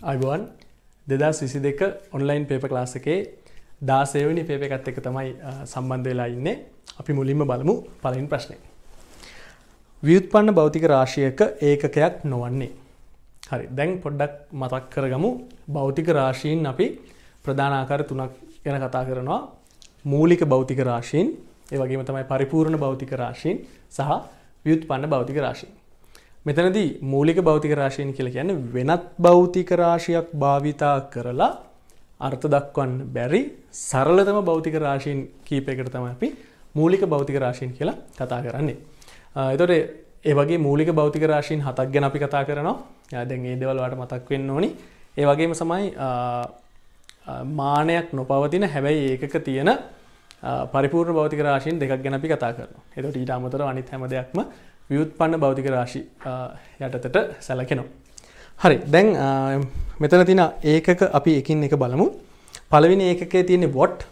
අයිබුවන් දෙදස් විසි දෙක ඔන්ලයින් පේප ක්ලාස් එකේ දාසයවනි පේප එකත් එක තමයි සම්බන්ධ වෙලා ඉන්නේ අපි මුලින්ම බලමු පලින් ප්‍රශ්නය. ව්‍යුත්පන්න භෞතික රාශියක ඒකකයක් නොවන්නේ. හරි දැන් පොඩ්ඩක් මතක් කරගමු භෞතික රාශීන් අපි ප්‍රධානාකාර තුනක් ගැන කතා කරනවා මූලික භෞතික රාශීන් ඒ වගේම තමයි පරිපූර්ණ භෞතික රාශීන් සහ ව්‍යුත්පන්න භෞතික රාශීන්. මෙතනදී මූලික භෞතික රාශීන් කියලා කියන්නේ වෙනත් භෞතික රාශියක් භාවිතා කරලා අර්ථ දක්වන්න බැරි සරලතම භෞතික රාශීන් කීපයකට තමයි අපි මූලික භෞතික රාශීන් කියලා කතා කරන්නේ. එතකොට ඒ වගේ මූලික භෞතික රාශීන් හතක් ගැන අපි කතා කරනවා. දැන් ඒ දේවල් වලට මතක් වෙන්න ඕනි. ඒ වගේම තමයි මානයක් නොපවතින හැබැයි ඒකක තියෙන පරිපූර්ණ භෞතික රාශීන් දෙකක් ගැන අපි කතා කරනවා. එතකොට ඊට අමතරව අනිත් හැම දෙයක්ම ව්‍යුත්පන්න භෞතික රාශි යටතට සැලකෙනවා. හරි දැන් මෙතන තින ඒකක අපි එකින් එක බලමු පළවෙනි ඒකකේ තියෙන වොට්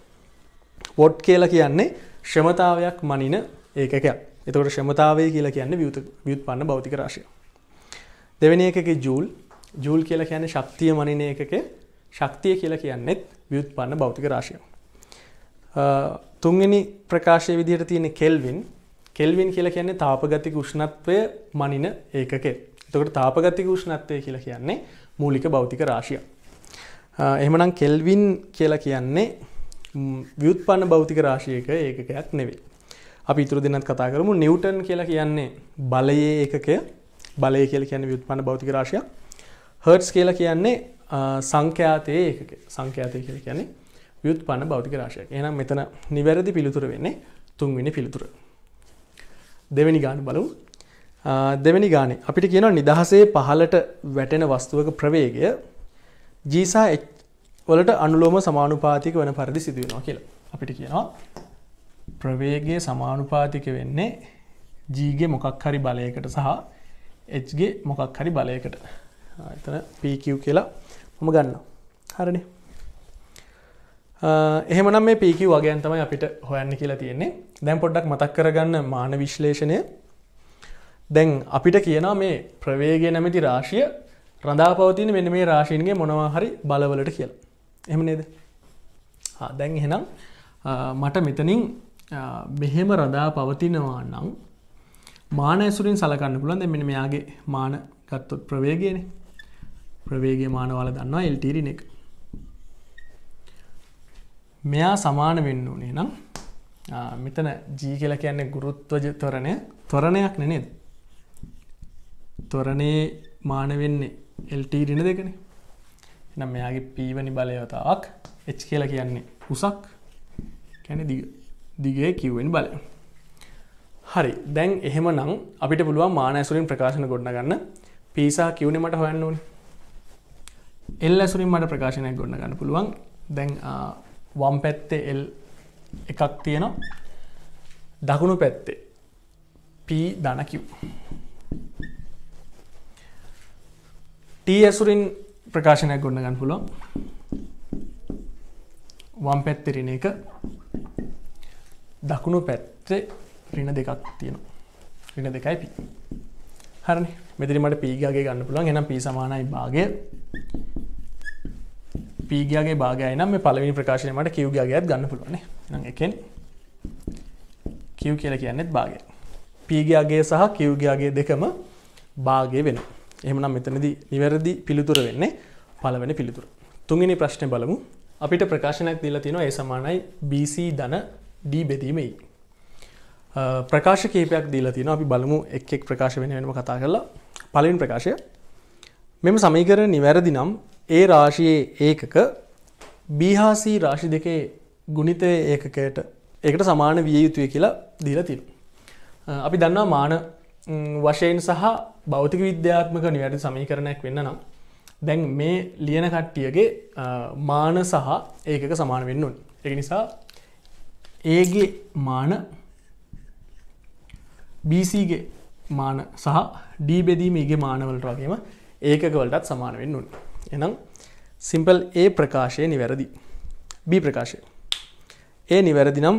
වොට් කියලා කියන්නේ ශ්‍රමතාවයක් මනින ඒකකයක් එතකොට ශ්‍රමතාවය කියලා කියන්නේ ව්‍යුත්පන්න භෞතික රාශිය. දෙවෙනි එකක ජූල් ජූල් කියලා කියන්නේ ශක්තිය මනින එකක ශක්තිය කියලා කියන්නෙත් ව්‍යුත්පන්න භෞතික රාශිය. තුන්වෙනි ප්‍රකාශය විදිහට තියෙන කෙල්වින් කෙල්වින් කියලා කියන්නේ තාපගතික උෂ්ණත්වය මනින ඒකකෙ. එතකොට තාපගතික උෂ්ණත්වය කියලා කියන්නේ මූලික භෞතික රාශිය. එහෙමනම් කෙල්වින් කියලා කියන්නේ ව්‍යුත්පන්න භෞතික රාශියක ඒකකයක් නෙවෙයි. අපි ඉතුරු දෙන්නත් කතා කරමු නිව්ටන් කියලා කියන්නේ බලයේ ඒකකය බලය කියලා කියන්නේ ව්‍යුත්පන්න භෞතික රාශියක්. හර්ට්ස් කියලා කියන්නේ සංඛ්‍යාතයේ ඒකකය. සංඛ්‍යාතය කියලා කියන්නේ ව්‍යුත්පන්න භෞතික රාශියක්. එහෙනම් මෙතන නිවැරදි පිළිතුර වෙන්නේ තුන්වෙනි පිළිතුර. දෙවැනි ගාන බලමු. දෙවැනි ගානේ අපිට කියනවා නිදහසේ පහළට වැටෙන වස්තුවක ප්‍රවේගය G සහ H වලට අනුලෝම සමානුපාතික වන පරිදි සිදු වෙනවා කියලා. අපිට කියනවා ප්‍රවේගය සමානුපාතික වෙන්නේ G ගේ මොකක් හරි බලයකට සහ H ගේ මොකක් හරි බලයකට. එතන PQ කියලා මම ගන්නවා. හරිනේ. එහෙමනම් මේ PQ වගයන් තමයි අපිට හොයන්න කියලා තියෙන්නේ. දැන් පොඩ්ඩක් මතක් කරගන්න මාන විශ්ලේෂණය. දැන් අපිට කියනවා මේ ප්‍රවේගය නැමැති රාශිය රඳා පවතින මෙන්න මේ රාශීන්ගේ මොනවා හරි බලවලට කියලා. එහෙම නේද? හා දැන් එහෙනම් මට මෙතනින් මෙහෙම රඳා පවතිනවා නම් මාන ඇසුරින් සලකන්න පුළුවන්. දැන් මෙන්න මෙයාගේ මාන ගත්තොත් ප්‍රවේගයනේ. ප්‍රවේගයේ මාන වල දන්නවා LT රින් එක. මෙයා සමාන වෙන්න ඕනේ නම් මෙතන ජී කියල කියන්නේ ගුරුත්වජ තොරණය තොරණයක් නෙනේද තොරණේ මාන වෙන්නේ එල්ට රින දෙකන. එනම් මෙයාගේ පීවනි බලයවතාවක් එච් කියල කියන්නේ උසක්. කැන දිගේ කිව්වෙන් බලය. හරි. දැන් එහෙම නම් අපිට පුළුවන් මාන ඇසුරින් ප්‍රකාශන ගොඩන ගන්න පිසා කිව්නේ මට හොයන්න ඕන. එල් ඇසුරින් මට ප්‍රකාශනයක් ගොඩන ගන්න පුළුවන්. දැන් වම් පැත්තේ එල් එකක් තියෙනවා. දකුණු පැත්තේ. P ධනකිව් T ඇසුරින් ප්‍රකාශනයක් ගොන්න ගන්න පුළුවන්. වම් පැත්තේ රින එක. දකුණු පැත්තේ රින දෙකක් තියෙනවා. රින දෙකයි P. හරි මෙතන මට P ගාගේ ගන්න පුළුවන්. එහෙනම් P සමානයි භාගය. පීගයාගේ භාගය නම් මේ පළවෙනි ප්‍රකාශනය මට කිව්ගයාගේත් ගන්න පුළුවනේ නම් එකෙන් කිව් කියල කියන්නෙත් භාගය. පීගයාගේ සහ කිව්ගයාගේ දෙකම භාගය වෙන එහමනම් මෙතනදී නිවැරදි පිළිතුර වෙන්නේ පළවෙනි පිළිතුර. තුන්ගනි ප්‍රශ්නය බලමු. අපිට ප්‍රකාශනයක් දීලා තිනවා ඒ සමානයි BC ධන D බෙදීමයි ප්‍රකාශ කේපයක් දීලා තියෙන අපි බලමු එක් එක් ප්‍රකාශ වෙන වෙනම කතා කරලා. පළවෙනි ප්‍රකාශය. මෙම සමීකරණ නිවැරදි නම් ඒ රාශියයේ ඒකක බීහාසී රාශි දෙකේ ගුණිතය ඒකකයට ඒකට සමාන විය යුතුය කියලා දීලා තියෙන. අපි දන්නවා මාන වශයෙන් සහ භෞතික විද්‍යාත්මක නිවැරදි සමීකරණයක් වෙන්න නම් දැන් මේ ලියන කට්ටියගේ මාන සහ ඒකක සමාන වෙන්න ඕන. එක නිසා ඒගේ මාන BCගේ මාන සහ ඩී බෙදීම ඒගේ මානවලට වගේම ඒකකවලටත් සමාන වෙන්න ඕන. එනම් සිම්පල් ඒ ප්‍රකාශය නිවැරදි B ප්‍රකාශය ඒ නිවැරදි නම්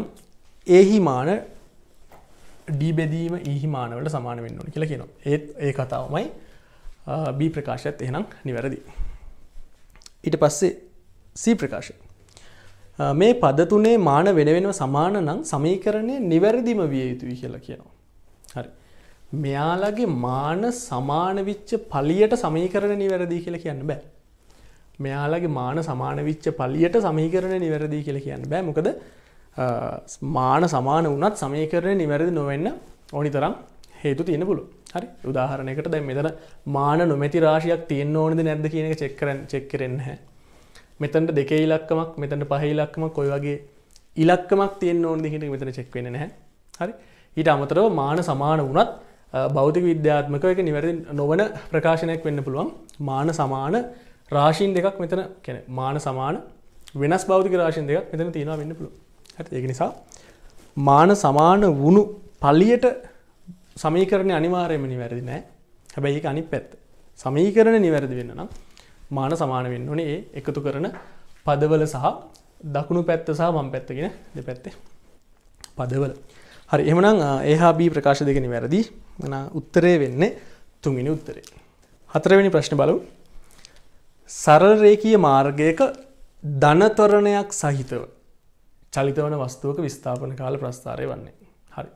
ඒහිමාන ඩීබෙදීම ඒහිමානවලට සමාන වෙන්න ඕන කියලා කියනවා ඒත් ඒ කතාවමයි B ප්‍රකාශයත් එහෙනම් නිවැරදි ඊට පස්සේ සී ප්‍රකාශය. මේ පද තුනේ මාන වෙන වෙනම සමාන නම් සමීකරණය නිවැරදිම විය යුතුයි කියලා කියනවා. හරි. මෙයාලගේ මාන සමාන වෙච්ච පළියට සමීකරණ නිවැරදි කියලා කියන්න බෑ. මෙයාලගේ මාන සමාන වෙච්ච පළියට සමීකරණ නිවැරදි කියලා කියන්න බෑ. මොකද මාන සමාන වුණත් සමීකරණය නිවැරදි නොවෙන්න ඕනි තරම් හේතු තියෙන පුළුවන්. හරි. උදාහරණයකට දැන් මෙතන මාන නොමැති රාශියක් තියෙන්න ඕනද නැද්ද කියන එක චෙක් කරන්න චෙක් කරන්න නැහැ. මෙතනට දෙකේ ඉලක්කමක් මෙතනට පහේ ඉලක්කමක් ඔය වගේ ඉලක්කමක් තියෙන්න ඕනද කියන එක මෙතන චෙක් වෙන්නේ නැහැ. හරි. ඊට අමතරව මාන සමාන වුණත් භෞතික විද්‍යාත්මක එක නිවැරදි නොවන ප්‍රකාශනයක් වෙන්න පුළුවන්. මාන සමාන රාශීන් දෙකක් මෙතන කියන්නේ මාන සමාන වෙනස් භෞතික රාශීන් දෙකක් මෙතන තියෙනවා වෙන්න පුළුවන්. හරි. ඒක නිසා මාන සමාන වුණු පළියට සමීකරණය අනිවාර්යයෙන්ම නිවැරදි නෑ. හැබැයි ඒක අනිත් පැත්ත. සමීකරණ නිවැරදි වෙන්න නම් මාන සමාන වෙන්න ඕනේ ඒ එකතු කරන පදවල සහ දකුණු පැත්ත සහ වම් පැත්ත කියන දෙපැත්තේ පදවල. හරි එහෙමනම් A හා B ප්‍රකාශ දෙක නිවැරදි. එහෙනම් උත්තරේ වෙන්නේ තුන්වෙනි උත්තරේ. හතරවෙනි ප්‍රශ්න බලමු. සරල රේඛීය මාර්ගයක ධනතරණයක් සහිතව චලිත වන වස්තුවක විස්ථාපන කාල ප්‍රස්ථාරය වන්නේ. හරි.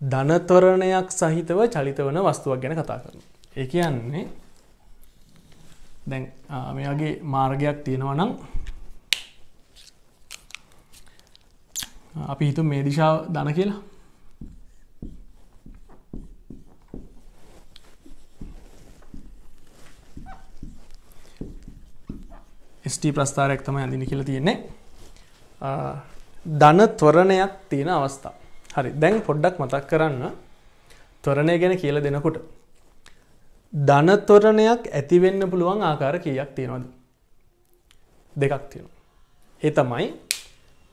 ධනතරණයක් සහිතව චලිත වන වස්තුවක් ගැන කතා කරනවා. ඒ කියන්නේ දැන් මෙයාගේ මාර්ගයක් තියෙනවා නම් අපි හිතු මේ දිශාව දන කියලා ස්ට ප්‍රස්ථාරයක් තමයි අඳින කියලා තියෙන්නේ. ධන ත්වරණයක් තියෙන අවස්ථා. හරි දැන් පොඩ්ඩක් මතක් කරන්න. ත්වරණය ගැන කියල දෙනකොට ධනතොරණයක් ඇතිවෙන්න පුළුවන් ආකාර කීයක් තියෙනවද? දෙකක් තියෙනවා. ඒ තමයි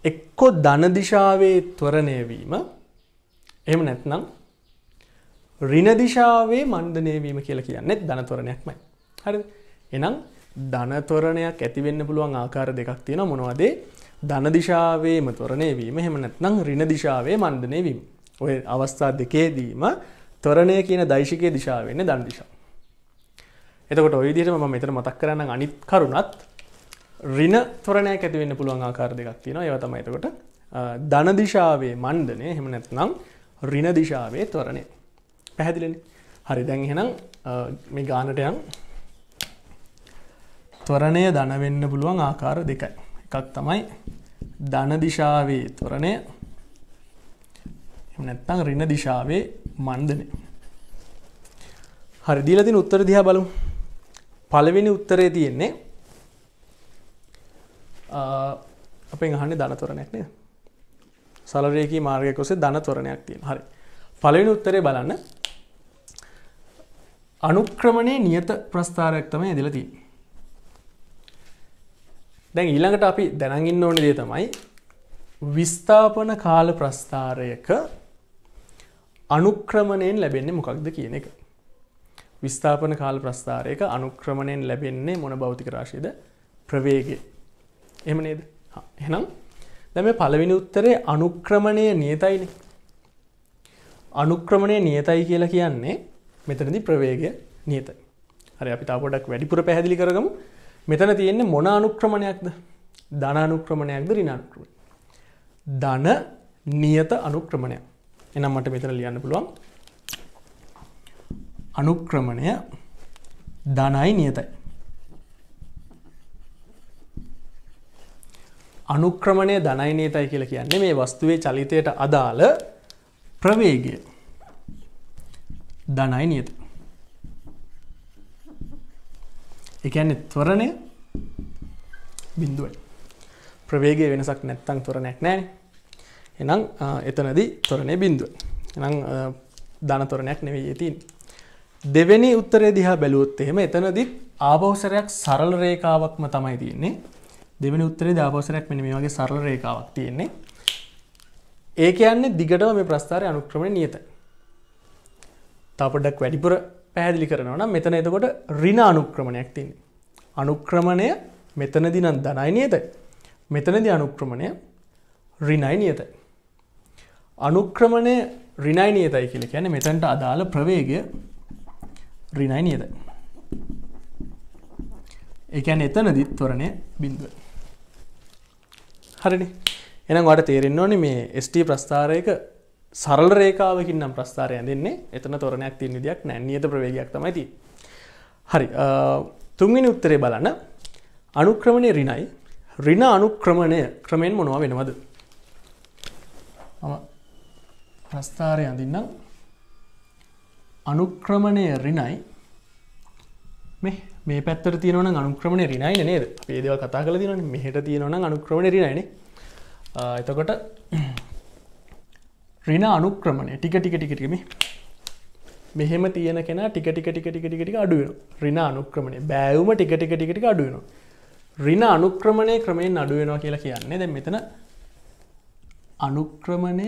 එක්කො ධනදිශාවේ ත්වරණයවීම එහෙම නැත්නම් රිනදිශාවේ මණ්ඩනයවීම කියල කියන්නෙත් ධනතොරණයක්මයි හරි එනම් ධනතොරණයක් ඇතිවෙන්න පුළුවන් ආකාර දෙකක් තියෙන මොනවදේ? ධනදිශාවේම තොරණයවීම හෙම නැත්නම් රිනදිශාවේ මණ්ඩනයවීම ඔය අවස්ථා දෙකේදීම තොරණය කියන දෛශිකය දිශාවෙන්න දන්දිශා එතකොට ඔය විදිහට මම මෙතන මතක් කරන්න අනිත් කරුණත් ඍණ තොරණයක් ඇති වෙන්න පුළුවන් ආකාර දෙකක් තියෙනවා. ඒවා තමයි එතකොට ධන දිශාවේ මණ්ඩනය එහෙම නැත්නම් ඍණ දිශාවේ තොරණය. පැහැදිලිනේ? හරි. දැන් එහෙනම් මේ ගානට යන් ත්වරණය ධන වෙන්න පුළුවන් ආකාර දෙකයි. එකක් තමයි ධන දිශාවේ ත්වරණය එහෙම නැත්නම් ඍණ දිශාවේ මණ්ඩනය. හරි දීලා තියෙන උත්තර දිහා බලමු. පළවෙනි උත්තරේ තියෙන්නේ අපෙන් අහන්නේ ධනතොරණයක් නේද? සරල රේඛී මාර්ගයක් ඔස්සේ ධනතොරණයක් තියෙනවා. හරි. පළවෙනි උත්තරේ බලන්න. අනුක්‍රමණයේ නියත ප්‍රස්ථාරයක් තමයි ඇදලා තියෙන්නේ. දැන් ඊළඟට අපි දැනන් ඉන්න ඕනේ දේ තමයි විස්ථාපන කාල ප්‍රස්ථාරයක අනුක්‍රමණයෙන් ලැබෙන්නේ මොකක්ද කියන එක. විස්ථාපන කාල ප්‍රස්ථාරයක අනුක්‍රමණයෙන් ලැබෙන්නේ මොන භෞතික රාශියද ප්‍රවේගය. එහෙම නේද? එහෙනම් දැන් මේ පළවෙනි උත්තරේ අනුක්‍රමණය නියතයිනේ. අනුක්‍රමණය නියතයි කියලා කියන්නේ මෙතනදී ප්‍රවේගය නියතයි. හරි අපි තා පොඩ්ඩක් වැඩිපුර පැහැදිලි කරගමු. මෙතන තියෙන්නේ මොන අනුක්‍රමණයක්ද? ධන අනුක්‍රමණයක්ද ඍණ අනුක්‍රමණයක්? ධන නියත අනුක්‍රමණයක්. එහෙනම් මට මෙතන ලියන්න පුළුවන් අනුක්‍රමණය ධනයි නියතයි. අනුක්‍රමණය ධනයි නියතයි කියලා කියන්නේ මේ වස්තුවේ චලිතයට අදාළ ප්‍රවේගය. ධනයි නියත. ඒ කියන්නේ ත්වරණය බිඳුවයි. ප්‍රවේගය වෙනසක් නැත්තම් ත්වරණයක් නැහැ. එහෙනම් එතනදී ත්වරණය බිඳුවයි. එහෙනම් ධන ත්වරණයක් නෙවෙයි තියෙන්නේ. දෙවෙනි උත්තරේ දිහා බැලුවොත් එහෙම එතනදිත් ආපෞසරයක් සරල රේඛාවක්ම තමයි තියෙන්නේ. දෙවෙනි උත්තරේ ආපෞසරයක් මෙන්න මේ වගේ සරල රේඛාවක් තියෙන්නේ. ඒ කියන්නේ දිගටම මේ ප්‍රස්ථාරයේ අනුක්‍රමණය නියතයි. තව පොඩ්ඩක් වැඩිපුර පැහැදිලි කරනවා නම් මෙතන එතකොට ඍණ අනුක්‍රමණයක් තියෙන්නේ. අනුක්‍රමණය මෙතනදී නම් ධනයි නියතයි. මෙතනදී අනුක්‍රමණය ඍණයි නියතයි. අනුක්‍රමණය ඍණයි නියතයි කියලා කියන්නේ මෙතනට අදාළ ප්‍රවේගය ඍණයි නියතයි. එකැන එතනදිත් තොරණය බිඳුව හරිනි එනම් වට තේරෙන්න ඕනි මේ ස්ට ප්‍රස්ථාරයක සරල රේකාවකින් නම් ප්‍රස්ථාරය දෙන්නේ එතන තොරණයක් තින් විදියක් නැනියත ප්‍රවේගයක් තමයිති හරි තුන්වෙනි උත්තරේ බලන්න. අනුක්‍රමණය රිනයි රින අනුක්‍රමණය ක්‍රමයෙන් මොනවා වෙනවද? මම ප්‍රස්ථාරය අඳන්නම්. අනුක්‍රමණය රිනයි මේ මේ පැත්තර තියනවන අනුක්‍රමණ රිනයි නේද? පේදව කතා කල තින මෙහට තියෙනවන අනුක්‍රමණ රිනයින එතකොට රින අනුක්‍රමණය. ටික ටික ටිකටම මෙහෙම තියෙන කෙන ටික ටික ටික ටික ටික අඩුවෙන රින අනුක්‍රමණය. බෑවම ටික ටික ටිකට අඩුවෙන රින අනුක්‍රමණය ක්‍රමයෙන් අඩුවෙනවා කියලා කියන්නේ දැ මෙතන අනුක්‍රමණය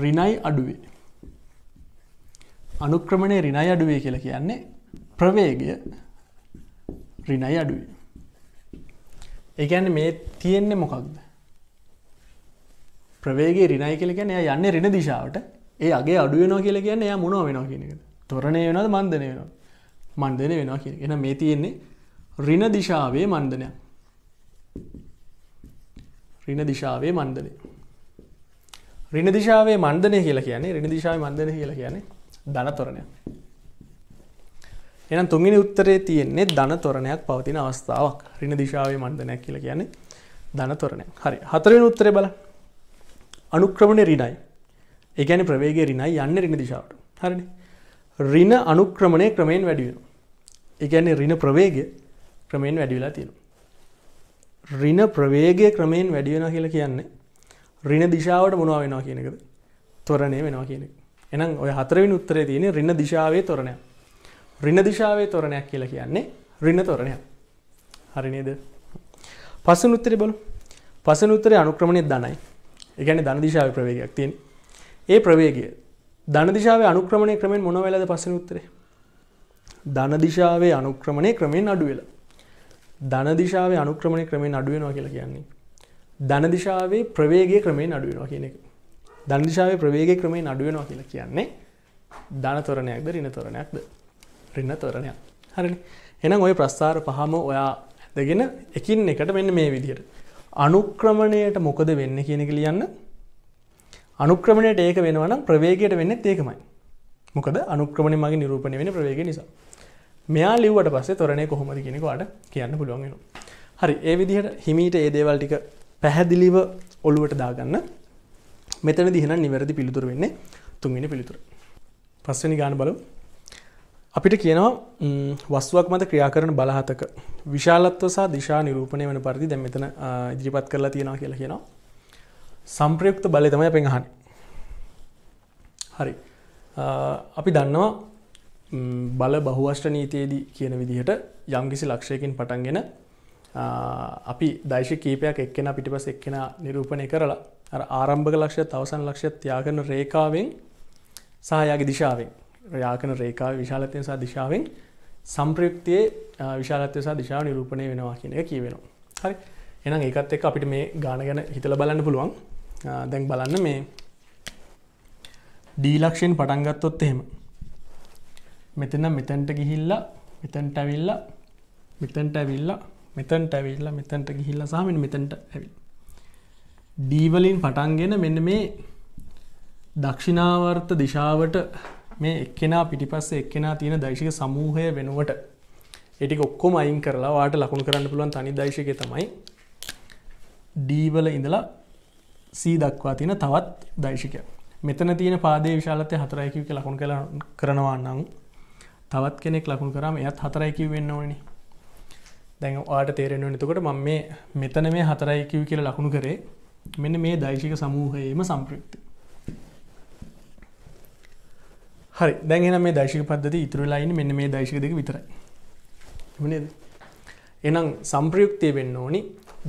රිනයි අඩුවේ. අනුක්‍රමණය රිනයි අඩුවේ කියලා කියන්නේ ප්‍රවේගය රිනයි අඩුවේ. ඒගැන්න මේ තියෙන්නේ මොකක්ද? ප්‍රවේගේ රිනයි කියල කියන එය යන්න රින දිශාවට. ඒ අගේ අඩුවනවා කියල කියන්න එය මොනව වෙනවා කියනක තොරණය වෙනද මන්දනය වෙනවා මන්දන වෙනවා කිය එන මේ තියෙන්නේ රින දිශාවේ මන්දනයක් රින දිශාවේ මන්දනය. රින දිශාවේ මන්දනය කියලා කියන්නේ රින දිශාව මන්දන කියලා කියන්නේ ධන තොරණයක්. එනම් තුන්ගනි උත්තරේ තියෙන්නේ ධන තොරණයක් පවතින අවස්ථාවක්. රින දිශාවේ මන්දනයක් කියලා කියන්නේ ධන තොරණයක්. හරි. හතරෙන උත්තරේ බල අනුක්‍රමණ රිනයි ඒගැන ප්‍රවේගේ රිනයි යන්න රින දිශාවට. හරිනි? රින අනුක්‍රමණය ක්‍රමයෙන් වැඩියෙන ඒගැන රින ප්‍රවේග ක්‍රමයෙන් වැඩිවෙලා තියෙන රින ප්‍රවේගය ක්‍රමයෙන් වැඩියෙන කියලා කියන්නේ රින දිශාවට මොනවා වෙනවා කියනකද තොරණය වෙනවා කියන එනම් ඔය හතරවින් උත්තරේ තියෙන රින දිශාවේ තොරණය රින දිශාවේ තොරණයක් කියලා කියන්නේ රින තොරණයක්. හරිනේද පසන උත්තරේ බලු පසන උත්තරේ අනුක්‍රමණය දනයි එකන ධන දිශාව ප්‍රවේගයක් තියෙන. ඒ ප්‍රවේගය ධන දිශාව අනුක්‍රමණය ක්‍රමෙන් මොන වෙලද පස්සෙන උත්තරේ? ධන දිශාවේ අනුක්‍රමණය ක්‍රමෙන් අඩු වෙලා. ධන දිශාවේ අනුක්‍රමණය ක්‍රමෙන් අඩුවෙනවා කියලා කියන්නේ ධන දිශාවේ ප්‍රවේගය ක්‍රමයෙන් අඩුවෙනවා කියන එක. ධන දිශාවේ ප්‍රවේගය ක්‍රමයෙන් අඩුවෙනවා කියලා කියන්නේ ධන තොරණයක්ද රින තොරණයක්ද? රින්න තොරණයක්. හරි එනම් ඔය ප්‍රස්ථාර පහම ඔයා ඇදගෙන එකින් එකට මෙන්න මේ විදිහට අනුක්‍රමණයට මොකද වෙන්න කියනක ලියන්න. අනුක්‍රමණයට ඒක වෙනවනම් ප්‍රවේගයට වෙන්න ඒකමයි. මොකද අනුක්‍රමණ මගේ නිරූපණය වෙන ප්‍රවේග නිසා. මෙයා ලිව්වට පස්සේ තොරණය කොහොමද කෙනෙකවාට කියන්න පුළුවන්ගෙන හරි ඒ විදිහට හිමීට ඒ දේවල් ටික පැහැදිලිව ඔළුවට දාගන්න. මෙතන දිහන නිවැරදි පිළිතුර වෙන්නේ තුන්ගෙන පිළිතුර. පස්සනි ගාන බලු අපිට කියනවා වස්තුවක් මත ක්‍රියා කරන බලහතක විශාලත්ව සහ දිශා නිරූපණය වන පරිදි දැන් මෙතන ඉදිරිපත් කරලා තියෙනවා කියලා කියනවා. සම්ප්‍රයුක්ත බලය තමයි අපෙන් අහන්නේ. හරි. අපි දන්නවා බල බහුවෂ්ට නීතියේදී කියන විදිහට යම්කිසි ලක්ෂයකින් පටන්ගෙන අපි දෛශ කීපයක් එක්කෙන පිටිපස් එක්කෙන නිරූපණය කරලා ආරම්භක ලක්ෂයත් අවසන් ලක්ෂයත් ත්‍යාගන රේකාවෙන් සහයාගේ දිශාවෙන් යාකන රේකා විශාලතය සහ දිශාවෙන් සම්ප්‍රයුක්තියේ විශාලත්වය සහ දිශාව නිරූපණය වෙනවා කියන එක කියවෙනවා. හරි. එනම් ඒකත් එක් අපිට මේ ගාන ගැන හිතල බලන්න පුළුවන්. දැන් බලන්න මේ ඩීලක්ෂයෙන් පටන්ගත්තොත් එහෙම. මෙතන මෙතැන්ට ගිහිල්ලා මෙතැන්ට ඇවිල්ල මෙතැන්ට ඇවිල්ල මෙතැන්ට ඇවිල්ල මෙතැන්ට ගිහිල්ල සාමෙන් මෙතැන්ට ඇවිල් ඩීවලින් පටන්ගෙන මෙන්න මේ දක්ෂිනාවර්ත දිශාවට මේ එක්කෙනා පිටිපස්ස එක්කෙනා තියෙන දෛශික සමූහය වෙනුවට. එටික ඔක්කොම අයින් කරලා වාට ලකුණු කරන්න පුළුවන් තනි දෛශකය තමයි. ඩීවල ඉඳලා සී දක්වා තියෙන තවත් දෛශිකය මෙතන තියෙන පාදේ විශාලතය හතරයිකිව ලකුණු කළ කරනවා නම් තවත් කෙනෙක් ලකුණු කරම එයත් හතරයිකිව වෙන්න ඕනි දැන් ආට තේරෙන නතකොට මම මේ මෙතන මේ හතරයිකිව කියල ලකුණු කරේ. මෙන්න මේ දෛශික සමූහයේම සම්ප්‍රයුක්ති හරි. දැන් මේ දශක පද්ධති ඉතුරලායින් මෙන්න මේ දශක දෙක විතරයි. නද? එනම් සම්ප්‍රයුක්තය වෙන්න ඕනි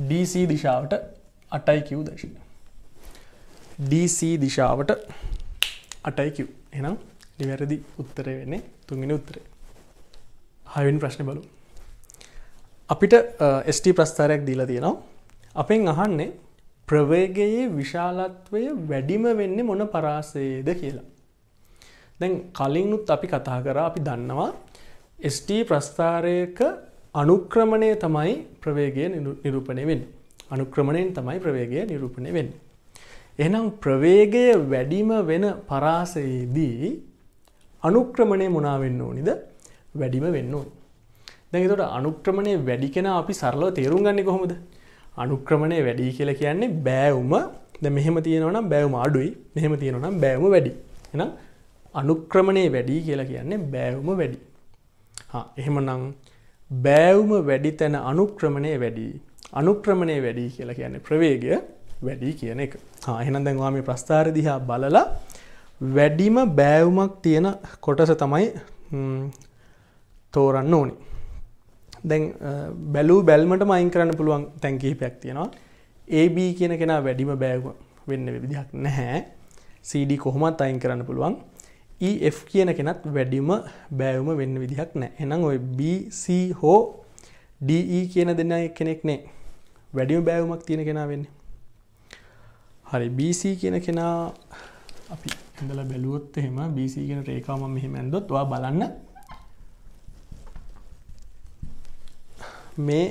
DC දිශාවට අටයි කිව් දශක DC දිශාවට අටයි කිව් එනම් නිවැරදි උත්තරය වෙන්නේ තුන්ගෙන උත්තරේ හයවෙන් ප්‍රශ්න බලු අපිට ස්ට ප්‍රස්ථාරයක් දීලා තියෙනවා. අපෙන් අහන්නේ ප්‍රවේගයේ විශාලත්වය වැඩිම වෙන්නේ මොන පරාසයේද කියලා. දැන් කලින්නුත් අපි කතා කර අපි දන්නවා ස්ට ප්‍රස්ථාරයක අනුක්‍රමණය තමයි ප්‍රවේගය නිරූපණය වෙන්න. අනුක්‍රමණයෙන් තමයි ප්‍රවේගය නිරූපණය වෙන්න. එනම් ප්‍රවේගය වැඩිම වෙන පරාසයේදී අනුක්‍රමණය මොනාවෙන්න ඕනිද වැඩිම වෙන්න ඕනි. දැන් එතකොට අනුක්‍රමණය වැඩි කෙනා අපි සරලව තේරුම් ගන්නේ කොහොමද? අනුක්‍රමණය වැඩි කියලා කියන්නේ බෑවුම දැන් මෙහෙම තියෙනවා නම් බෑවුම අඩුයි මෙහෙම තියෙනවා නම් බෑවුම වැඩි. එහෙනම් අනුක්‍රමණය වැඩි කියලා කියන්නේ බෑවුම වැඩි. හා එහෙමනම් බෑවුම වැඩි තැන අනුක්‍රමණය වැඩි. අනුක්‍රමණය වැඩි කියලා කියන්නේ ප්‍රවේගය වැඩි කියන එක. හා එහෙනම් දැන් ඔයා මේ ප්‍රස්ථාර දිහා බලලා වැඩිම බෑවුමක් තියෙන කොටස තමයි තෝරන්න ඕනි. දැන් බැලූ බැල්මට මයින් කරන්න පුළුවන් තැන් කිහිපයක් තියෙනවා. AB කියන කෙනා වැඩිම බෑවුම වෙන්න විදිහක් නැහැ. CD කොහොමත් අයින් කරන්න පුළුවන්. EF කියන කෙනත් වැඩිම බෑවුම වෙන්න විදිහක් නෑ. එහෙනම් ওই BC හෝ DE කියන දෙන්න කෙනෙක් නේ. වැඩිම බෑවුමක් තියෙන කෙනා වෙන්නේ. හරි BC කියන කෙනා අපි ඉඳලා බැලුවොත් එහෙම BC කියන රේඛාව මම මෙහෙම ඇන්දොත් ඔයා බලන්න මේ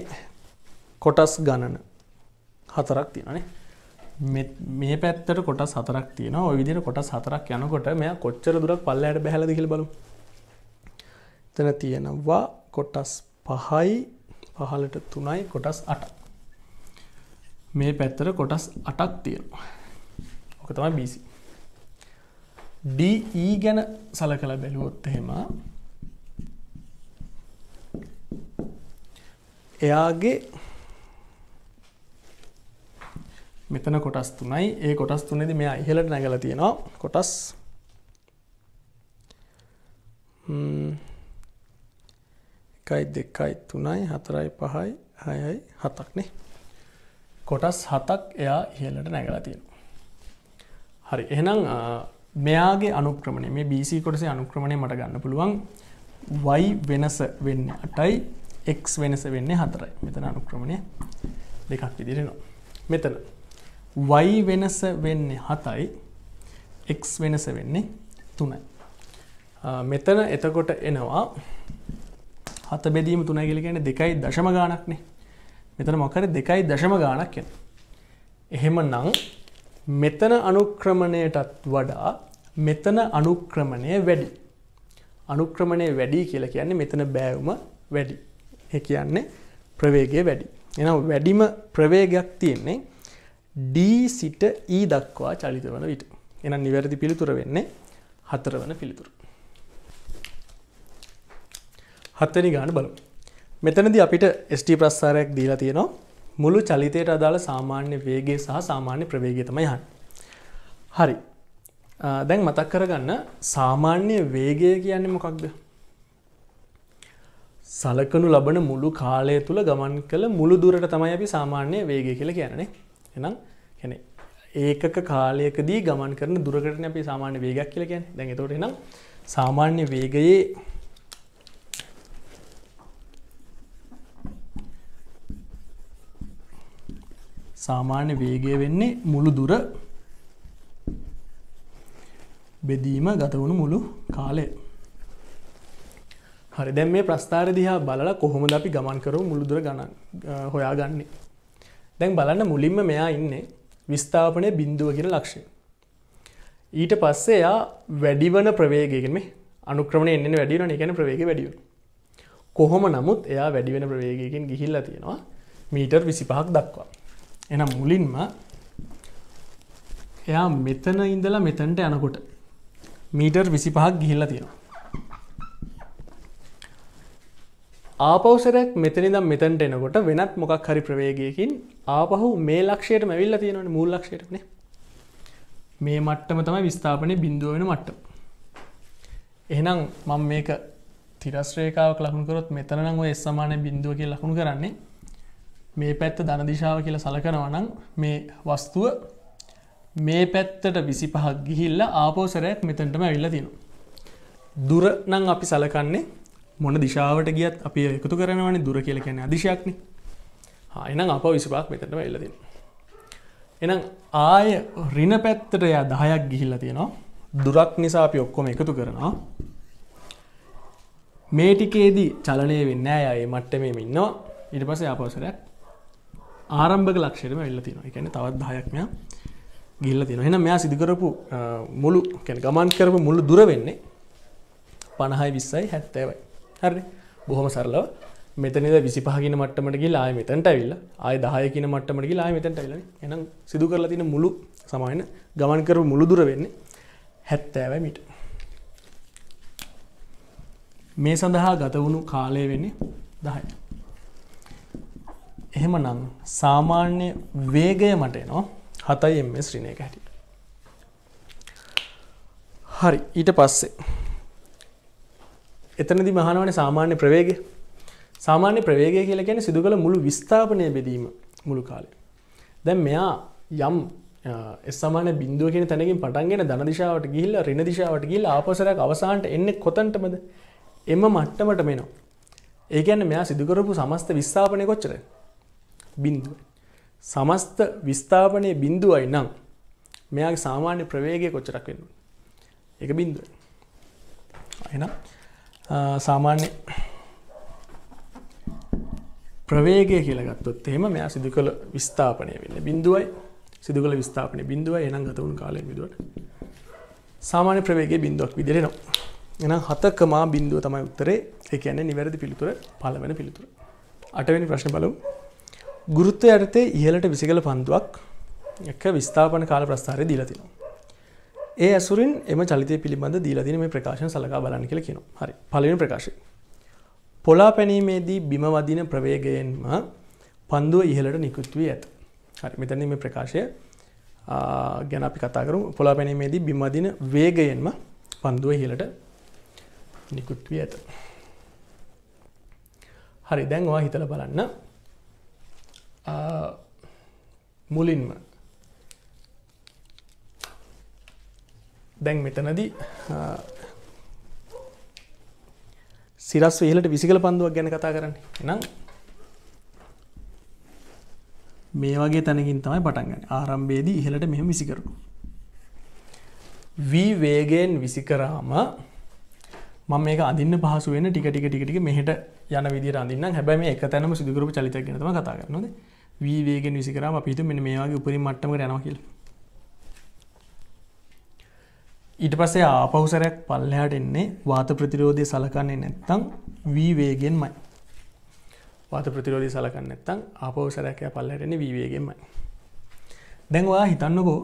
කොටස් ගණන හතරක් තියෙනවානේ. මේ පැත්තට කොටස් හතරක් තියෙනවා ඔය විදිහට කොටස් හතරක් යනකොට මෙයා කොච්චර දුරක් පල්ලයට බහැලාද කියලා බලමු. එතන තියෙනවා කොටස් 5යි පහළට 3යි කොටස් 8ක්. මේ පැත්තට කොටස් 8ක් තියෙනවා. ඔක තමයි BC. DE ගැන සලකලා බැලුවොත් එහෙම එයාගේ මෙතන කොටස් තුනයි. ඒ කොටස් තුනේදී මෙයා ඉහළට නැගලා තියෙනවා. කොටස් එකයි දෙකයි තුනයි හතරයි පහයි හයයි හතක්නේ කොටස් හතක් එයා ඉහළට නැගලා තියෙනවා. හරි. එහෙනම් මෙයාගේ අනුක්‍රමණය මේ BC කොටසේ අනුක්‍රමණය මට ගන්න පුළුවන්. Y වෙනස වෙන්නේ 8යි x වෙනස වෙන්නේ 4යි මෙතන අනුක්‍රමණය දෙකක් විදිහට මෙතන. Y වෙනස වෙන්නේ 7යි x වෙනස වෙන්නේ 3යි. මෙතන එතකොට එනවා හත බෙදීම 3යි කියලා කියන්නේ 2යි දශම ගාණක්නේ. මෙතන මොකක් හරි 2යි දශම ගාණක් එනවා. එහෙමනම් මෙතන අනුක්‍රමණයටත් වඩා මෙතන අනුක්‍රමණය වැඩි. අනුක්‍රමණය වැඩි කියලා කියන්නේ මෙතන බෑවුම වැඩි. ඒ කියන්නේ ප්‍රවේගය වැඩි. එහෙනම් වැඩිම ප්‍රවේගයක් තියෙන්නේ D සිට E දක්වා චලිත වන විට. එනම් නිවැරදි පිළිතුර වෙන්නේ හතර වන පිළිතුර. හත්වනි ගාන බලමු. මෙතනදී අපිට ST ප්‍රස්ථාරයක් දීලා තියෙනවා. මුළු චලිතයට අදාළ සාමාන්‍ය වේගය සහ සාමාන්‍ය ප්‍රවේගය තමයි අහන්නේ. හරි. දැන් මතක් කරගන්න සාමාන්‍ය වේගය කියන්නේ මොකක්ද? සලකනු ලබන මුළු කාලය තුල ගමන් කළ මුළු දුරට තමයි අපි සාමාන්‍ය වේගය කියලා කියන්නේ. එහෙනම් කැනෙ ඒකක කාලයකදී ගමන් කරන දුරකට අපි සාමාන්‍ය වේගයක් කියලා කියන්නේ. දැන් එතකොට එහෙනම් සාමාන්‍ය වේගයේ සාමාන්‍ය වේගය වෙන්නේ මුළු දුර බෙදීම ගත වුණු මුළු කාලය. හරි දැන් මේ ප්‍රස්ථාර දිහා බලලා කොහොමද අපි ගමන් කරමු මුළු දුර ගණන් හොයාගන්නේ? දැන් බලන්න මුලින්ම මෙයා ඉන්නේ විස්ථාපනය බින්දුව කියන ලක්ෂය. ඊට පස්සේ එයා වැඩිවන ප්‍රවේගයකම අනුක්‍රමණය එන්න වැඩිවන එකන ප්‍රවේග වැඩියුන්. කොහොම නමුත් එයා වැඩිවෙන ප්‍රවේගයකින් ගිහිල්ලා තියෙනවා මීටර් විසිපහක් දක්වා. එනම් මුලින්ම එයා මෙතන ඉඳලා මෙතැන්ට යනකොට මීටර් විසිපහක් ගිහිල්ලා තියෙනවා. ආපෞසරයක් මෙතනිදම් මෙතැන්ට එනකොට වෙනත් මොකක් හරි ප්‍රවේගයකින් ආපහු මේ ලක්ෂයට මැවිල්ල තියෙනවන මුල් ලක්ෂයටනේ මේ මට්ටම තමයි විස්ථාපනය බින්දුව වෙන මට්ටම. එහෙනම් මම මේක තිරස්ත්‍රේකාවක් ලකුණුකරොත් මෙතනනම් ඔය සමානය බින්දුව කිය ලකුණු කරන්නේ. මේ පැත්ත ධනදිශාව කියලා සලකනවනම් මේ වස්තුව මේ පැත්තට විසි පහක් ගිහිල්ල ආපෝසරයක් මෙතැන්ටම ඇවිල්ල තියෙනවා. දුර නං අපි සලකන්නේ මොන දිශාවට ගියත් අපි එකතු කරනවනේ දුර කියල කියන අදිශයක්න. එනම් අප විසිපාක් මෙතට වෙල්ලදින් එනම් ආය රින පැත්තට යා දහයක් ගිහිල්ල තියෙනවා. දුරක් නිසා අපි ඔක්කොම එකතු කරනවා. මේ ටිකේදී චලනය වෙන්න අය මට්ටමේ ඉන්නවා. ඉට පස ආපවසරයක් ආරම්භක ලක්ෂයටම වෙල්ල තිනවා එකන තවත් දහයක් මෙයා ගිල්ල තින එන මෙයා සිදුකරපු මුළු කැන ගමන් කරපු මුළු දුර වෙන්නේ පණහයි විස්සයි හැත්තෑවයි හරි. බොහොම සරලව. මෙතනද විසි පහකින මට්ටමටගේ ලාය මෙතැන්ට ඇවිල්ල ආය දාය කියන මට්ටමටගේ ලාය මෙතැන්ට ඇල්ල එනම් සිදු කරලා තින මුළු සමයින ගමන් කරු මුළු දුර වෙන්නේ හැත්තෑවයි මිට. මේ සඳහා ගත වුණු කාලය වෙන්නේ දහය. එහෙම නම් සාමාන්‍ය වේගය මට නවා හතයි එම ශ්‍රීණයක හැටි හරි ඊට පස්සේ එතනදි මහනවන සාමාන්‍ය ප්‍රවේග සාමාන්‍ය ප්‍රවේගය කියලා ගැන සිදු කළ මුළු විස්ථාපනය බෙදීම මුළු කාලේ. දැන් මෙයා යම් එසාමාන බින්දුව කියෙන තැනකින් පටන්ගෙන ධන දිශාවට ගිල්ල රෙන දිශාවට ගිල් ආපසරයක් අවසාන්ට එන්න කොතන්ටමද? එම මට්ටමට මෙනවා ඒකන්න මෙයා සිදුකරපු සමස්ත විස්ථාපනය කොච්චර බින්දුව සමස්ත විස්ථාපනය බින්දුවයි නම් මෙයාගේ සාමාන්‍ය ප්‍රවේගය කොච්චරක් වෙන්න එක බින්දුව එනම් සාමාන්‍ය ප්‍රවේගය කියලගත්තොත් එහෙම මෙයා සිදු කළ විස්ථාපනය වෙන්න බින්දුවයි සිදු කළ විස්ථාපනය බින්දුව එනම් ගතවුණු කාලය විදුවට සාමාන්‍ය ප්‍රවේගේ බින්දුවක් විදිරෙනවා එනම් හතකමා බින්දුව තමයි උත්තරේ. ඒ කියන්නේ නිවැරදි පිළිතුර පළවෙන පිළිතුර. අටවෙනි ප්‍රශ්න බලමු. ගුරුත්වය යටතේ ඉහළට විසිකල පන්දුවක් එක විස්ථාපන කාල ප්‍රස්ථාරය දීලා තිනවා ඒ ඇසුරින් එම චලිතය පිළිබඳ දීලදින මේ ප්‍රකාශන සලකා බලන්න කියලා කියනවා. හරි. පළවෙනි ප්‍රකාශය. පොලා පැනීමේදී බිම වදින ප්‍රවේගයෙන්ම පන්දුව ඉහළට නිකුත් වී ඇත. හරි. මෙතන මේ ප්‍රකාශය ගැන අපි කතා කරු පොලා පැනීමේදී බිමදින වේගයෙන්ම පන්දුව ඉහළට නිකුත් වී ඇත. හරි. දැන් වා හිතල බලන්න. මුලින්ම දැන් මෙතනදී සිරස් වේලට විසිකල පන්දුවක් ගැන කතා කරන්න. නම් මේ වගේ තැනකින් තමයි පටන්ගන්න ආරම්භේදී ඉහලට මෙම විසිකරු වී වේගෙන් විසිකරාම මම මේක අදින්න පහසු වෙන ටික ටික ටික ටික මෙහෙට යන විදිහට අදින්න හැබැයි මේ එක තැනම සිදුකරපු චලිතයක් ගැන තමයි කතා කරන්නේ. වී වේගෙන් විසිකරාම අපි හිතුව මෙන්න මේ වගේ උපරිම මට්ටමකට යනවා කියලා ඊට පස්සේ ආපහුසරයක් පල්ලෙහාට එන්නේ වාත ප්‍රතිරෝධය සලකන්නේ නැත්තම් වී වේගෙන්මයි. වාත ප්‍රතිරෝධය සලකන්නේ නැත්තම් ආපහුසරයක් පල්ලෙහාට එන්නේ වී වේගෙන්මයි. දැන් ඔයා හිතන්නකෝ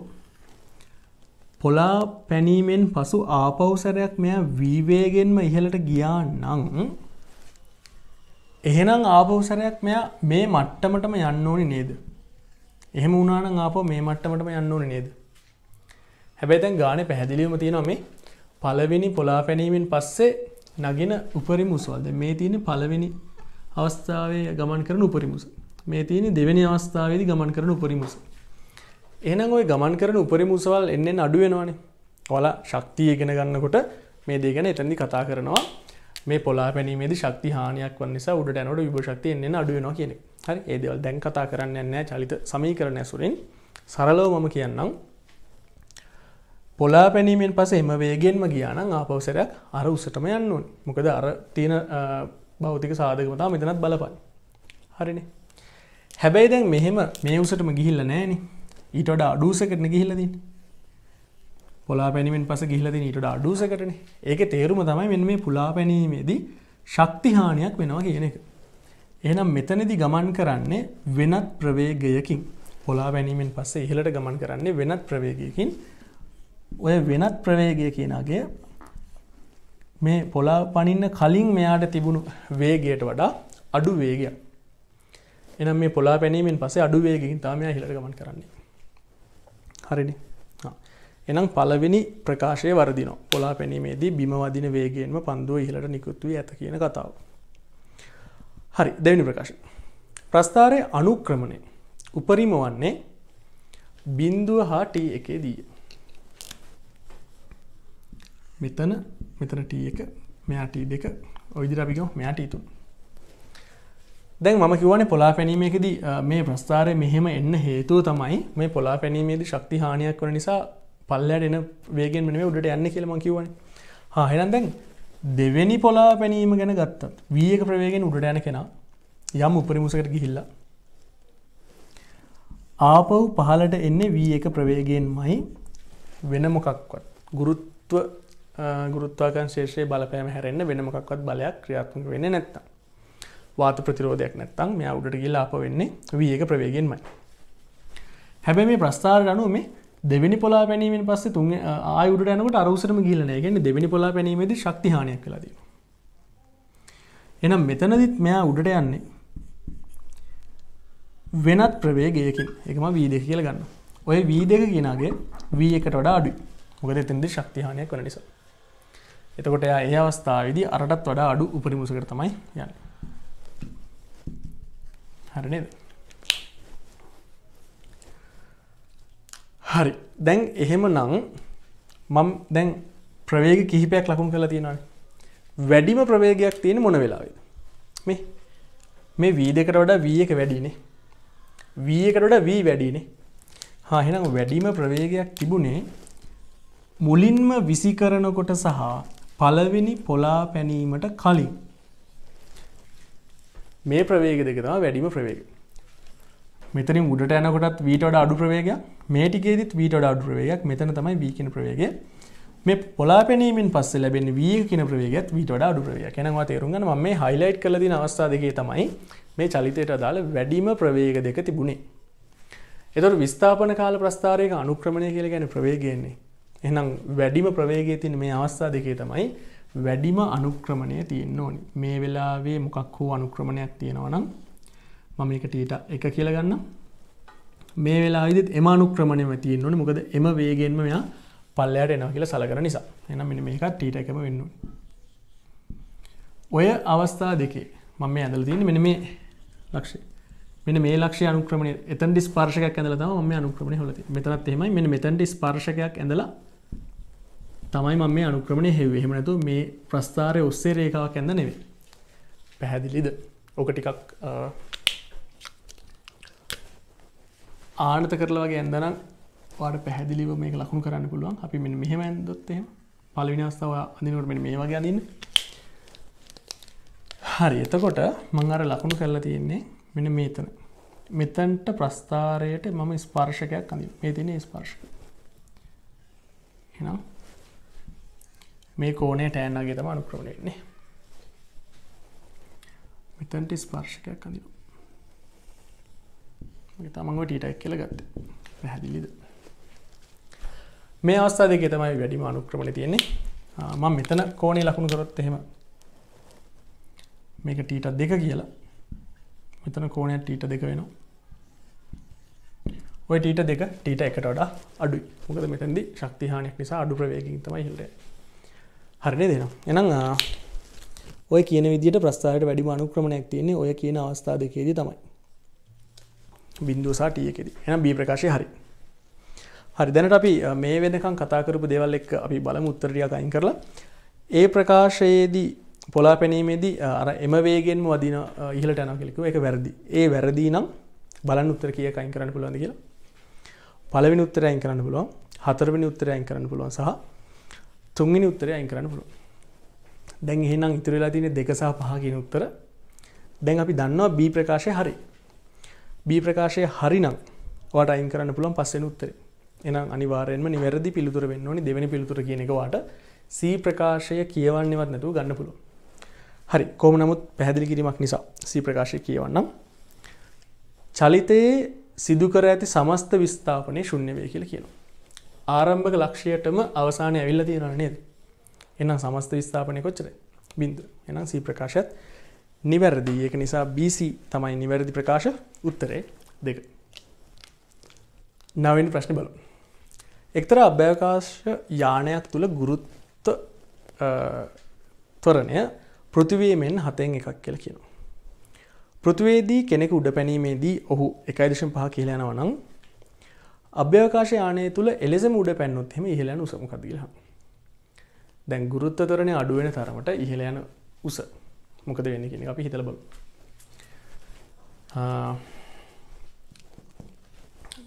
පොලා පැනීමෙන් පසු ආපවසරයක් මෙයා වීවේගෙන්ම ඉහළට ගියා නං එහෙනම් ආපවසරයක් මෙයා මේ මට්ටමටම යන්න ඕනි නේද? එහෙම වුණානම් ආපහු මේ මට්ටමටම යන්න ඕනි නේද? හැබැයි දැන් ගානේ පැහැදිලිවම තියෙනවා මේ පළවෙනි පොලා පැනීමෙන් පස්සේ නගින උපරිම උසවල් දැන් මේ තියෙන්නේ පළවෙනි අවස්ථාවේ ගමන් කරන උපරිම උස මේ තියෙන්නේ දෙවෙනි අවස්ථාවේදී ගමන් කරන උපරිම උස එහෙනම් ඔය ගමන් කරන උපරිම උසවල් එන්නෙන් අඩු වෙනවානේ. ඔයාලා ශක්තිය ඉගෙන ගන්නකොට මේ දේ ගැන එතනදි කතා කරනවා. මේ පොලා පැනීමේදී ශක්ති හානියක් වන නිසා උඩට යනකොට විභව ශක්තිය එන්නෙන් අඩු වෙනවා කියන එක. හරි. ඒ දේවල් දැන් කතා කරන්න යන්නේ නැහැ චලිත සමීකරණ ඇසුරින්. සරලව මම කියන්නම්. පොලා පැනීමෙන් පස්සේ එම වේගෙන්ම ගියා නම් ආපහු සැරයක් අර උසටම යන්න ඕනේ. මොකද අර තියෙන භෞතික සාධකම තමයි මෙතනත් බලපන්නේ. හරිනේ. හැබැයි දැන් මෙහෙම මේ උසටම ගිහිල්ලා නැහනේ. ඊට අඩුසකටන ගිහිලදින් පොලා පැනිමෙන් පස ගිහිලදින ඊට අඩුසකටන ඒක තේරුම තමයි මෙන්න මේ පුලා පැනීමේදී ශක්තිහානියක් වෙනවා කියන එක. එහෙනම් මෙතනදි ගමන් කරන්නේ වෙනත් ප්‍රවේගයකින් පොලා පැනීමෙන් පස්සේ ඉහලට ගමන් කරන්නේ වෙනත් ප්‍රවේගයකින් ඔය වෙනත් ප්‍රවේගය කියනගේ මේ පොලා පනින්න කලින් මෙයාට තිබුණු වේගයට වඩා අඩු වේගයක් එනම් මේ පොලා පැනීමෙන් පසේ අඩු වේගකින් තාමයා හිලට ගමන් කරන්නේ හරිනි එනම් පළවෙනි ප්‍රකාශය වර්දිනවා පොලා පැනීමේදී බිම වදින වේගෙන්ම පන්දුව ඉහලට නිකුත්වී ඇත කියන කතාව. හරි දෙවනි ප්‍රකාශ. ප්‍රස්ථාරය අනුක්‍රමණය උපරිම වන්නේ බින්දුව හා ටී එකේ දී. මෙතන මෙතන ටී එක මෙයාටී දෙක ඔයිදිර අපිකෝ මෙයාටීතුන් දැන් මම කිවනේ පොලා පැනීමේකදී මේ ප්‍රස්ථාරය මෙහෙම එන්න හේතුව තමයි මේ පොලා පැනීමේදී ශක්ති හානියක් වන නිසා පල්ලයට එන වේගෙන් මෙ උඩට යන්න කියලම කිවන හෙනම් දැන් දෙවෙනි පොලා පැනීම ගැන ගත්තත් වී එක ප්‍රවේගෙන් උඩට යන කෙනා යම් උපරිමුසකට ගිහිල්ලා ආපව් පහලට එන්නේ වී එක ප්‍රවේගෙන් මයි වෙන මොකක්වත්. ගුරුත්ව ගුරුත්වාකන් ශේෂය බලපෑම හැරෙන්න්න වෙන මොකක්වත් බලයක් ක්‍රියාත්මක වෙන්න නැත්තම් වාත ප්‍රතිරෝධයක් නැත්තම් මෙයා උඩට ගිල්ලා අප වෙන්නේ වී එක ප්‍රවේගෙන්මයි හැබැ මේ ප්‍රස්ථාර අනුව මේ දෙවනි පොලා පැනීමෙන් පස්සේ තුන් ආයුට යනකට අරවසරම ගිලන ගැන දෙවනි පොලා පැනීමේද ශක්තිහානයක් කලදී එනම් මෙතනදිත් මෙයා උඩට යන්නේ වෙනත් ප්‍රවේගයකින් එකම වී දෙක කියල ගන්න ඔය වී දෙක කියනගේ වී එකට වඩා අඩු මොකද එතෙන්ද ශක්තිහානයක් වන නිසා එතකොට එයා ඒ අවස්ථාවේදී අරටත් වඩා අඩු උපරිමුසකට තමයි යන්න. හරිනේද හරි. දැන් එහෙම නං මම් දැන් ප්‍රවේග කිහිපයක් ලකුණු කළ තියෙනවාන. වැඩිම ප්‍රවේගයක් තියෙන මොන වෙලාවෙද? මේ මේ වී දෙකට වඩා වී එක වැඩිනේ. වී එකට වඩා වී වැඩිනේ. හා එහෙනම් වැඩිම ප්‍රවේගයක් තිබුණේ මුලින්ම විසි කරනකොට සහ පළවෙනි පොලා පැනීමට කලින්. මේ ප්‍රවේග දෙක තමයි වැඩිම ප්‍රවේග. මෙතනින් උඩට යනකොටත් වීට වඩා අඩු ප්‍රවේගයක්. මේ ටිකේදීත් වීට වඩා අඩු ප්‍රවේගයක්. මෙතන තමයි v කියන ප්‍රවේගය. මේ පොලා පැනීමෙන් පස්සේ ලැබෙන v කියන ප්‍රවේගයත් වීට වඩා අඩු ප්‍රවේගයක්. එනවා තේරුම් ගන්න මම මේ හයිලයිට් කරලා තියෙන අවස්ථා දෙකේ තමයි මේ චලිතයට අදාළ වැඩිම ප්‍රවේග දෙක තිබුණේ. එතකොට විස්ථාපන කාල ප්‍රස්ථාරයක අනුක්‍රමණය කියලා කියන්නේ ප්‍රවේගයන්නේ එහෙනම් වැඩිම ප්‍රවේගයේ තියෙන මේ අවස්ථා දෙකේ තමයි වැඩිම අනුක්‍රමණය තියෙන්න ඕනි. මේ වෙලාවේ මොකක් හෝ අනුක්‍රමණයක් තියෙනවා නම් මම එක ටීට එක කියල ගන්න මේ වෙලාවිදත් එම අනුක්‍රමණයම තියෙන් ඕන. මොකද එම වේගෙන්ම මෙයා පල්ලයට එනවා කියලා සලකර නිසා. එනම් මෙ මේකත් ටීට එකම වෙන්න ඔය අවස්ථා දෙකේ මම මේ ඇදල තියන මෙන මේ ලක්ෂේ මෙන මේ ලක්ෂ අනුක්‍රමණ එතන් ස්පාර්ශකයක් ඇඳල තම ම අනුක්‍රමණ හොලති මෙතනත් එමයි මෙ මෙතැන්ට ස්පාර්ශකයක් ඇඳලා තමයි මම මේ අනුක්‍රමණය හෙව එහෙමනතු මේ ප්‍රස්ථාරය ඔස්සේ රේකාවක් ඇඳ නෙවේ පැහැදිලිද? ඕක ටිකක් ආනත කරලවගේ ඇන්දනම් වාට පැහැදිලිව මේක ලකුණු කරන්න පුළුවන්. අපි මෙ මෙහෙම ඇන්දොත්තේ පලවිනි අවස්ථාව අඳිනකට මෙ මේ වගේ අඳන්න. හරි. එතකොට මං අර ලකුණු කරලා තියෙන්නේ මෙන මේතන. මෙතන්ට ප්‍රස්ථාරයට මම ස්පර්ශකයක් අඳ මේ තින ස්පර්ශක. එනම් මේ කෝනේ ටෑන්නගේ තම අනුක්‍රමණයන්නේ මෙතන්ට ස්පර්ශකයක් අඳිනවා. තමන්ව ටීටක් කියල ගත්ත. පැහැදිලිද? මේ අවස්ථා දෙක තමයි වැඩිම අනුක්‍රමණ තියෙන්නේ. මං මෙතන කෝනේ ලකුණු කරොත් එහෙම මේක ටීට දෙක කියලා මෙතන කෝනය ටීට දෙක වෙනවා. ඔය ටීට දෙක ටීට එකට වඩා අඩුයි. මොකද මෙතැදි ශක්තිහානයක් නිසා අඩු ප්‍රවේගින් තමයි හිල්ට හරිනේ දෙනවා එනම් ඔය කියන විදිට ප්‍රස්ථාවට වැඩි අනුක්‍රමණයක් තියන්නේ ඔය කියන අවස්ථා දෙකේදී තමයි. බින්දුවසා ටියකෙද එනම් බී ප්‍රකාශය හරි. හරි දැනට අපි මේ වෙනකම් කතාකරපු දෙවල් එක් අපි බලමු උත්තරියක් අයින් කරලා. ඒ ප්‍රකාශයේදී පොලා පැනීමේදී අර එම වේගෙන්ම වදින ඉහලට යන කෙලෙකු එක වැරදි. ඒ වැරදි නම් බලන්න උත්තර කිය අයින් කරන්න පුළුවන් කියලා. පළවෙනි උත්තරය අයින් කරන්න පුළුවන්. හතරවෙනි උත්තරය අයින් කරන්න පුළුවන් සහ තුන්වෙනි උත්තරය අයින් කරන්න පුළුවන්. දැන් එහෙනම් ඉතුරු වෙලා තියෙන දෙක සහ පහ කියන උත්තර. දැන් අපි දන්නවා B ප්‍රකාශය හරි. බී ප්‍රකාශය හරිනම් වාට අයින් කරන්න පුළුවන් පස්සෙන උත්තර. එනම් අනිවාරයෙන්ම නිවැරදි පිළිතුර වෙන්න ඕනි දෙවැනි පිළිතුර කියන එකවාට සී ප්‍රකාශය කියවන්නවත් නැතුව ගන්න පුළුව හරි කෝම නමුත් පැහැදිලි කිරීමක් නිසා සී ප්‍රකාශය කියවන්නම්. චලිතයේ සිදුකර ඇති සමස්ත විස්ථාපනය ශුන්‍යවය කියල කියන ආරම්භක ලක්ෂයටම අවසානය ඇවිල්ල තියෙන නේද එනම් සමස්ත විස්ථාපනය කොච්චර බින්ද එනම් සී ප්‍රකාශත් නිවැරදි ඒක නිසා BC තමයි නිවැරදි ප්‍රකාශ උත්තරේ දෙක. නවෙන් ප්‍රශ්න බලු. එක්තර අභ්‍යවකාශ යානයක් තුළ ගුරුත්ත තොරණය පෘතිවීමෙන් හතෙන් එකක් කියල කියන. පෘතිවේදී කෙනෙක උඩ පැනීමේදී ඔහු එකයිදශම් පහ කියලයනව නම් අභ්‍යවකාශ යානය තුළ එලෙසම උඩ පැන්නොත් හෙම ඉහලයන උසමකදීල. දැන් ගුරුත්ත තොරණය අඩුවෙන තරමට ඉහලයන උස මොකද වෙන්න කියෙන අපි හිතල බල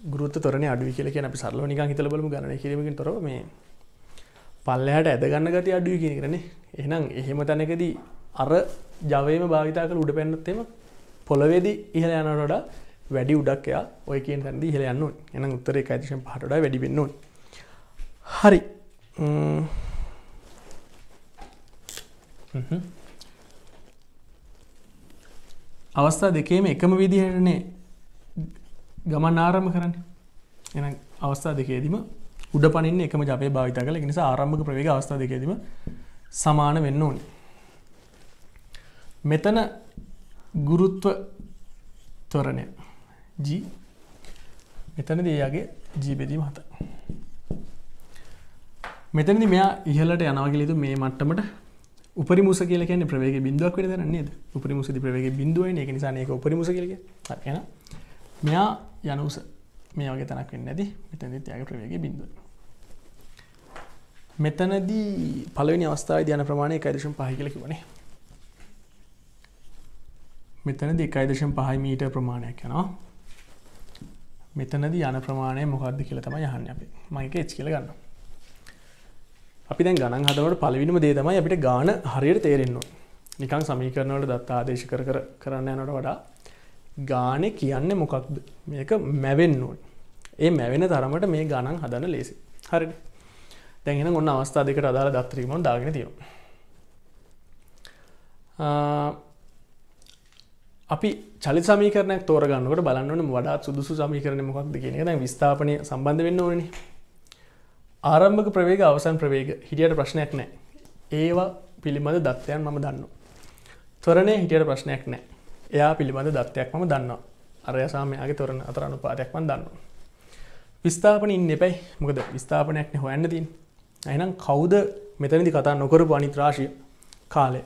ගුරුත් තොරන අඩුව කියල කියන අපි සරල නික හිතල බලම ගන්න කිරීමකින් තොර මේ පල්ලහට ඇදගන්න ගති අඩුව කියන කරන එහෙනම් එහෙම තැනකදී අර ජවයම භාවිතා කළ උඩ පැන්නත්තෙම පොළවේදී ඉහළ යනට වැඩි උඩක් එයා ඔය කියෙන් තැන්ද ඉහළ යන්න එන උත්තරේ ඇතිශෙන් පහට වැඩි වෙන්න හරි. අවස්ථා දෙකේම එකම විදිහටනේ ගමන් ආරම්භ කරන්න. එන අවස්ථා දෙකේදීම උඩ පනින්න එකම ජපය භාවිත කළ නිසා ආරම්භක ප්‍රවේග අවස්ථා දෙකේදීම සමාන වෙන්න ඕනි. මෙතන ගුරුත්ව තොරණය ජී මෙතන දයාගේ ජීබෙදීම හත මෙතනදි මෙයා ඉහලට යනවාගලිතු මේ මට්ටමට උපරි මුස කියල කියන ප්‍රවේග බින්දුවක් වෙද නේද? උපරි මුසදි ප්‍රවේග බින්දුව එක නිසානක උපරි මුස කියලක එන මෙයා යනුස මේ වගේ තනක් වෙන්න ඇති මෙතැදි ත්‍යයාග ප්‍රවේග බින්දුව මෙතනදී පලවෙනි අවස්ථාව ධ්‍යන ප්‍රමාණය එකයිදශම් පහි කලකි වනේ මෙතනද එකයිදශම් පහයි මීට ප්‍රමාණයක් යනවා. මෙතනද යන ප්‍රමාණය මොකක්ද කියල තම යහන්න අපේ. මයික එච් කියල ගන්න අපි දැන් ගණන් හදවට පලවිනිම දේ තමයි අපිට ගාන හරියට තේරෙන්නවා නිකං සමීකරනවට දත්තා ආදේශ කර කර කරන්න යනට වඩා ගානෙ කියන්න මොකක්ද? මේක මැවෙන්නුවන් ඒ මැවෙන තරමට මේ ගණන් හදන ලේසි. හරි දැගෙන ඔන්න අවස්ථා දෙකට අදාළ දත්රීමන් දාගෙන තියෙනවා. අපි චලි සමීකරනයක් තෝරගන්නකට බලන්නවන වඩා සුදුසු සමීකරන මොකක්ද කියන ද විස්ථාපනය සම්බන්ධ වෙන්න ඕනි ආරම්භක ප්‍රවේග අවසන් ප්‍රවේග. හිටියට ප්‍රශ්නයක් නෑ ඒවා පිළිබඳ දත්වයන් මම දන්න තොරණය හිටියට ප්‍රශ්නයක් නෑ එයා පිළිබඳ දත්වයක් මම දන්නවා. අරයසාමයාගේ තොරණ අතර අනුපාතයක්මන් දන්න විස්ථාපන ඉන්න එපැයි. මොකද විස්ථාපනයක්න හොයන්න තින් ඇනම් කවුද මෙතනදි කතා නොකරපු අනිත්‍රාශය කාලය.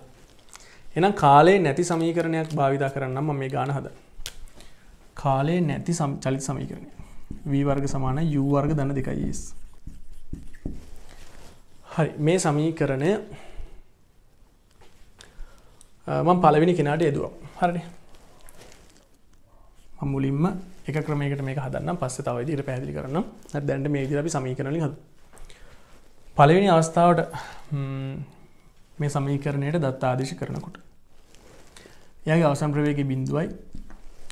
එනම් කාලේ නැති සමීකරණයක් භාවිතා කරන්නම් මේ ගාන හද කාලේ නැති චලිත සමීකරණය. වී වර්ග සමාන යු වර්ග දන්න දෙකයිස් හරි මේ සමීකරණය මං පලවෙනි කෙනාට යදුව. හරි මුලින්ම එක ක්‍රමයකට මේ හදන්න පස්ස තව දිර පැදිලි කරන්න දැන්ට මේ දිරපි සමීකරණය හද පලවෙනි අවස්ථාවට මේ සමීකරණයට දත්තා ආදේශ කරනකොට. යගේ අවසම් ප්‍රවේග බින්දුවයි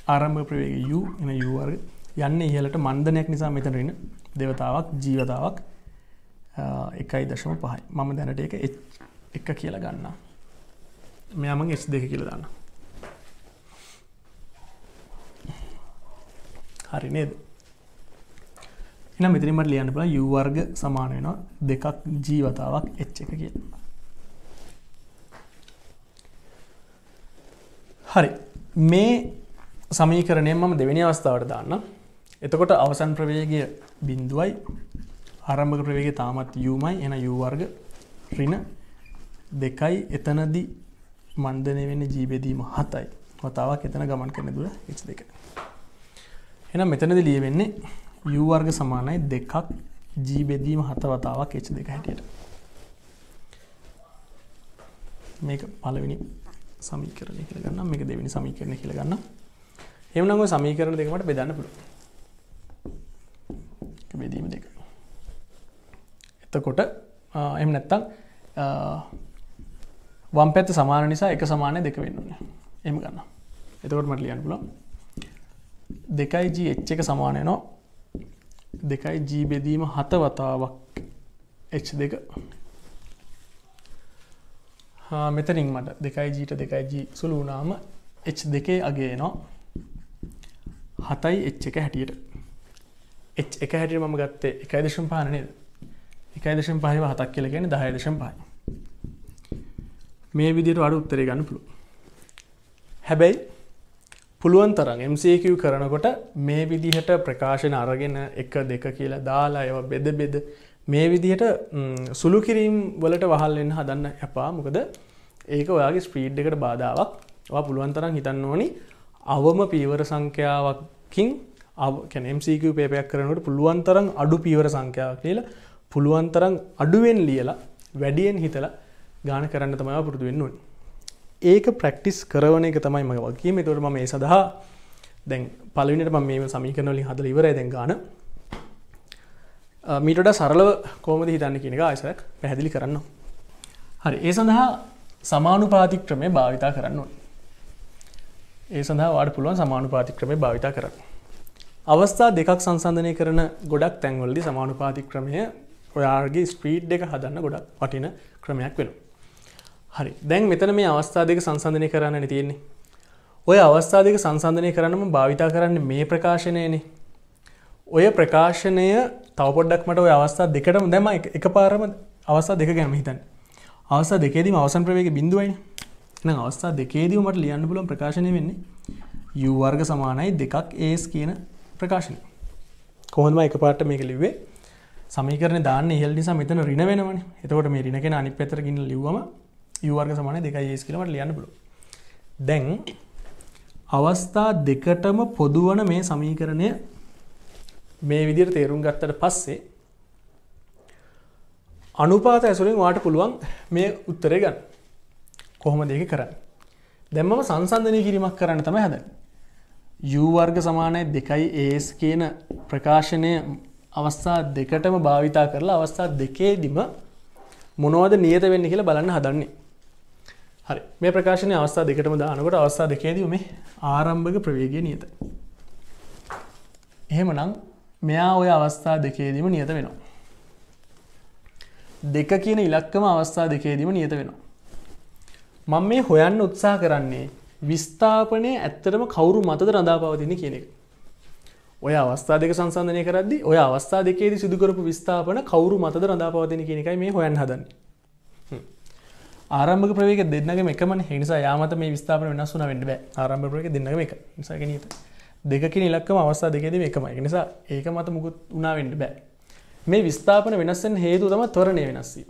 ආරම්භ ප්‍රවේග යු එන යුවර්ග යන්න ඉහලට මන්දනයක් නිසා මෙතනරෙන දෙවතාවක් ජීවතාවක් එකයි දශම පහයි. මම දැනට එක එක කියලා ගන්න මෙයාමං එස් දෙක කියල දන්න හරි නේද? එන මෙතරිමට ලියන්න බල යුවර්ග සමානයනවා දෙකක් ජීවතාවක් එච් එක කියලා. හරි. මේ සමීකරණය මම දෙවෙනි අවස්ථාවට දාන්න. එතකොට අවසන් ප්‍රවේගය බින්දුවයි ආරම්භක ප්‍රවේග තාමත් යුමයි. එන යුවර්ග රින දෙකයි. එතනදි මන්දනය වෙන්න ජීබෙදීම හතයි වතාවක් එතන ගමන් කරන දුර එච් දෙක. එනම් මෙතනද ලිය වෙන්නේ යුවර්ග සමානයි දෙකක් ජීබෙදීම හත වතාවක් එච් දෙක හැටියට. මේක පලවෙනි සමීකරණය කියල ගන්න මේක දෙවිනි සමීකරණය කියල ගන්න එමනංව සමීකරණ දෙකමට බෙදන්න පුළුව බෙදීම දෙක. එතකොට එම නැත්තං වම් පැත්ත සමාන නිසා එක සමානය දෙක වෙන්න එම ගන්න එතකොට මට ලියන්න පුල දෙකයි ජී එච් එක සමානය නෝ දෙකයි ජී බෙදීම හත වතාවක් එච් දෙක. මෙතනින් මට දෙකයි ජීට දෙකයිජී සුළු වනාම එච් දෙකේ අගේ නවා හතයි එච් එක හැටියට. එච් එක හැටිය මම ගත්තේ එකයි දශම් පානනේද එකයි දශම් පහව හතක් කියලගෙන දහය දශම් පහයි. මේ විදිට අඩු උත්තරේ ගන්න පුළුව හැබැයි පුළුවන් තරම් MCQ කරනකොට මේ විදිහට ප්‍රකාශන අරගෙන එක දෙක කියලා දාලා ඒව බෙද බෙද මේ විදිහට සුළු කිරීම් වලට වහල්ලෙන් හදන්න එපා. මොකද ඒක ඔයාගේ ස්පීඩ් එකට බාධාවක්. පුළුවන් තරම් හිතන්න ඕනි. අවම පීවර සංඛ්‍යාවකින් කැනම්සක පේපයක් කරනට පුළුවන් තරම් අඩු පීවර සංඛ්‍යාවක් කියලා පුළුවන් තරම් අඩුවෙන් ලියලා වැඩියෙන් හිතලා ගාන කරන්න තමයි පුරුදු වෙන්න ඕනි. ඒක ප්‍රක්ටිස් කරවන එක තමයි මගේ වගේ මෙතොට ම මේ සඳහා දැන් පලවිනිට ම මේ සමීකනලින් හදල ඉවරයි දැන් ගාන. මීටට සරලව කෝමද හිතන්න කියනක ආයසයක් පැහැදිලි කරන්න. හරි. ඒ සඳහා සමානුපාතික් ක්‍රමය භාවිතා කරන්න ඕන. ඒ සඳහා වාට පුළුවන් සමානුපාතික් ක්‍රමය භාවිතා කරන්න. අවස්ථා දෙකක් සංසන්ධනය කරන ගොඩක් තැන්වලදි සමානුපාතික් ක්‍රමය ඔයාගේ ස්පීඩ් එක හදන්න ගොඩක් වටින ක්‍රමයක් වෙන හරි. දැන් මෙතන මේ අවස්ථා දෙක සංසන්ධනය කරන්න තියෙන්නේ. ඔය අවස්ථා දෙක සංසන්ධනය කරන්නම භාවිතා කරන්න මේ ප්‍රකාශනයනේ. ඔය ප්‍රකාශනය තවපොඩක් මට ඔය අවස්ථා දෙකටම දැම එක පාරම අවස්ථා දෙක ගැන හිතන්න. අවස්ථා දෙකේදීම අවසන් ප්‍රවේග බිඳුවයි නම් අවස්ථා දෙකේදී මට ලියන්න පුලුවන් ප්‍රකාශනය වෙන්නේ යවර්ග සමානයි දෙකක් ඒස් කියන ප්‍රකාශනය. කොහොම එක පාට මේක ලිවේ සමිකරන දාන්න ඉහල් නිසා මෙතන රින වෙනවන. එතකොට මේ රිනගෙන අනි පැතරකින්න ලිව්වම යවර්ග සමාන දෙකයි ඒස් කියලට ලියන්න පුලු දැන් අවස්ථා දෙකටම පොදුවන මේ සමීකරණය මේ විදිර තේරුම් ගත්තට පස්සේ අනුපාත ඇසුරින් වාට පුළුවන් මේ උත්තරය ගන්න. කොහොම දෙක කරන්න? දැම්මම සංසන්ධනය කිරීමක් කරන්න තම හැද යවර්ග සමානය දෙකයි ඒස් කියන ප්‍රකාශනය අවස්ථා දෙකටම භාවිතා කරලා අවස්ථා දෙකේදිම මොනවද නියත වෙන්න කියලා බලන්න හදන්නේ. හරි. මේ ප්‍රකාශනය අවස්ථා දෙකටම දානකට අවස්ථා දෙකේදී මේ ආරම්භක ප්‍රවේගය නියත එහෙම නම් මෙයා ඔය අවස්ථා දෙකේදීම නියත වෙනවා දෙක කියන ඉලක්කම අවස්ථා දෙකේදීම නියත වෙනවා. මං මේ හොයන්න උත්සා කරන්නේ විස්ථාපනය ඇත්තටම කවුරු මතද රඳා පවතින කියන එක. ඔය අවස්ථා දෙක සංසන්ධනය කරදදි ඔය අවස්ථා දෙකේද සිදුකරපු විස්ථාපන කවුරු මතද රඳා පවතින කියන එකයි මේ හොයන් හදන්න. ආරම්භ ප්‍රවේග දෙන්නගම එකම හිනිසා යාමත මේ විස්ථාපන වෙනස් වුන වෙන්න බෑ ආරම්භ ප්‍රවේග දෙන්නගම එක නිසා නීත දෙකකින් ඉලක්කම අවස්ථා දෙකේද එකමයි නිසා ඒක මත මුකුත් උනා වෙන්න බෑ. මේ විස්ථාපන වෙනස්සෙන් හේතු තම තොරණය වෙනස්සී.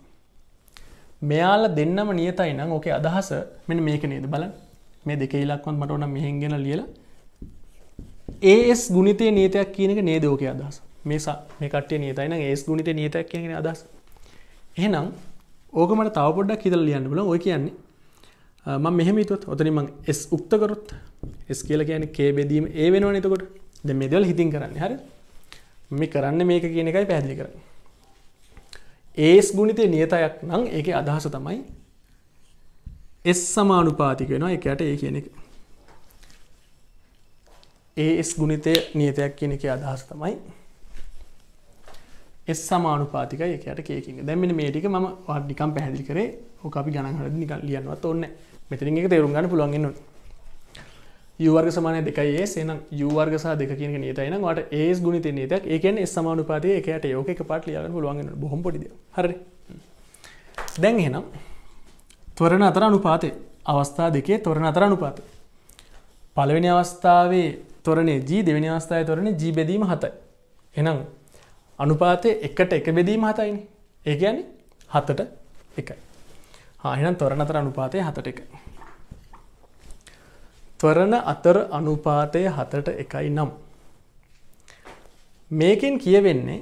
මෙයාල දෙන්නම නියතයි නම් ඕකේ අදහස මෙන මේක නේද? බල මේ දෙක ඉලක්වත් මට ඕන මෙහෙන්ගෙන ලියලා. ඒස් ගුණිතය නීතයක් කියනක නේදෝක අදහස්? මේසා මේ කටේ නීතයින ඒස් ගුණිත නීතයක් කියන අදහස්. එහෙනම් ඕකමට තව පොඩ්ඩක් හිතල ලියන්න බල ඔය කියන්නේ ම මෙහමතුත් ඔතනින් මං එස් උක්තකරොත් එස් කියල කියන කේ බෙදීම ඒ වෙනවා නතකොට ද මෙදල් හිතින් කරන්න. හරි මේ කරන්න මේක කියන එකයි පැදිලි කර ඒස් ගුණිතය නියතයක් නම් ඒක අදහස තමයි එස් සමානුපාතික වෙනවා. එකට ඒ කියන එක. ඒස් ගුණිතය නියතයක් කියන එක අදහස් තමයි එස් සමානුපාතික එකට කියකින් දැමෙන මේටික ම වාඩිකම් පැහැදිලි කරේ. ඕක අපි ගණහට නික ලියන්නවත් ඔන්න මෙතරින් එක තේරුම් ගන්න පුළුවන්ගන්නවා යවර්ග සමානය දෙකයි ඒ සේනම් යවර්ග සහ දෙක කියන නීතයින වට ඒස් ගුණිත නීතයක් ඒකන සමානුපාතය එකට යෝක එක පාට ලියගන්න පුළුවන් බොහොම පොඩිද හරි දැන් එහෙනම් තොරණ අතර අනුපාතය. අවස්ථා දෙකේ තොරණ අතර අනුපාත පළවෙනි අවස්ථාවේ තොරණේ ජී දෙවැනි අවස්ථාව තොරණ ජී බෙදීම හතයි. එනම් අනුපාතය එකට එක බෙදීම හතයින ඒ කියන්නේ හතට එකයි. හාහිනම් තොරණ අතර අනුපාතය හතට එකයි. ත්වරණ අතර අනුපාතය හතට එකයි නම්. මේකෙන් කියවෙන්නේ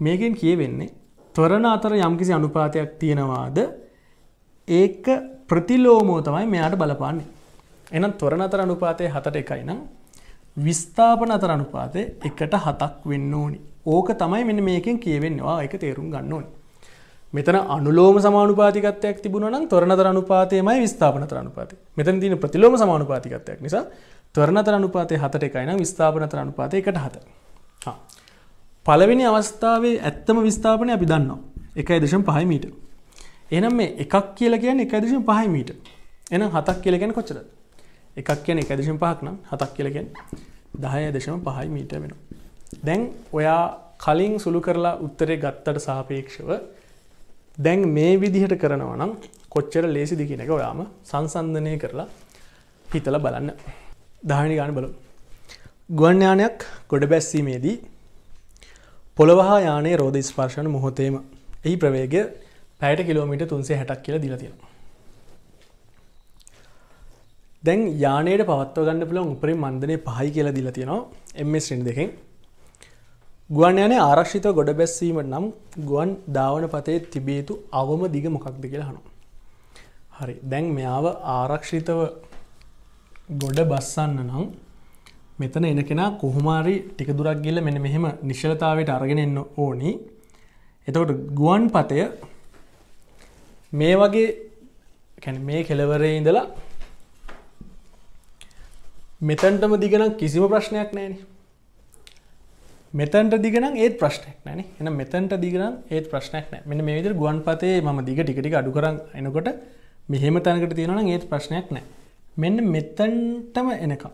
මේකෙන් කියවෙන්නේ ත්වරණ අතර යම්කිසි අනුපාතයක් තියෙනවාද ඒක ප්‍රතිලෝමෝ තමයි මෙයාට බලපාන්නේ. එනම් ත්වරණ අතර අනුපාතය හතට එකයි නම් විස්ථාපන අතර අනුපාතය එකට හතක් වෙන්න ඕනි. ඕක තමයි මෙන්න මේකෙන් කියවෙන්නවා එක තේරුම් ගන්න ඕනි. මෙතන අනුලෝම සමානුපාතිකත්වයක් තිබුණ නම් තොරණතර අනුපාතයමයි විස්ථාපනතර අනුපාතය. මෙතන තින ප්‍රතිලෝම සමානුපාතිකත්වයක් නිසා තොරණතර අනුපාතය හතට එකයි නම් විස්ථාපනතර අනුපාතය එකට හත. පළවෙනි අවස්ථාවේ ඇත්තම විස්ථාපනය අපි දන්නවා. එකයි දශම් පහයි මීට එනම් මේ එකක් කියල කියන එක දශම් පහයි මීට එනම් හතක් කියලගෙන කොච්චර එකක් කියන එක දශම් පහක් නම් හතක් කියලගෙන් දහය දශම පහයි මීට වෙන දැන් ඔයා කලින් සුළු කරලා උත්තරේ ගත්තට සාපේක්ෂව දැන් මේ විදිහට කරනවා නම් කොච්චර ලේසිදි කියන එක ඔයාම සංසන්ධනය කරලා හිතල බලන්න දහනි ගාන බලු. ගුවන්්‍යානයක් ගොඩ බැස්සීමේදී පොළවහා යානේ රෝධ ස්පර්ශණ මොහොතේම එහි ප්‍රවේග පැයට කිලෝමිට තුන්සේ හැටක් කියල දිලතියෙන. දැන් යානයට පවත්ව ගන්න පුළන් උපරි මන්දනය පහයි කියලා දිල තියෙනවා එම්ස් රින් දෙකින් ගුවන් යන ආරක්ෂිත ගොඩ බැස්සීමට නම් ගුවන් ධාවන පතේ තිබේතු අවම දිග මොකක්ද කියලා හනු. හරි. දැන් මෙයාව ආරක්ෂිතව ගොඩ බස්සන්න නම් මෙතන එන කෙනා කොහොමාරි ටික දුරක් ගිල්ල මෙන මෙහෙම නිශ්ලතාවට අරගෙන එන්න ඕනි. එතකොට ගුවන් පතය මේ වගේ කැන මේ කෙලවරේ ඉඳලා මෙතැන්ටම දිගනම් කිසිම ප්‍රශ්නයක් නෑන මෙතැන්ට දිගන ඒත් ප්‍රශ්නයක් නෑන එන මෙතැන්ට දිගනම් ඒත් ප්‍රශ්නයක් නෑ. මෙන මේ විදිර ගුවන් පතේ ම දිග ටිකටි අඩු කරන්න එනකොට මෙහෙම තැනකට තියෙනන ඒත් ප්‍රශ්නයක් නෑ. මෙන්න මෙතැන්ටම එනකම්.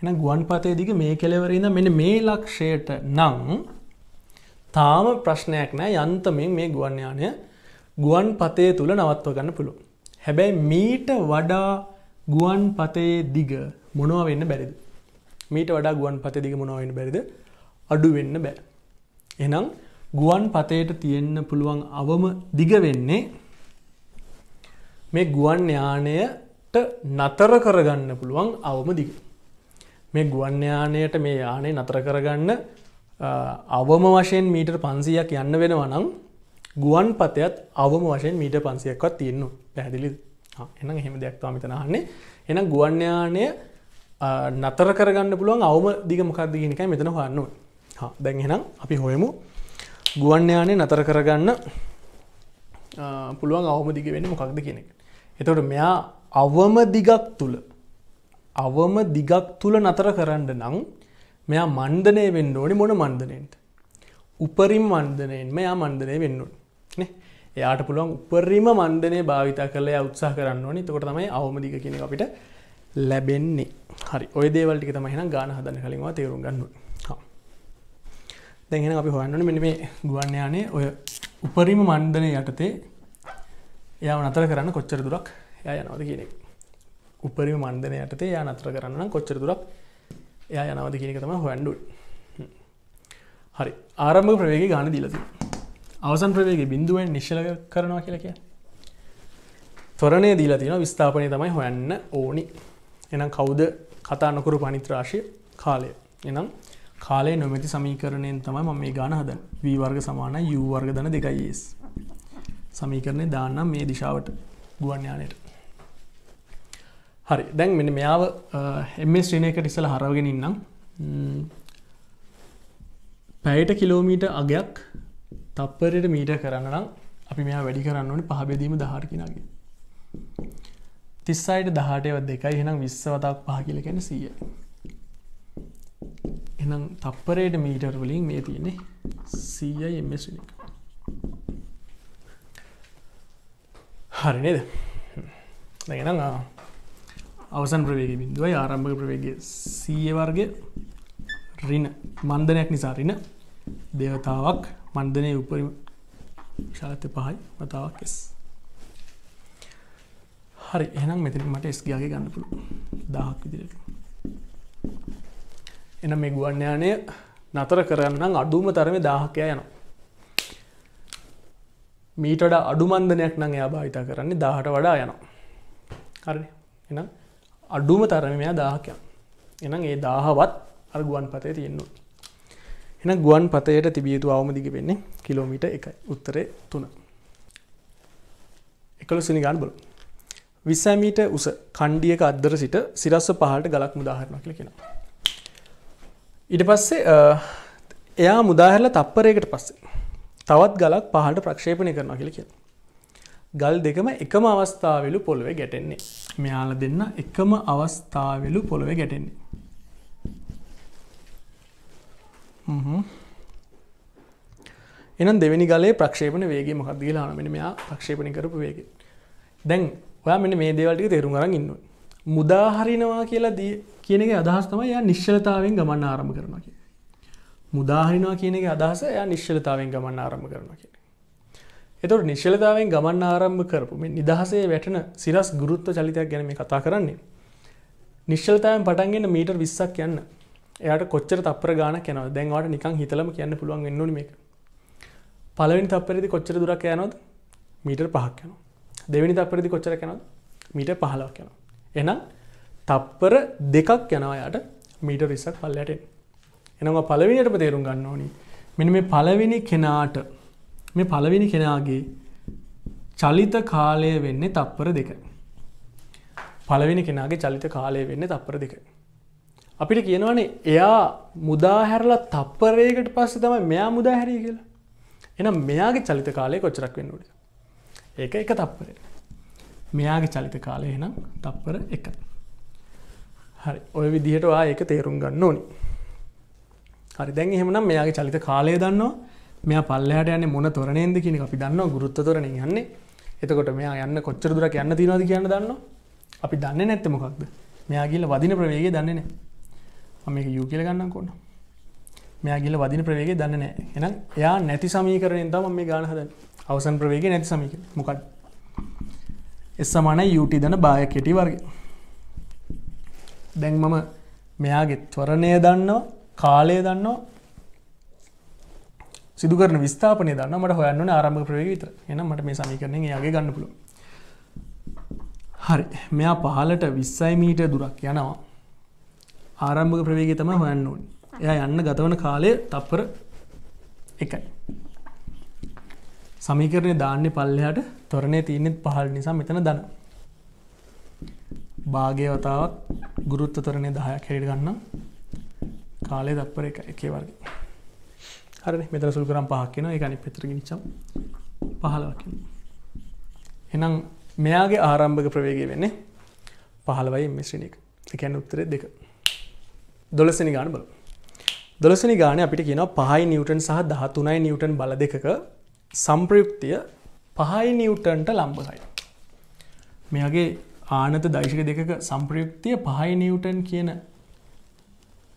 එන ගුවන් පතේ දිග මේ කෙලවරන්න මෙන්න මේ ලක්ෂයට නං තාම ප්‍රශ්නයක් නෑ. යන්තමින් මේ ගුවන්්‍යානය ගුවන් පතේ තුළ නවත්ව ගන්න පුළු හැබැයි මීට වඩා ගුවන් පතේ දිග මොනව වෙන්න බැරිද? මීට වඩා ගුවන් පත දිග මොනවවෙන්න බැරිද? අඩු වෙන්න බෑ. එනම් ගුවන් පතයට තියෙන්න පුළුවන් අවම දිග වෙන්නේ මේ ගුවන් යානයට නතර කරගන්න පුළුවන් අවම දිග. මේ ගුවන් යානයට මේ යානය නතර කරගන්න අවම වශයෙන් මීට පන්සියක් යන්න වෙනවනම් ගුවන් පතයත් අවම වශයෙන් මීට පන්සියක්වත් තියෙන්නු පැදිලි එන එහෙම දෙයක්වා මිතනහන්නේ එන ගුවන්්‍යානය නතර කරගන්න පුළුවන් අවම දිග මොකක්ද කියනකයි මෙතන හන්න දැන්හෙනම් අපි හොයමු. ගුවන්්‍යානය නතර කරගන්න පුළුවන් අවම දිග වෙන්න මොකක්ද කියන එක. එතකොට මෙයා අවම දිගක් තුළ අවම දිගක් තුළ නතර කරන්න නම් මෙයා මන්දනය වෙන්න ඕනි මොන මන්දනයට උපරිම් මන්දනයෙන් මෙයා මන්දනය වෙන්නුන් එයාට පුළුවන් උපරිම මන්දනය භාවිත කල උත්සාහ කරන්න ඕනි. තකොට තමයි අවමදික කියන අපිට ලැබෙන්නේ. හරි. ඔය දේවල්ටික තමයින ගාන හදන කලින්වා තේරුම් ගන්න දැගෙන අපි හොයන්නන මෙ මේ ගුවන්්‍යානය ඔය උපරිම මණ්ඩනය යටතේ එයා නතර කරන්න කොච්චර දුරක් එය යනවද කියන උපරිම මන්දනය යටතේ යා නතර කරන්න කොච්චර දුරක් එයා යනවද කියනක තම හොන්ඩු හරි. ආරම්භ ප්‍රවේග ගාන දීලති අවසන් ප්‍රවේගේ බිඳුවෙන් නිශ්ල කරනවා කියලා කිය තොරණය දීලා තින විස්ථාපනය තමයි හොයන්න ඕනි. එනම් කවුද කතා නොකරු පනිත්‍රාශය කාලය. එනම් කාලේ නොමැති සමීකරණයෙන් තමයි මම මේ ගාන හදන් වී වර්ග සමාන යු වර්ග දන දෙකයිස් සමීකරණය දාන්නම් මේ දිශාවට ගුවන්්‍යානයට හරි. දැන් මෙන මෙයාව එම ශ්‍රීණයකට ඉස්සල හරවගෙන ඉන්නම්. පැයට කිලෝමීට අගයක් තප්පරයට මීට කරන්න නම් අපි මෙයා වැඩි කරන්න ඕනි පහබෙදීම දහරකිනගේ තිස්සයිට දහටයවත් දෙකයි. හෙනම් විශ්වතාවක් පහ කියලකැන සීය. එනම් තප්පරයට මීටර් වලින් මේ තියන්නේ සීයයි එමස් එක. හරි නේද? දැගෙනම් අවසන් ප්‍රවේග බින්දුවයි ආරම්භක ප්‍රවේග සීය වර්ග රින මන්දනයක් නිසාරින දෙවතාවක් මන්දනය උපරිම ශලත පහයි වතාවක් එස් හරි එනම් මෙතන මට ස්ගයාගේ ගන්න පුළු දහක් විදිරට එන මේ ගුවන්්‍යානය නතර කරන්න අඩුම තරම දාහකය යන මීටඩ අඩුමන්දනයක් නං එයා භාවිතා කරන්නේ දාහට වඩා යනවා. හරි එනම් අඩුම තරමයා දාහකයක් එනම් ඒ දාහවත් අර ගුවන් පතේ තියෙන්නවා එන ගුවන් පතයට තිබියයුතු අවමදික වෙන්නේ කිලෝමිට එකයි. උත්තරේ තුන. එකළු සිනි ගාන් බලු විස්සමීට උස කණ්ඩියක අද්දර සිට සිරස්ස පහට ගලක් මුදාහරණ කළ කෙන. ඉට පස්සේ එයා මුදාහරල තප්පරයකට පස්සේ තවත් ගලක් පහට ප්‍රක්ෂේපණය කරනවා කියල කිය. ගල් දෙකම එකම අවස්ථාවලු පොළොවේ ගැටෙන්නේ. මෙයාල දෙන්න එකම අවස්ථාවලු පොළොවේ ගැටෙන්නේ. එනම් දෙවැනි ගලේ ප්‍රක්ෂේපන වේගේ මොකක්දී ලානමෙන මෙයා ප්‍රක්ෂේපණි කරපු වේගේ දැන් ඔයා මෙන්න මේ දේවල්ටික තේරුම් අරන් ඉන්න මුදාහරිනවා කියලා දී කියන එක අදහස් තමයි යා නිශ්චලතාවෙන් ගමන්න ආරම්භ කරනවා කිය මුදාහරිනවා කියන එක අදහස යා නිශ්චලතාවෙන් ගමන්න ආරම්භ කරනවා කිය එතොට නිශ්චලතාවෙන් ගමන්න ආරම්භ කරපු මේ නිදහසේ වැටන සිරස් ගුරුත්ව චලිතයක් ගැන මේ කතා කරන්නේ. නිශ්චලතාවෙන් පටන්ගෙන මීටර් විස්සක් යන්න. එයට කොච්චර තපර ගාන කැනව දැන්වාට නිකං හිතලම කියන්න පුළුවන් වෙන්නනි මේක. පලවෙනි තපරදි කොච්චර දුරක් යනොත් මීටර් පහක් යනවා. දෙවැනි තපරදි කොච්චර කැනොත් මීට පහලක් යනවා. එනම් තප්පර දෙකක් යනවායට මීට රිස්සක් පල්ලට එනවා පලවිනිට තේරුම් ගන්න ඕනි. මෙන මේ පලවෙනි කෙනාට මේ පලවෙනි කෙනාගේ චලිත කාලය වෙන්නේ තප්පර දෙක. පලවෙනි කෙනගේ චලිත කාලය වෙන්න තප්පර දෙක. අපිට කියනවනේ එයා මුදාහැරලා තප්පරයකට පස්ස තමයි මෙයා මුදාහැරී කියලා. එනම් මෙයාගේ චලිත කාලය කොච්චරක් වෙන්නුට ඒක එක තප්පරය මෙයාගේ චලිත කාලය නම් තප්පර එක. හරි. ඔය විදිහට වා ඒක තේරුම් ගන්න ඕනි. හරි. දැන් එහෙමනම් මෙයාගේ චලිත කාලය දන්නවා. මෙයා පල්ලෙහාට යන්නේ මොන තොරණයෙන්ද කියන එක අපි දන්නවා. ගුරුත්ව තොරණෙන් යන්නේ. එතකොට මෙයා යන්න කොච්චර දුරක් යන්න තියෙනවද කියන්න දන්නවා. අපි දන්නේ නැත්තේ මොකක්ද? මෙයා ගිහලා වදින ප්‍රවේගය දන්නේ නැහැ. මම මේක u කියලා ගන්නම්කෝ ඔන්න මෙයා ගිහලා වදින ප්‍රවේගය දන්නේ නැහැ. එහෙනම් එයා නැති සමීකරණයෙන් තමයි මම මේ ගාන හදන්නේ. අවසන් ප්‍රවේගය නැති සමීකරණය. මොකක්ද? S සමානයි ut දන බාය කෙටි වර්ගය දැන් මම මෙයාගේ ත්වරණය දන්නවා කාලය දන්නවා සිදු කරන විස්ථාපනය දන්න මට හොයන්න ආරම්භ ප්‍රවේග විතර. එන මට මේ සමීකරණය යාගේ ගන්න පුළුව හරි. මෙයා පහලට විස්සයි මීට දුරක් යනවා. ආරම්භක ප්‍රවේග තම හොයන්න ඕන්. එයා යන්න ගතවන කාලය තප්පර එකයි. සමීකරණය දාන්න පල්ලයාට තොරණය තියනෙත් පහල් නිසා මෙතන දන්න භාගය වතාවක් ගුරුත්ත තොරණය දහයක් හැඩ ගන්න කාලය දප්පර එක එකේ වර්ගේ හරි මෙතන සුළු කරම් පහක් වෙනවා ඒක අනිත් පැත්තට ගෙනිච්චම 15ක් එහෙනම් මෙයාගේ ආරම්භක ප්‍රවේගය වෙන්නේ 15යි ms ශ්‍රේණියක. ඒ කියන්නේ උත්තරේ දෙක. 12 වෙනි ගාන බලමු. 12 වෙනි ගානේ අපිට කියනවා 5යි නිව්ටන් සහ 13යි නිව්ටන් බල දෙකක සම්ප්‍රයුක්තිය 5යි නිව්ටන්ට ලම්බයි. මෙයාගේ ආනත දෛශික දෙකක සම්ප්‍රයුක්තිය 5යි නිව්ටන් කියන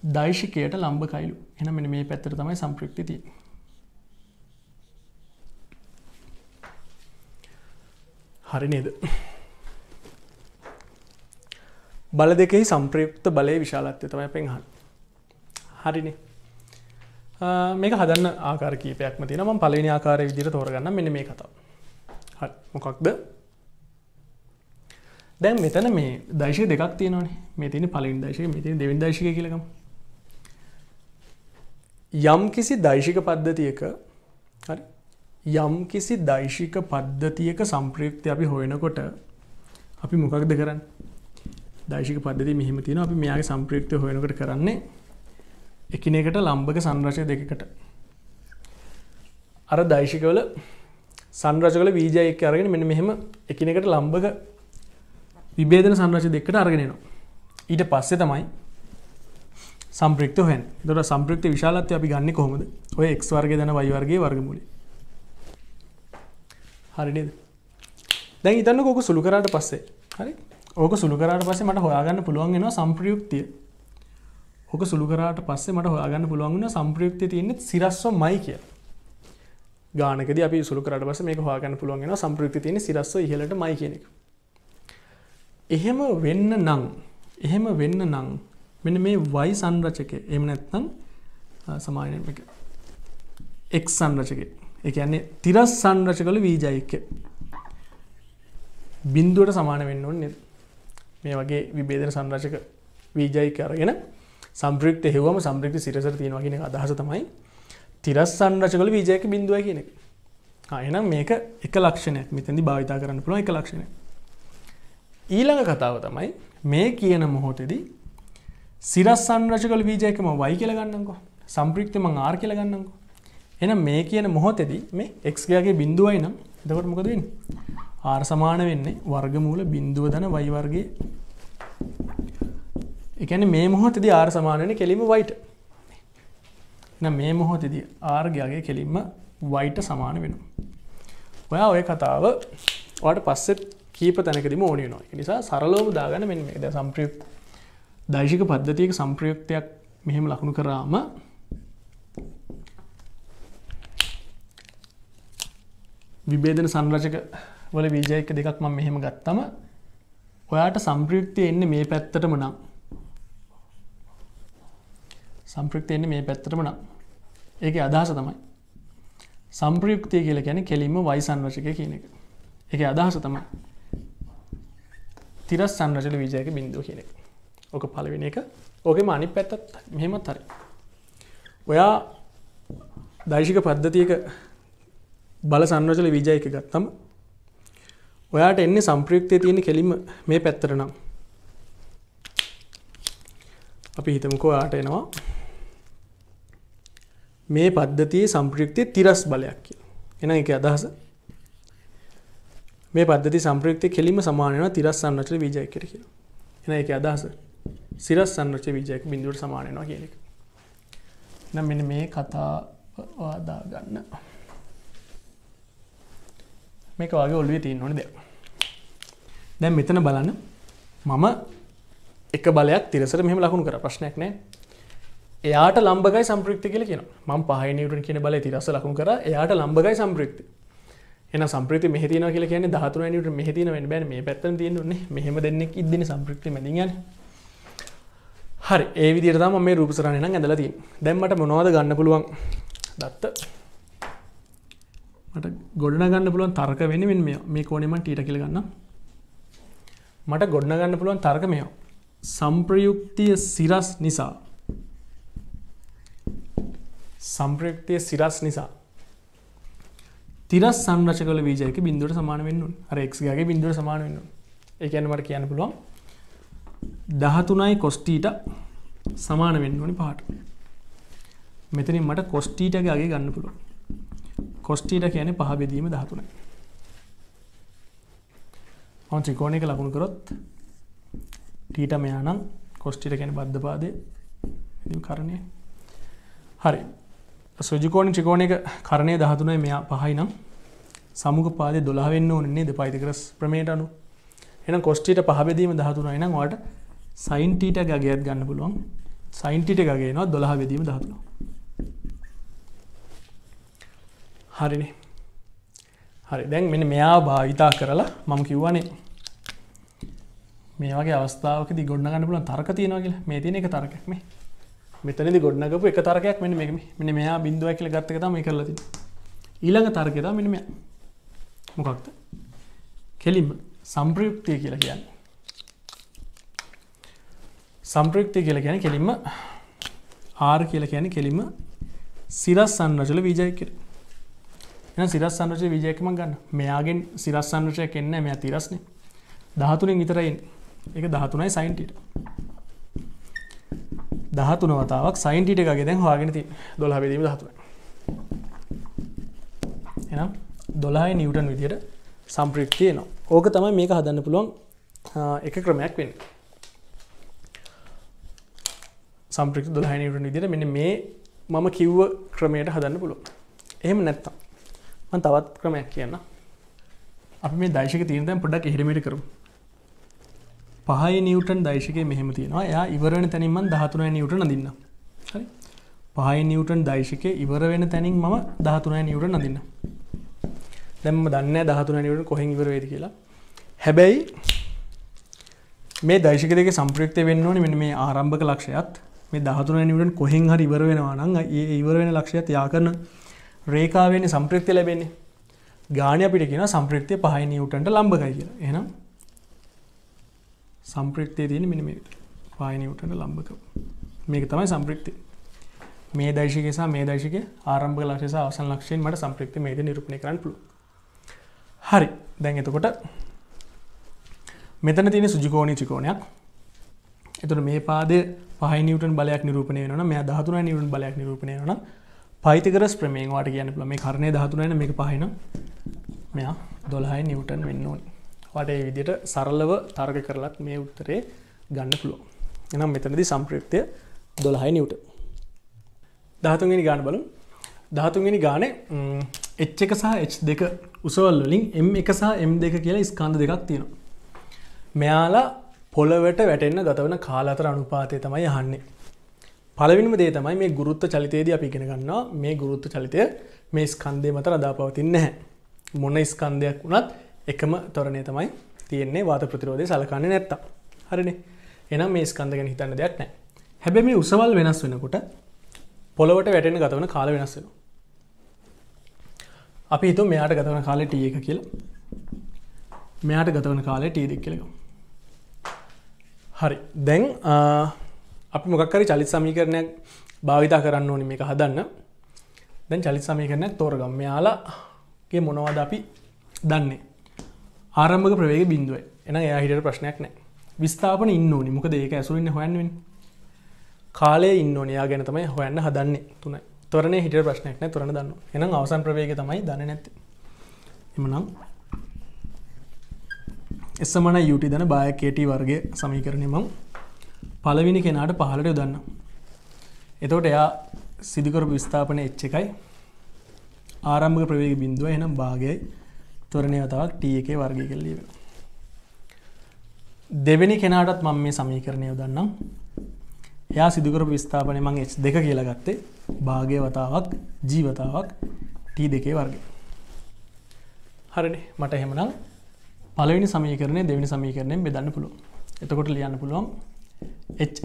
දෛශිකයට ලම්බ කයිලු එන මෙන මේ පැත්තර තමයි සම්ප්‍රක්ති තිය හරි නේද? බල දෙකෙහි සම්ප්‍රයුක්ත බලය විශාලත්වය තමයි පෙන්හන් හරිනේ. මේක හදන්න ආකාර කීපයක්ම තින ම පලනි ආකාර විදිර තෝරගන්න මෙන මේ කතාව. හ මොකක්ද? දැන් මෙතන මේ දශය දෙකක් තියනවනේ. මේ තින පලින් දශය මෙති දෙවින් දශය කියලකම්. යම් කිසි දෛශික පද්ධතියක හරි? යම් කිසි දෛශික පද්ධතියක සම්ප්‍රයුක්ති අපි හොයනකොට අපි මොකක්ද කරන්න? දෛශික පද්ධති මෙහෙම තියෙන අපි මෙයාගේ සම්ප්‍රයුක්ති හොයනකට කරන්නේ එකිනෙකට ලම්බක සංරචය දෙකකට. අර දෛශිකවල සංරචකල වීජය එක් අරගෙන මෙන්න මෙහෙම එකිනෙකට ලම්බක විබේධන සංරච දෙකට අරගෙනනවා ඊට පස්සේ තමයි සම්ප්‍රක්ත හොයන් දොට සම්ප්‍රක්ත විශාලත්ය අපි ගන්න කොහොමද? ඔය එක් වර්ග දන වයිවර්ගේ වර්ගමුලි හරිනේද දැන් ඉතන්න කොක සුළු කරාට පස්සේ හරි? ඕක සුළු කරාට පස්සේ මට හොයාගන්න පුළුවන්ගෙනවා සම්ප්‍රයුක්තිය. ඕක සුළු කරාට පස්සේ මට හොයාගන්න පුළුවන්ගෙන සම්ප්‍රයුක්තිය තියන්නේ සිරස්ව මයි කිය ගානකද අපි සුළු කරට පස මේ හවාගන්න පුළුවන්ගෙන සම්ප්‍රයුක්ති තියෙන සිරස්ව ඉහලට මයි කියනෙක එහෙම වෙන්න නං එහෙම වෙන්න නං මෙන්න මේ වයි සංරචක එම නැත්නම් සමායන එක. එක් සංරචක එක ඇන්නේ තිරස් සංරචකල වීජයික බින්දුවට සමාන වෙන්න ඕන්න මේ වගේ විබේදන සංරචක වීජයික අරගෙන සම්ප්‍රක්ත හෙවම සම්ප්‍රක්ති සිරසර තියෙනවා කියන අදහස තමයි. තිරස් සංරචකල වීජයක බිඳුව කියන එක. එනම් මේක එක ලක්ෂණයක්. මෙතැදි භාවිතා කරන්න පුළුව එක ලක්ෂණය ඊළඟ කතාව තමයි මේ කියන මොහොතෙදී සිරස් සංරචකල වීජයකම වයි කියල ගන්නකෝ සම්ප්‍රික්තම ආර් කියල ගන්නකෝ එන මේ කියන මොහොතෙදී මේ එක්ගේ බින්දුවයි නම් දකට මොකදන්න ආර් සමාන වෙන්නේ වර්ගමූල බින්දුව දන වයිවර්ගේ එකන මේ මොහොතද ආර් සමානයන කෙලිම වයිට මේ මොහොතදී ආර්ගයාගේ කෙලින්ම වයිට සමාන වෙන ඔයා ඔය කතාව වට පස්සෙත් කීප තැනකදිම ඕනිය නවා නිසා සරලෝම දාගන්න මෙ. ද සම්ප්‍රියප් දෛශික පද්ධතියක සම්ප්‍රයුක්තයක් මෙහෙම ලකුණු කරාම විබේදන සංරචක වල වීජයක දෙකක් ම මෙහෙම ගත්තම ඔයාට සම්ප්‍රයුක්තිය එන්න මේ පැත්තටම නම්. සම්ප්‍රයුක්ති එන්න මේ පැත්තටම නම්. ඒක අදහස තමයි. සම්ප්‍රයුක්තිය කියල ගැන කෙලින්ම වයි සංරචක කියන එක. එක අදහස තමයි. තිරස් සංරචල විජයක බින්දුව කියන එක. ඕක පලවෙෙන එක. ඕකෙම අනි පැත්තත් මෙහෙමත් හරි. ඔයා දෛශික පද්ධතියක බල සංරචල විජයක ගත්තම ඔයාට එන්නේ සම්ප්‍රයුක්තය තියෙන කෙලිම මේ පැත්තර නම්. අපි හිතමුකෝ යාට එනවා මේ පද්ධතියේ සම්ප්‍රයුක්තිය තිරස් බලයක් කිය එන එක අදහස? මේ පද්ධති සම්ප්‍රයුක්තය කෙලිම සමානයන තිරස් සන්නචල විජය කර කිය එන එක අදහස? සිරස් සන්නච විජයක බිඳුවට සමානයනවා කියලෙක නම් මෙන මේ කතා වාදා ගන්න. මේක වගේ ඔල්ුවේ තියෙන් ඕන දෙයක්. දැන් මෙතන බලන්න. මම එක බලයක් තිරසට මෙම ලකුණු කර. ප්‍රශ්නයක් නෑ එයාට ලම්බගයි සම්ප්‍රක්ති කියල කියන ම පහනිවටන් කියන බල තිරස ලකුණු කර එයාට ලම්බගයි සම්ප්‍රක්ති එන සම්ප්‍රති මෙහතින කියල කියන දහතුනට මෙහතින වෙන බැන. මේ පැත්තන තියෙන්නේ මෙහෙම දෙන්නෙක් ඉදින සම්ප්‍රක්ති මදිගන්න හරි ඒ විදිරතම මේ රූපසරණය ඇඳලතින් දැම්මට මොනවද ගන්න පුළුවන්? දත්ත. මට ගොඩන ගන්න පුළුවන් තර්ක වෙන මේ කෝනෙම ටීට කියල ගන්න මට ගොඩන ගන්න පුළුවන් තර්ක මෙයෝ සම්ප්‍රයුක්තිය සිරස් නිසා. සම්ප්‍රයුක්තිය සිරස් නිසා. තිරස් සංරචකල වීජයක බින්දුවට සමාන වෙන්න අර එක්ගේ බින්දුවට සමාන වෙන්න එකනමට කියන්න පුළුවන් දහතුනයි කොස්ටීට සමාන වෙන්න ඕනි පාට මෙතනින් මට කොස්ටීටගේ අගේ ගන්න පුළුව කොස්ටීට කියන පහ බෙදීම දහතුනයි. ඔන් ත්‍රිකෝණයක ලකුණු කරොත් ටීට මෙයානම් කොස්ටිට ගැන බද්ධ පාදය කරණය හරි. සජිකෝණ ත්‍රිකෝණයක කරණය දහතුනයි මෙයා පහයි නම් සමුක පාද දොලාවෙන්න ඕන්නේ ද පයිතිකරස් ප්‍රමේට අනු එන කොස්ටිට පහබෙදීම දහතුනයි නම් වාට සයින්ටීට ගගේත් ගන්න පුළුවන්. සයින්ටිට ගගේ නවා දොළහ වෙදීම දහතුන හරිනේ. හරි. දැන් මෙන්න මෙයා භාවිතා කරලා මම කිව්වනේ මේ වගේ අවස්ථාවකදී ගොඩනගන්න පුළුවන් තර්ක තියෙනවා කියලා. මේ තියෙන එක තර්කයක් මේ මෙතනදී ගොඩනගපු එක තර්කයක් මෙන්න මේක. මෙන්න මෙයා බිඳුවයි කියලා ගත්ත එක තමයි මේ කරලා තියෙන්නේ. ඊළඟ තර්කය තමයි මෙන්න මෙයා. මොකක්ද? කෙලින්ම සම්ප්‍රයුක්තිය කියලා කියන්නේ. සම්ප්‍රයුක්තිය කියලා කියන්නේ කෙලින්ම ආර් කියලා කියන්නේ කෙලින්ම සිරස් සංරචල බීජයක් කියලා. එන සිරස් සන්රචය විජයකම ගන්න. මෙයාගෙන් සිරස් සන්රචය කෙන්න මෙය තිරස්න. දහතුනෙන් විතරයින් එක දහතුනයි සයින්ටට දහතුන වතාවක් සයින්ටට එකගේ දැන් හවාගෙන ති දොලා බෙදීම දහතුව එනම් දොලායි නිවටන් විදියට සම්ප්‍රික්තිය නවා ඕක තමයි මේක හදන්න පුළුවන් එක ක්‍රමයක් වෙන්න. සම්ප්‍රික් දොලාහිනිට විදිර මෙන්න මේ මම කිව්ව ක්‍රමයට හදන්න පුළුව එහෙම නැත්තම් මන් තවත් ක්‍රමයක් කියන්න අපි මේ දයිශක තීරතැන් පොඩක් එහිරමට කරු පහයි නිවටන් දයිශක මෙහෙම තියෙනවා. යා ඉවරණ තැනින්මන් දහතුනයි නිවට නදින්න හරි? පහයි නිවටන් දයිශක ඉවර වෙන තැනින් මම දහතුනයි නිවට නදින්න දැම්ම දන්න දහතුන නිවට කොහෙන් ඉවර වේද කියලා. හැබැයි මේ දයිශක දෙක සම්ප්‍රක්තය වෙන්න ඕනි මෙ මේ ආරම්භක ලක්ෂයත්. මේ දහතුන නිවට කොහෙන් හරි ඉවර වෙනවා නං ඒ ඉවර වෙන ලක්ෂයත් යා කරන රේකාවෙන සම්ප්‍රක්තිය ලැබෙන්නේ. ගානය අපිට කියෙන සම්ප්‍රක්තිය පහයි නිවටන්ට ලම්බකයි කියලා. එනම් සම්ප්‍රක්තිය තියෙන මිනිමට පායනිවටට ලම්බක මේක තමයි සම්ප්‍රක්ති මේ දයිශකසා මේ දයිශක ආරම්භ ලක්ෂස අවසන් ලක්ෂයෙන් මට සම්ප්‍රක්ති මේද නිරපණය කරන්න පුළු හරි. දැන් එතකොට මෙතන තියෙන සුජිකෝණී චිකෝණයක් එතුට මේ පාද පහනිවටන් බලයක් නිරූපණය වන මේ දහතුන නිවටන් බලයක් නිරූපණය වන පයිතිකරස් ප්‍රමේන් වාට කියන්න පුළ මේ කරණය දහතුනන මේ පහින මෙයා දොළහයි නිවටන් වෙන්න ඕනි. වට ඒ විදිට සරලව තර්ග කරලත් මේ උත්තරේ ගන්න පුළුව එනම් මෙතනදි සම්ප්‍රයුක්තය දොළහයි නිවට. දහතුන්ගෙන ගාන බලු දහතුන්ගෙන ගාන එච් එක සහ එච් දෙක උසවල් වලින් එම් එක සහ එම් දෙක කියලා ස්කන්ධ දෙකක් තියෙනවා. මෙයාලා පොළවට වැටෙන්න්න ගතවන කාලාතර අනුපාතය තමයි යහන්නේ පලවිනිම දේ තමයි මේ ගුරුත්ත චලිතයේද අපි ඉගෙන ගන්නවා. මේ ගුරුත්ත චලිතය මේ ස්කන්දය මත රදා පවතින්න නැහැ. මොන ස්කන්දයක් වුණත් එකම තොරණය තමයි තියෙන්නේ වාත ප්‍රතිරෝධය සලකන්න නැත්ත හරිනි? එනම් මේ ස්කන්දගෙන හිතන්න දෙයක් නෑ හැබැ මේ උසවල් වෙනස් වෙනකොට පොළොවට වැටෙන ගතවන කාල වෙනස් වෙන අපි හිතු මෙයාට ගතවන කාලෙ ටිය එක කියල. මෙයාට ගතවන කාලේ ටීදෙක් කියලක හරි. දැන් අපි මොකක්කරි චලිත් සමීකරණයක් භාවිතා කරන්න ඕනි මේක හදන්න. දැන් චලිත් සමීකරණයක් තෝරගම්. යාලාගේ මොනවද අපි දන්නේ? ආරම්භක ප්‍රවේග බින්දුව එන එයා හිට ප්‍රශ්නයක් නෑ විස්ථාපන ඉන්න ඕනි. මොක ඒක ඇසුරන්න හොයන්වෙන් කාලය ඉන්න ඕනයා ගැන තමයි හොයන්න හදන්නේ තුන තොරන හිට ප්‍රශ්නයක් නෑ තොරන දන්න එනම් අවසන් ප්‍රවේග තමයි දන්න නැති එමනම් එස්සමන යුටි දන බය කේටි වර්ග සමීකරණය මං පලවිනි කෙනාට පහලට යොදන්න එතෝට එයා සිදුකරපු විස්ථාපනය එච්ච එකයි. ආරම්භ ප්‍රවේග බින්දුව එනම් භාගයයි. තොරණය වතාවක් ටිය එකේ වර්ගය කෙල්ලීම දෙවෙනි කෙනාටත් මම මේ සමීකරණය යොදන්නම්. එයා සිදුකරපු විස්ථාපනය මං එච් දෙක කියලා ගත්තේ. භාගය වතාවක් ජීවතාවක් ටී දෙකේ වර්ගය. හරිනි. මට එහෙමනම් පලවෙනි සමීකරණය දෙවිනි සමීකරණයෙන් බෙදන්න පුළුව එතකොට ලියන්න පුළුවන්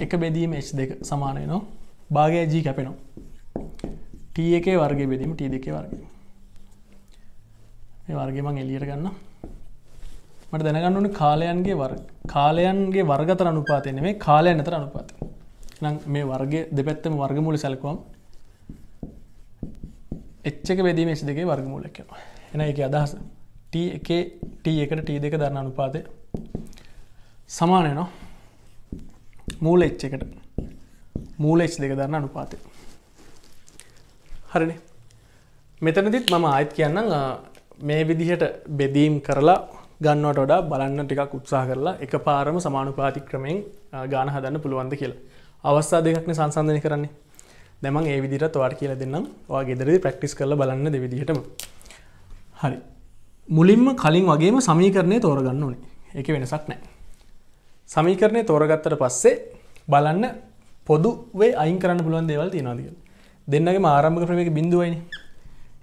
එක බෙදීම H දෙක සමානයනවා භාගය ජී කැපෙනවා. T එකේ වර්ග බෙදීම T දෙකේ වර්ග මේ වර්ගමං එලියට ගන්න මට දැනගන්න ඕන කාලයන්ගේ වර් කාලයන්ගේ වර්ගතර අනුපාතයන මේ කාලයන් අතර අනුපාත නම් මේ වර්ග දෙපැත්තම වර්ගමූලි සැලකුවම් එච්චක බෙදීම එස් දෙකේ වර්ගමූලක්කෙනවා එන එක අදහස T එකේ T එකට T දෙක දරන්න අනුපාතය සමානයනවා මූල එච් එකට මූල එච් දෙක දරන්න අනුපාතය. හරිනි. මෙතනදිත් මම ආයත් කියන්නම් මේ විදිහට බෙදීම් කරලා ගන්නවට වඩා බලන්න ටිකක් උත්සාහ කරලා එක පාරම සමානුපාති ක්‍රමයෙන් ගාන හදන්න පුළුවන්ද කියලා. අවස්ථා දෙකක්න සංසන්ධනය කරන්නේ. දැමන් ඒ විදිට වාට කියලා දෙන්නම්. වා ගෙදරදි ප්‍රක්ටිස් කරල බලන්න දෙවිදිහටම හරි. මුලින්ම කලින් වගේම සමීකරණය තෝරගන්න ඕනේ. එක වෙනසක් නෑ සමීකරණය තෝරගත්තට පස්සේ බලන්න පොදුවේ අයින් කරන්න පුළුවන් දේවල් තියෙනවාදික දෙන්නගේ ආරම්භක ප්‍රවේක බිඳුවයිනි.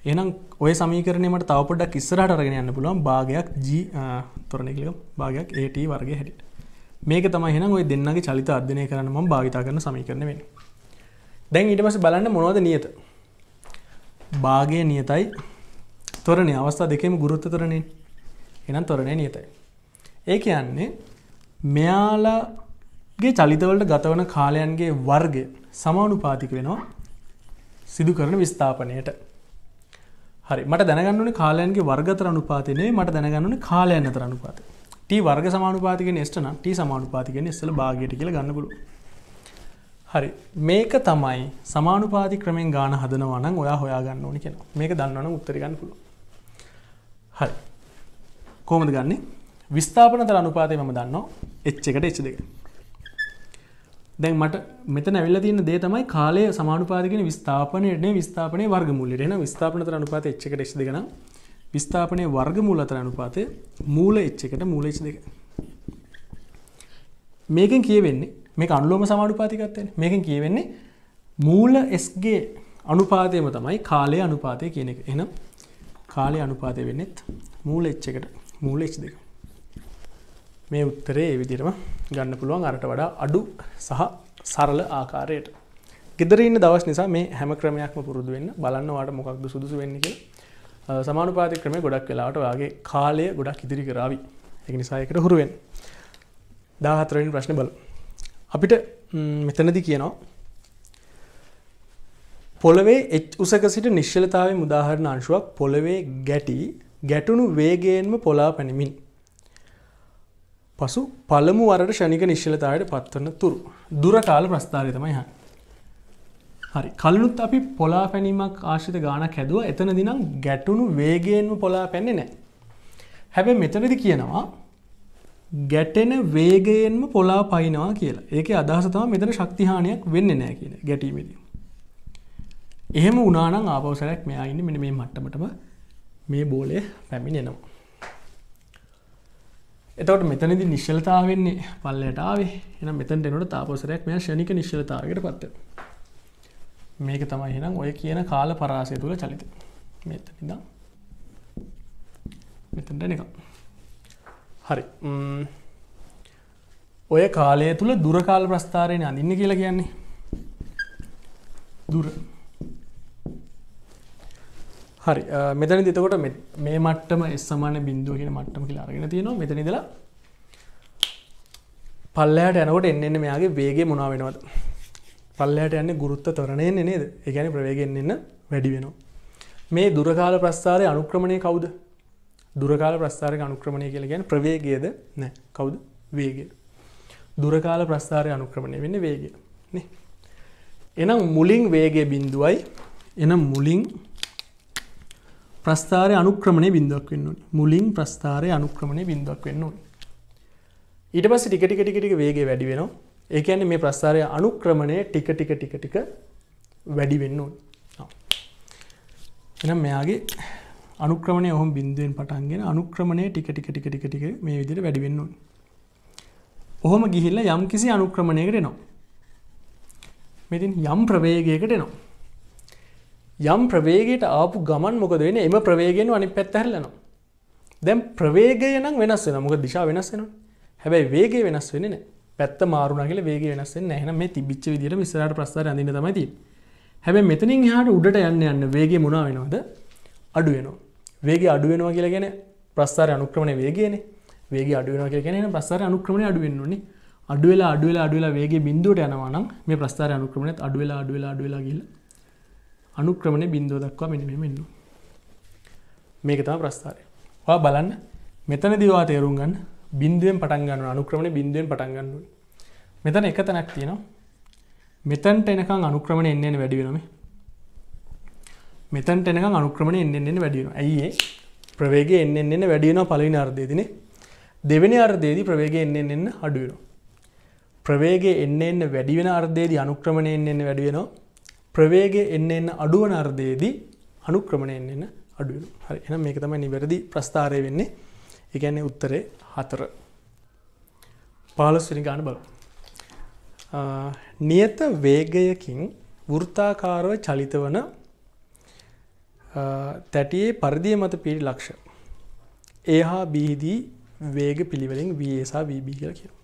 එනම් ඔය සමීකරණයට තවපොඩක් ඉස්සරහට අරගෙන යන්න පුළුවන්. භාගයක් ජී තොරණකලික භාගයක් ඒට වර්ග හැට මේක තමයි හෙන ඔය දෙන්නගේ චලිත අධ්‍යනය කරන්න ම භාවිතා කරන සමීකරන වෙන දැන් ඊට පස බලන්න මොනවද නියත? භාගය නියතයි. තොරණ අවස්ථා දෙකම ගුරුත්ත තොරණය එනම් තොරණය නියතයි. ඒ යන්නේ මෙයාලාගේ චලිතවලට ගතවන කාලයන්ගේ වර්ගය සමානු පාතික වෙනවා. සිදු කරන විස්ථාපනයට. හරි. මට දැනගන්නන කාලයන්ගේ වර්ගතර අනුපාතිනේ මට දැනගන්නන කාලයන් අතර අනුපාත ට වර්ග සමානුපාතික නෙස්ටන ට සමානුපාතික නෙස්සල භාගයට කියල ගන්නපුලු හරි. මේක තමයි සමානුපාති ක්‍රමෙන් ගාන හදනවනම් ඔයා හොයාගන්න ඕනි කියෙන මේක දන්නවන උත්තරගන්න පුළුව හරි. කෝමද ගන්නේ? විස්ථාපනතර අනුපාතය මම දන්න එච් එකට එච් දෙක. දැන් මට මෙත නැවිල්ල තියන්න දේ තමයි කාලය සමානුපාතිකෙන විස්ථාපනයට විස්ථාපනය වර්ග මුල්ලටන විස්ථාපනතර අනුපාත එච්චකට එච් දෙකන විස්ථාපනය වර්ග මූලතර අනුපාතය මූල එච් එකට මූල එච් දෙක. මේකෙන් කියවෙන්නේ මේ අන්ලෝම සමානුපාතිකත්තය මේකෙන් කියවෙන්නේ මූල එස්ගේ අනුපාතයම තමයි කාලය අනුපාතය කියන එක. එනම් කාලය අනුපාතය වෙන්නෙත් මූල එච් එකට මූල එච් දෙක. මේ උත්තරේ ඒ විදිරම ගන්න පුළුවන් අරට වඩා අඩු සහ සරල ආකාරයට. ගෙදරන්න දවස් නිසා මේ හැම ක්‍රමයක්ම පුරුදු වෙන්න බලන්නවාට මොකක්ද සුදුසු වෙන්නක සමානුපාති ක්‍රමය ගොඩක් වෙලාට වගේ කාලය ගොඩක් ඉදිරි කරාවි එක නිසායකට හුරුවෙන් දාහතරෙන් ප්‍රශ්න බල අපිට මෙතනදි කියනවා. පොළවේ එච් උසක සිට නිශ්ෂලතාව මුදාහරණ අංශුවක් පොළවේ ගැටි ගැටුණු වේගයෙන්ම පොලා පැනිමින්. පසු පළමු වරට ෂණික නිශ්ලතාවට පත්වන්න තුරු. දුරකාල ප්‍රස්ථාරය තමයි හ හරි. කලනුත් අපි පොලා පැනීමක් ආශිත ගානක් හැදුව. එතන දිනම් ගැටුණු වේගයෙන්ම පොලා පැන්නේ නෑ හැබැ මෙතනදි කියනවා ගැටෙන වේගයෙන්ම පොලා පයිනවා කියලා. ඒක අදහසතම මෙතන ශක්තිහානයක් වෙන්න නෑ කියන ගැටීමේදී. එහෙම උනානං ආපවසරයක් මෙයා ඉන්න මෙන මේ මට්ටමටම. මේ බෝලය පැමිණෙනවා. එතවට මෙතනදි නිශ්ලතා වෙන්නේ පල්ලට ආවේ. එන මෙතන් දෙනට තාපසරයක් මෙය ෂණික නිශ්ලතාවකට පත්ත මේක තමයි හෙනම් ඔය කියන කාල පරාසය තුළ චලිත. මෙතනිද මෙතට එක. හරි. ඔය කාලය තුළ දුරකාල ප්‍රස්ථාරයෙන් අඳන්න කියලා කියන්නේ. දුර. හරි. මෙතන දිතකොට මේ මට්ටම එස්සමාන බින්දුව කියෙන මට්ටම කියලා අරගෙන තියෙනවා. මෙතනිදලා පල්ලයට යනකොට එන්න මෙයාගේ වේගේ මොනා වෙනවද? පල්ලයට යන්න ගුරුත්ත තොරණයෙන් නේද? එකන ප්‍රවේගෙන් එන්න වැඩි වෙනවා. මේ දුරකාල ප්‍රස්ථාරය අනුක්‍රමණය කවුද? දුරකාල ප්‍රස්ථාරක අනුක්‍රමණය කියල ගැන ප්‍රවේගේද නෑ කවුද? වේගේ දුරකාල ප්‍රස්ථාරය අනුක්‍රමණය වෙන්න වේගේ එනම් මුලින් වේගේ බින්දුවයි එනම් මුලින් ප්‍රස්ථාරය අනුක්‍රමණය බින්දුවක් වෙන්න මුලින් ප්‍රස්ථාරය අනුක්‍රමණය බින්දුවක් වෙන්න ඊට පස්සේ ටික ටික ටික ටික වේගය වැඩි වෙනවා. ඒ කියන්නේ මේ ප්‍රස්ථාරයේ අනුක්‍රමණය ටික ටික ටික ටික වැඩි වෙන්න ඕනේ. එහෙනම් මෙයාගේ අනුක්‍රමණය ඔහොම බිඳුවෙන් පටන්ගෙන අනුක්‍රමණය ටික ටික ටික ටික ටික මේ විදිහට වැඩි වෙන්න ඕනේ. ඔහොම ගිහිල්ලා යම් කිසි අනුක්‍රමණයකට එනවා. මෙතින් යම් ප්‍රවේගයකට එනවා. යම් ප්‍රවේගයට ආපු ගමන් මොකද වෙන්නේ? එම ප්‍රවේගයෙන් අනිත් පැත්ත හැරිලනවා. දැන් ප්‍රවේගය නම් වෙනස් වෙනවා. මොකද දිශාව වෙනස් වෙනවා. හැබැයි වේගය වෙනස් වෙන්නේ නැහැ. පැත්ත මාරුණා කියලා වේගය වෙනස් වෙන්නේ නැහැ. එහෙනම් මේ තිබිච්ච විදිහට ඉස්සරහට ප්‍රස්තාරය අඳින්න තමයි තියෙන්නේ. හැබැයි මෙතනින් එහාට උඩට යන්න යන්න වේගය මොනවා වෙනවද? අඩු වෙනවා. වේගය අඩු වෙනවා කියලා කියන්නේ ප්‍රස්තාරය අනුක්‍රමණය වේගයනේ. වේගය අඩු වෙනවා කියලා කියන්නේ එහෙනම් ප්‍රස්තාරය අනුක්‍රමණය අඩු වෙන්න ඕනේ. අඩු වෙලා අඩු වෙලා අඩු වෙලා වේගය බිඳුවට යනවා නම් මේ ප්‍රස්තාරය අනුක්‍රමණයත් අඩු වෙලා අඩු වෙලා අඩු වෙලා ගිහලා අනුක්‍රමණය බිඳුව දක්වා මෙන්න මෙහෙම එන්න මේක තමයි ප්‍රස්තාරය. ඔයා බලන්න මෙතනදී ඔයා තේරුම් ගන්න බිඳුවෙන් පටන් ගන්න අනුක්‍රමණය බිඳුවෙන් පටන් ගන්න ඕනේ. මෙතන එක තැනක් තියෙනවා. මෙතනට එනකන් අනුක්‍රමණය එන්න එන්න වැඩි වෙනවා මේ. මෙතනට එනකන් අනුක්‍රමණය එන්න එන්න වැඩි වෙනවා. ඇයි ඒ? ප්‍රවේගය එන්න එන්න වැඩි වෙනවා පළවෙනි අර්ධයේදීනේ. දෙවෙනි අර්ධයේදී ප්‍රවේගය එන්න එන්න අඩු වෙනවා. ප්‍රවේගය එන්න එන්න වැඩි වෙන අර්ධයේදී අනුක්‍රමණය එන්න එන්න වැඩි වෙනවා. ප්‍රවේගය එන්න එන්න අඩු වන අර්ධයේදී අනුක්‍රමණය එන්න එන්න අඩු වෙනවා. හරි. එහෙනම් මේක තමයි නිවැරදි ප්‍රස්ථාරය වෙන්නේ. ඒ කියන්නේ උත්තරේ 4. 15 වෙනි ගාන බලමු. නියත වේගයකින් වෘත්තාකාරව චලිත වන තැටියේ පරිදිය මත පිරි ලක්ෂ. ඒ හා බීහිදී වේග පිළිවෙලින් VA සහ VB කියලා කියනවා.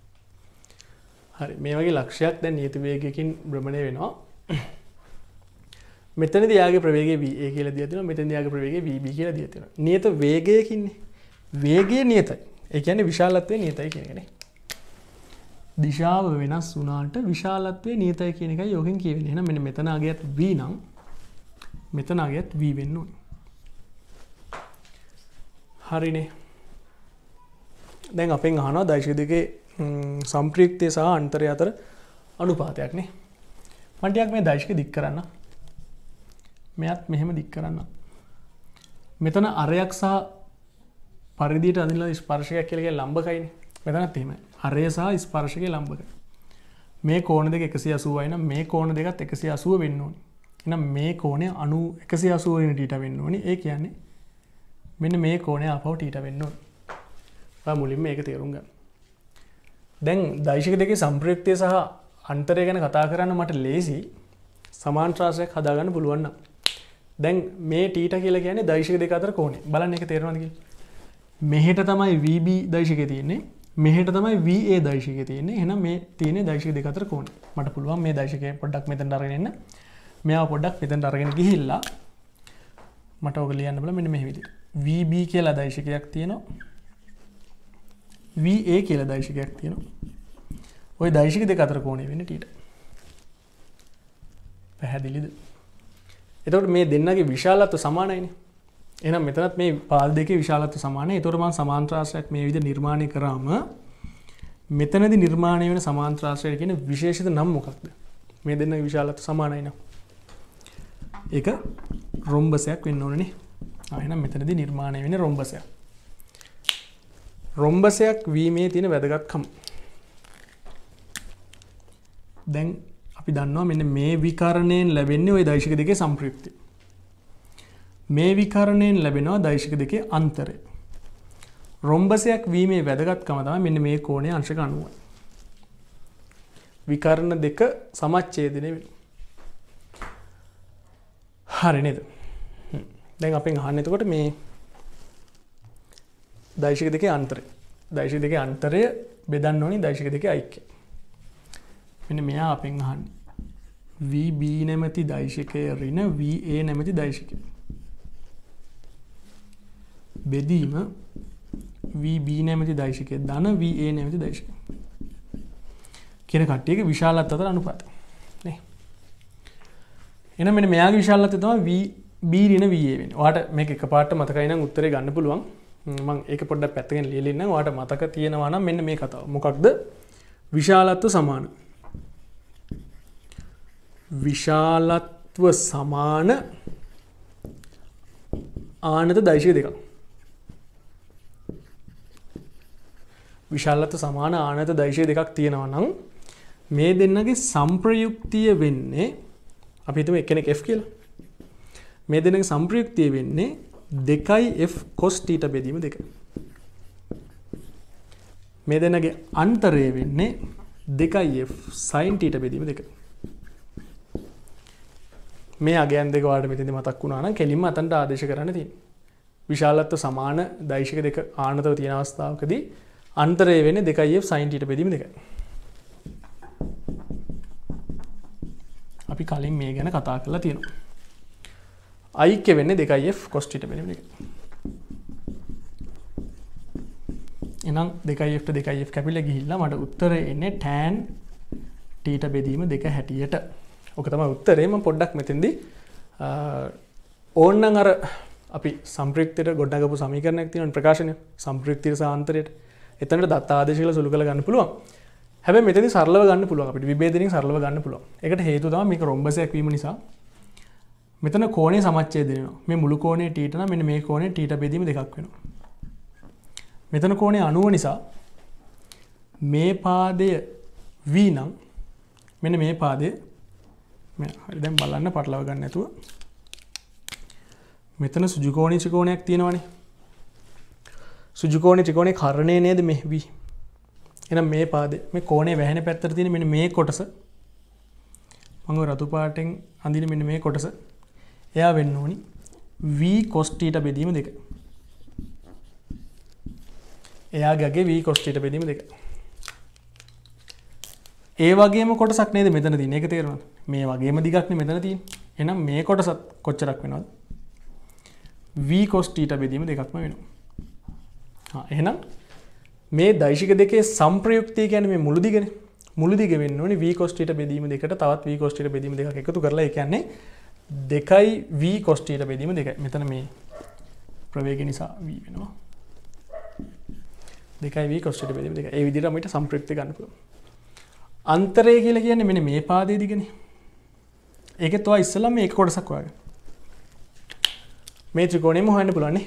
හරි මේ වගේ ලක්ෂයක් දැන් නියත වේගයකින් භ්‍රමණය වෙනවා. මෙතනදී යාගේ ප්‍රවේගය VA කියලා දීලා තියෙනවා. මෙතනදී යාගේ ප්‍රවේගය VB කියලා දීලා තියෙනවා. නියත වේගයකින්නේ. වේගය නියතයි. ඒ කියන්නේ විශාලත්වය නියතයි කියන එකනේ. දිශාව වෙනස් වුණාට විශාලත්වය නියතයි කියන එකයි යෝගෙන් කියවෙන්නේ. එහෙනම් මෙන්න මෙතන අගයත් V නම් මෙතන අගයත් V වෙන්න ඕනේ. හරිනේ. දැන් අපෙන් අහනවා දෛශික දෙකේ සම්ප්‍රයුක්තය සහ අන්තරය අතර අනුපාතයක් නේ. මම ටිකක් මේ දෛශික දික් කරන්න. මෙයත් මෙහෙම දික් කරන්න. මෙතන අරයක් සහ පරිදියට අදිනලා ස්පර්ශයක් කියලා කියන ලම්බකයිනේ. මෙතනත් එහෙමයි. අරය සහ ස්පර්ශකයේ ලම්බකයි. මේ කෝණ දෙක 180යි නම් මේ කෝණ දෙකත් 180 වෙන්න ඕනේ. එහෙනම් මේ කෝණය 90 180 වෙන ටීට වෙන්න ඕනේ. ඒ කියන්නේ මෙන්න මේ කෝණය ආපහු ටීට වෙන්න ඕනේ. ඔයා මුලින්ම මේක තේරුම් ගන්න. දැන් දෛශික දෙකේ සම්ප්‍රයුක්තය සහ අන්තරය ගැන කතා කරන්න මට ලේසි සමාන්ත්‍රාසයක් හදාගන්න පුළුවන් නම්. දැන් මේ ටීට කියලා කියන්නේ දෛශික දෙක අතර කෝණය. බලන්න ඒක තේරෙනවද කියලා. මෙහෙට තමයි VB දෛශිකය තියෙන්නේ. මෙහෙට තමයි VA දෛශිකය තියෙන්නේ. එහෙනම් මේ තියෙන්නේ දෛශික දෙක අතර කෝණය. මට පුළුවන් මේ දෛශිකය පොඩ්ඩක් මෙතනට අරගෙන එන්න. මෙයාව පොඩ්ඩක් මෙතනට අරගෙන ගිහිල්ලා මට ඔක ලියන්න බල මෙන්න මෙහෙ විදිහට. VB කියලා දෛශිකයක් තියෙනවා. VA කියලා දෛශිකයක් තියෙනවා. ওই දෛශික දෙක අතර කෝණය වෙන්නේ ටීට. පැහැදිලිද? එතකොට මේ දෙන්නගේ විශාලත්ව සමානයිනේ. එහෙනම් මෙතනත් මේ පාද දෙකේ විශාලත්ව සමානයි. එතකොට මම සමාන්ත්‍රාශ්‍රයක් මේ විදිහට නිර්මාණය කරාම මෙතනදී නිර්මාණය වෙන සමාන්ත්‍රාශ්‍රය කියන විශේෂිත නම් මොකක්ද? මේ දෙන්නගේ විශාලත්ව සමානයි නම්. ඒක රොම්බසයක් වෙන්න ඕනනේ. ආ එහෙනම් මෙතනදී නිර්මාණය වෙන්නේ රොම්බසයක්. රොම්බසයක් වීමේ තියෙන වැදගත්කම. දැන් අපි දන්නවා මෙන්න මේ විකරණයෙන් ලැබෙන්නේ ওই දෛශික දෙකේ සම්ප්‍රයුක්තිය. මේ විකරණයෙන් ලැබෙනවා දෛශික දෙකේ අන්තරය. රොම්බසයක් වීමේ වැදගත්කම තමයි මෙන්න මේ කෝණයේ අංශක 90යි. විකරණ දෙක සමච්ඡේදනය වෙනවා. හරි නේද? දැන් අපෙන් අහන්නේ එතකොට මේ දෛශික දෙකේ අන්තරය. දෛශික දෙකේ අන්තරය බෙදන්න ඕනි දෛශික දෙකේ ඓක්‍යය. මෙන්න මෙයා අපෙන් අහන්නේ. VB නැමැති දෛශිකය ඍණ VA නැමැති දෛශිකය. බෙදීම VB නැමැති දෛශිකය ධන VA නැමැති දෛශිකය. කියන කට්ටියගේ විශාලත්වය අතර අනුපාතය. නේ. එහෙනම් මෙන්න මෙයාගේ විශාලත්වය තමයි V B ඍණ VA වෙන්නේ. ඔයාලට මේක එකපාරට මතකයි නම් උත්තරේ ගන්න පුළුවන්. මං ඒක පොඩ්ඩක් පැත්තකින් ලියලා ඉන්නම්. ඔයාලට මතක තියෙනවා නම් මෙන්න මේ කතාව. මොකක්ද? විශාලත්ව සමාන. විශාලත්ව සමාන ආනත දෛශික දෙකක්. විශාලත සමාන ආනත දෛශය දෙකක් තියෙනවා නම් මේ දෙන්නගේ සම්ප්‍රයුක්තිය වෙන්නේ අපිතම එකනෙ F කියලා. මේ දෙන සම්ප්‍රයුක්තිය වෙන්නේ දෙකයි F කොස්ටීට බෙදීම දෙක. මේ දෙනගේ අන්තරය වෙන්නේ දෙකයි F සයින්ටීට බෙදීම දෙක. මේ අගයන් දෙක වාට මෙතිදි මතක් වුණාන කෙලින්ම අතන්ට ආදේශ කරන්න තින් විශාලත්ව සමාන දෛශක දෙක ආනතව තියෙන අවස්ථාවකදී අන්තරය වෙන දෙකයි සයින්ටීට බෙදීම දෙක අපි කලින් මේ ගැන කතා කරලා තියෙනවා. අයික්‍ය වෙන්න දෙකයි කොස්ටිට බෙන එක එනම් දෙකයිට දෙකයි කැපිල ගිහිල්ලා මට උත්තර එන්නේ ටෑන් ටීට බෙදීම දෙක හැටියට. ඕක තම උත්තරේම පොඩ්ඩක් මෙතින්දි ඕන්නන් අර අපි සම්ප්‍රක්තයට ගොඩ්ඩගපු සමිකරනයක් තියන ප්‍රකාශනය. සම්ප්‍රක්තිර සාන්තරයට එතනට දත් ආදශල සුළු කළ ගන්න පුළුවන්. හැබ මෙතනි සරලව ගන්න පුළුව අපට විබේදනින් සරලව ගන්න පුළුව එකට හේතු තම මේක රොම්බසයක්වීම නිසා. මෙතන කෝනේ සමච්චය දෙනවා මේ මුළු කෝනේ ටීටන මෙන මේ කෝනේ ටීට බෙදීම දෙකක් වෙනවා. මෙතන කෝනේ අනුව නිසා මේ පාදය වී නම් මෙන මේ පාදය දැම් බලන්න පටලව ගන්න ඇතුව මෙතන සුජුකෝණි චිකෝණයක් තියෙනවනේ. සුජුකෝණි චිකෝණය කරණය නේද මෙවී එන මේ පාද මේ කෝනේ වැහෙන පැත්තර තියෙන මෙන මේ කොටස. මඟ රතු පාටෙන් අඳින මෙන්න මේ කොටස. එයා වෙන්න ඕනි වී කොස්ටීට බෙදීම දෙක. එයා ගගේ වී කොස්ටීට බෙදීම දෙක. ඒ වගේම කොටසක් නේද මෙතන තින එක තේරුණ මේ වගේම දිගක්න මෙතන තින් එනම් මේ කොටසත් කොච්චරක් වෙනවද? වී කොස්ටීට බෙදීම දෙකක්ම වෙනවා. එහෙනම් මේ දෛශික දෙකේ සම්ප්‍රයුක්තිය ගැන මේ මුළුදිගෙන මුළුදිග වෙන්න ඕනි වී කොස්ටීට බෙදීම දෙකට තවත් වී කොස්ටීට බෙදීම දෙක එකතු කරලා. කියන්නේ දෙකයි වී කොස්ටීට බෙදීම දෙක මෙතන මේ ප්‍රවේග නිසා වී වෙනවා. දෙකයි කොස්ට බෙදීම දෙක ඒ විදිරමට සම්ප්‍රක්ති ගන්නපු අන්තරය කියලා කියන්න මෙන මේ පාදේ දිගෙන. ඒක තුවා ඉස්සලම් මේ කොටසක් වගේ මේ ත්‍රිකෝණයම හොයන්න පුලන්නේ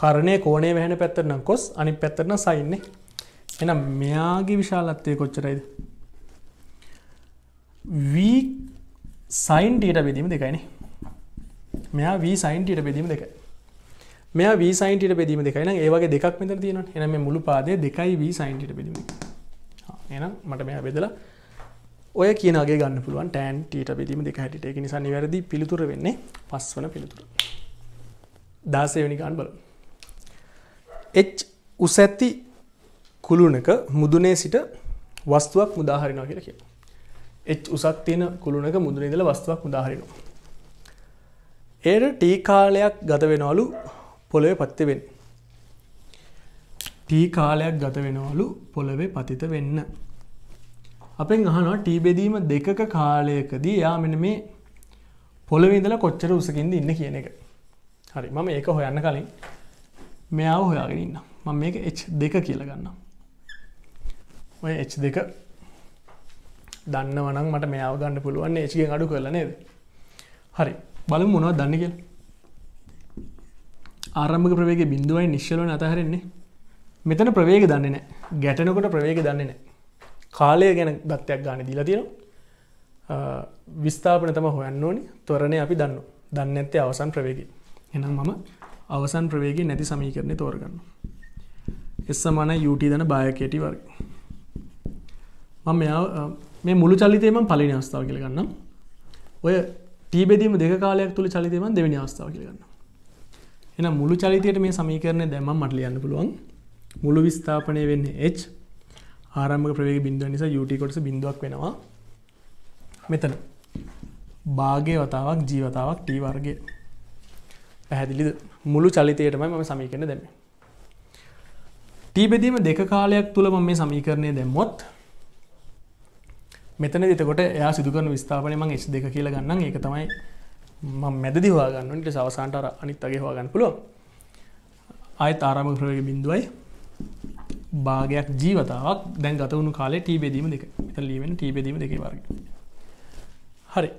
කරණය කෝනේ වැහෙන පැත්තරනම් කොස් අනි පැත්තරන සයින්නේ එනම් මෙයාගේ විශාලත්වය කොච්චරයිද? වී සයින්ටීට බෙදීම දෙකයිනේ මෙයා වී සයින්ටීට බෙදීම දෙකයි. මෙයා වී සයින්ටට බෙදීම දෙකයින ඒවගේ දෙකක් මෙත තියෙන එනම මුළු පාදය දෙකයි වී සයින්ටට බෙදීම එනම් මට මෙයා බෙදලා ඔය කියනගේ ගන්න පුළුවන් ටෑන් ටීට බෙදීම දෙක හැට එක නිසා නිවැරදි පිළිතුර වෙන්නේ පස් වන පිළිතුර දාසයවැනිකාන් බල එච් උසැත්ති කුළුණක මුදුනේ සිට වස්තුවක් මුදාහරිනවා කියලා කියලා එච් උසක් තියෙන කුළුණක මුදුන ඉදල වස්තුවක් උදාහරිනවා. ඒට ටී කාලයක් ගත වෙනවලු පොළොවේ පත්ති වෙන්. ටී කාලයක් ගත වෙනවලු පොළොවේ පතිත වෙන්න. අපෙන් අහනවා ටී බෙදීම දෙකක කාලයකදී යා මෙන මේ පොළොවිදල කොච්චර උසකින්ද ඉන්න කියන එක. හරි මම ඒක හොයන්න කලින් මෙයාව හොයාගෙන ඉන්න මම මේක H දෙක කියල ගන්න. ඔය H දෙක දන්නවනම් මට මෙයාව ගන්න පුළුවන් ඒචිගෙන් අඩු කරලා නේද? හරි බලමු මොනවද දන්නේ කියලා. ආරම්භක ප්‍රවේගයේ බිඳුවයි නිශ්චලව අතහරින්නේ. මෙතන ප්‍රවේග දන්නේ නැහැ. ගැටෙනකොට ප්‍රවේග දන්නේ නැහැ. කාලය ගැන දත්තයක් ගන්න දීලා තියෙනවා. විස්ථාපන තම හොයන්න ඕනි. තොරණේ අපි දන්න දන්න ඇත්තේ අවසන් ප්‍රවේගී එනම් මම අවසන් ප්‍රවේගී නැති සමීකරණය තෝරගන්න එස් සමාන යුට දන බායකේටි වර්ග. මම මෙයා මේ මුළු චලිතයම පලිනි අවස්ථාව කියලගන්න ඔය ටීබෙදීම දෙක කාලයක් තුළ චලිතයම දෙවනි අවස්ථාව කියලගන්න එන මුළු චලිතයට මේ සමීකරණය දැම මට ලියන්න පුළුවන්. මුළු විස්ථාපනය වෙන්න H ආරම්භ ප්‍රවේග බින්දුව නිසා යුට කොටස බිඳුවක් වෙනවා. මෙතන. භාගය වතාවක් ජීවතාවක් ටී වර්ගය. පැහැදිලිද? මුළු චලිතයටමයි මම සමීකරන දැම ටීබෙදීම දෙක කාලයක් තුළ ම මේ සමීකරණය දැම්මොත් මෙතන එතකොට එයා සිදුකරන විස්ථාපනය මං එස් දෙක කියල ගන්න ඒක තමයි ම මැදදිවා ගන්නට සවසාන්ටර අනිත් අගේ හවා ගන්න පුළුව ආය තාරම ප්‍රවගේ බිඳුවයි. භාගයක් ජීවතාවක්. දැන් ගතවුණු කාලේ ටී බෙදීම දෙක. ලීවෙන ටී බෙදීම දෙක වර්ග. හරි.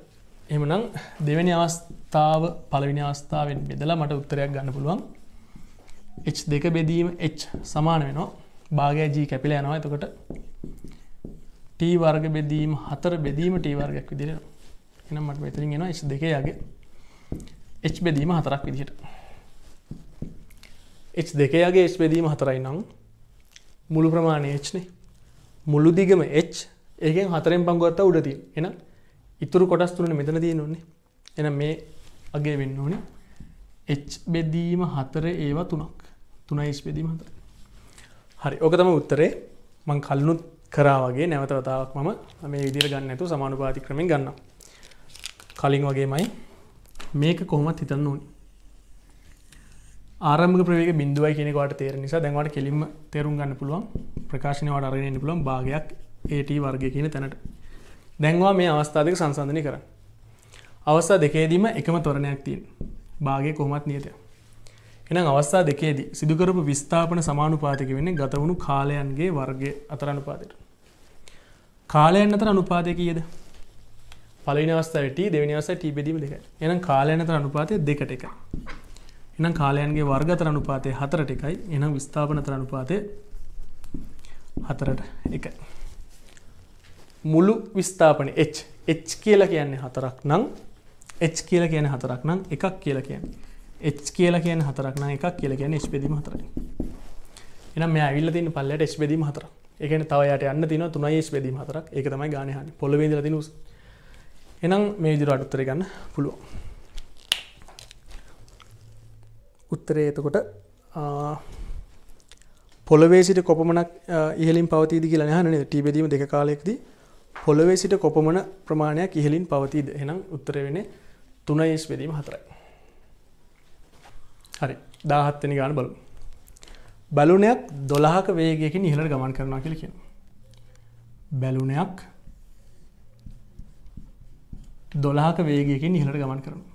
එමනම් දෙවැනි අවස්ථාව පලවිනි අවස්ථාවෙන් බෙදලා මට උත්තරයක් ගන්න පුළුවන්. H දෙක බෙදීම H සමාන වෙනවා. භාගය ජී කැපිල යනවා. එතකොට ටී වර්ග බෙදීම හතර බෙදීම ටී වර්ගයක් විදිර එනම් මට මෙතරින් එෙන එස් දෙකයාගේ එච් බෙදීම හතරක් විදිහට. එච් දෙකයාගේ එස් බෙදීම හතරයි නම් මුළු ප්‍රමාණය එච්නේ මුළු දිගම එච් ඒකෙන් හතරෙන් පංගුවත්ත උඩතිය එන ඉතුරු කොටස් තුරන මෙතන තිය නොන්නේ එන මේ අගේ වෙන්න ඕනි. එච් බෙදීම හතර ඒවා තුනක්. තුනයිස් බෙදීම හතර. හරි ඕක තම උත්තරේ. මං කල්නුත් කරාවගේ නැවතවතාවක් මම. මේ විදිර ගන්න ඇතු සමානුපාති ක්‍රමෙන් ගන්න කලින් වගේමයි. මේක කොහොමත් හිතන්න ඕනි. ආරම්භ ප්‍රවේග බින්දුවයි කෙනෙකට තේර නිසා දැන්වට කෙලින්ම තේරුම් ගන්න පුළුවන්. ප්‍රකාශනවට අරගෙන පුළුවන්. භාගයක් ඒට වර්ගය කියන තැනට. දැන්වා මේ අවස්ථාතික සංසන්ධනය කර අවස්ථා දෙකේදීම එකම තොරණයක් තියෙන් භාගය කොහොමත් නියතය. එනම් අවස්ථා දෙකේදී සිදුකරපු විස්ථාපන සමානුපාතික වෙන්නේ ගතවුණු කාලයන්ගේ වර්ගය අතර අනුපාතයට. කාලයන් අතර අනුපාතය කියද? පලනි අවස්ථාවට දෙවනි අවස්ථ ටී බෙදීම දෙක එනම් කාලයන අතර අනුපාතය දෙකට එක එනම් කාලයන්ගේ වර්ගතර අනුපාතය හතරට එකයි. එනම් විස්ථාපනතර අනුපාතය හතරට එකයි. මුළු විස්ථාපන H. H කියලා කියන්නේ හතරක් නම් H කියලා කියන හතරක් නම් එකක් කියලා කියන්නේ. H කියලා කියන හතරක් නම් එකක් කියලා කියන්නේ H බෙදීම හතරයි. එහෙනම් මෙයා ඇවිල්ලා තියෙන පල්ලයට H බෙදීම හතරක්. ඒ කියන්නේ තව යට යන්න තියෙනවා 3 H බෙදීම හතරක්. ඒක තමයි ගානේ හන්නේ පොළවේ ඉඳලා තියෙන උස. එහෙනම් මේ විදිහට උත්තරේ ගන්න පුළුවන්. උත්තරේ එතකොට පොළවේ සිට කොපමණක් ඉහලින් පවතීද කියලා නහනේ ටී බෙදීම දෙක කාලයකදී පොළවේ සිට කොපමණ ප්‍රමාණයක් ඉහලින් පවතීද එහෙනම් උත්තරේ වෙන්නේ 3 S බෙදීම 4යි. හරි 17 වෙනි ගාන බලමු. බැලුනයක් 12ක වේගයකින් ඉහළට ගමන් කරනවා කියලා කියනවා. බැලුනයක් 12ක වේගයකින් ඉහළට ගමන් කරනවා.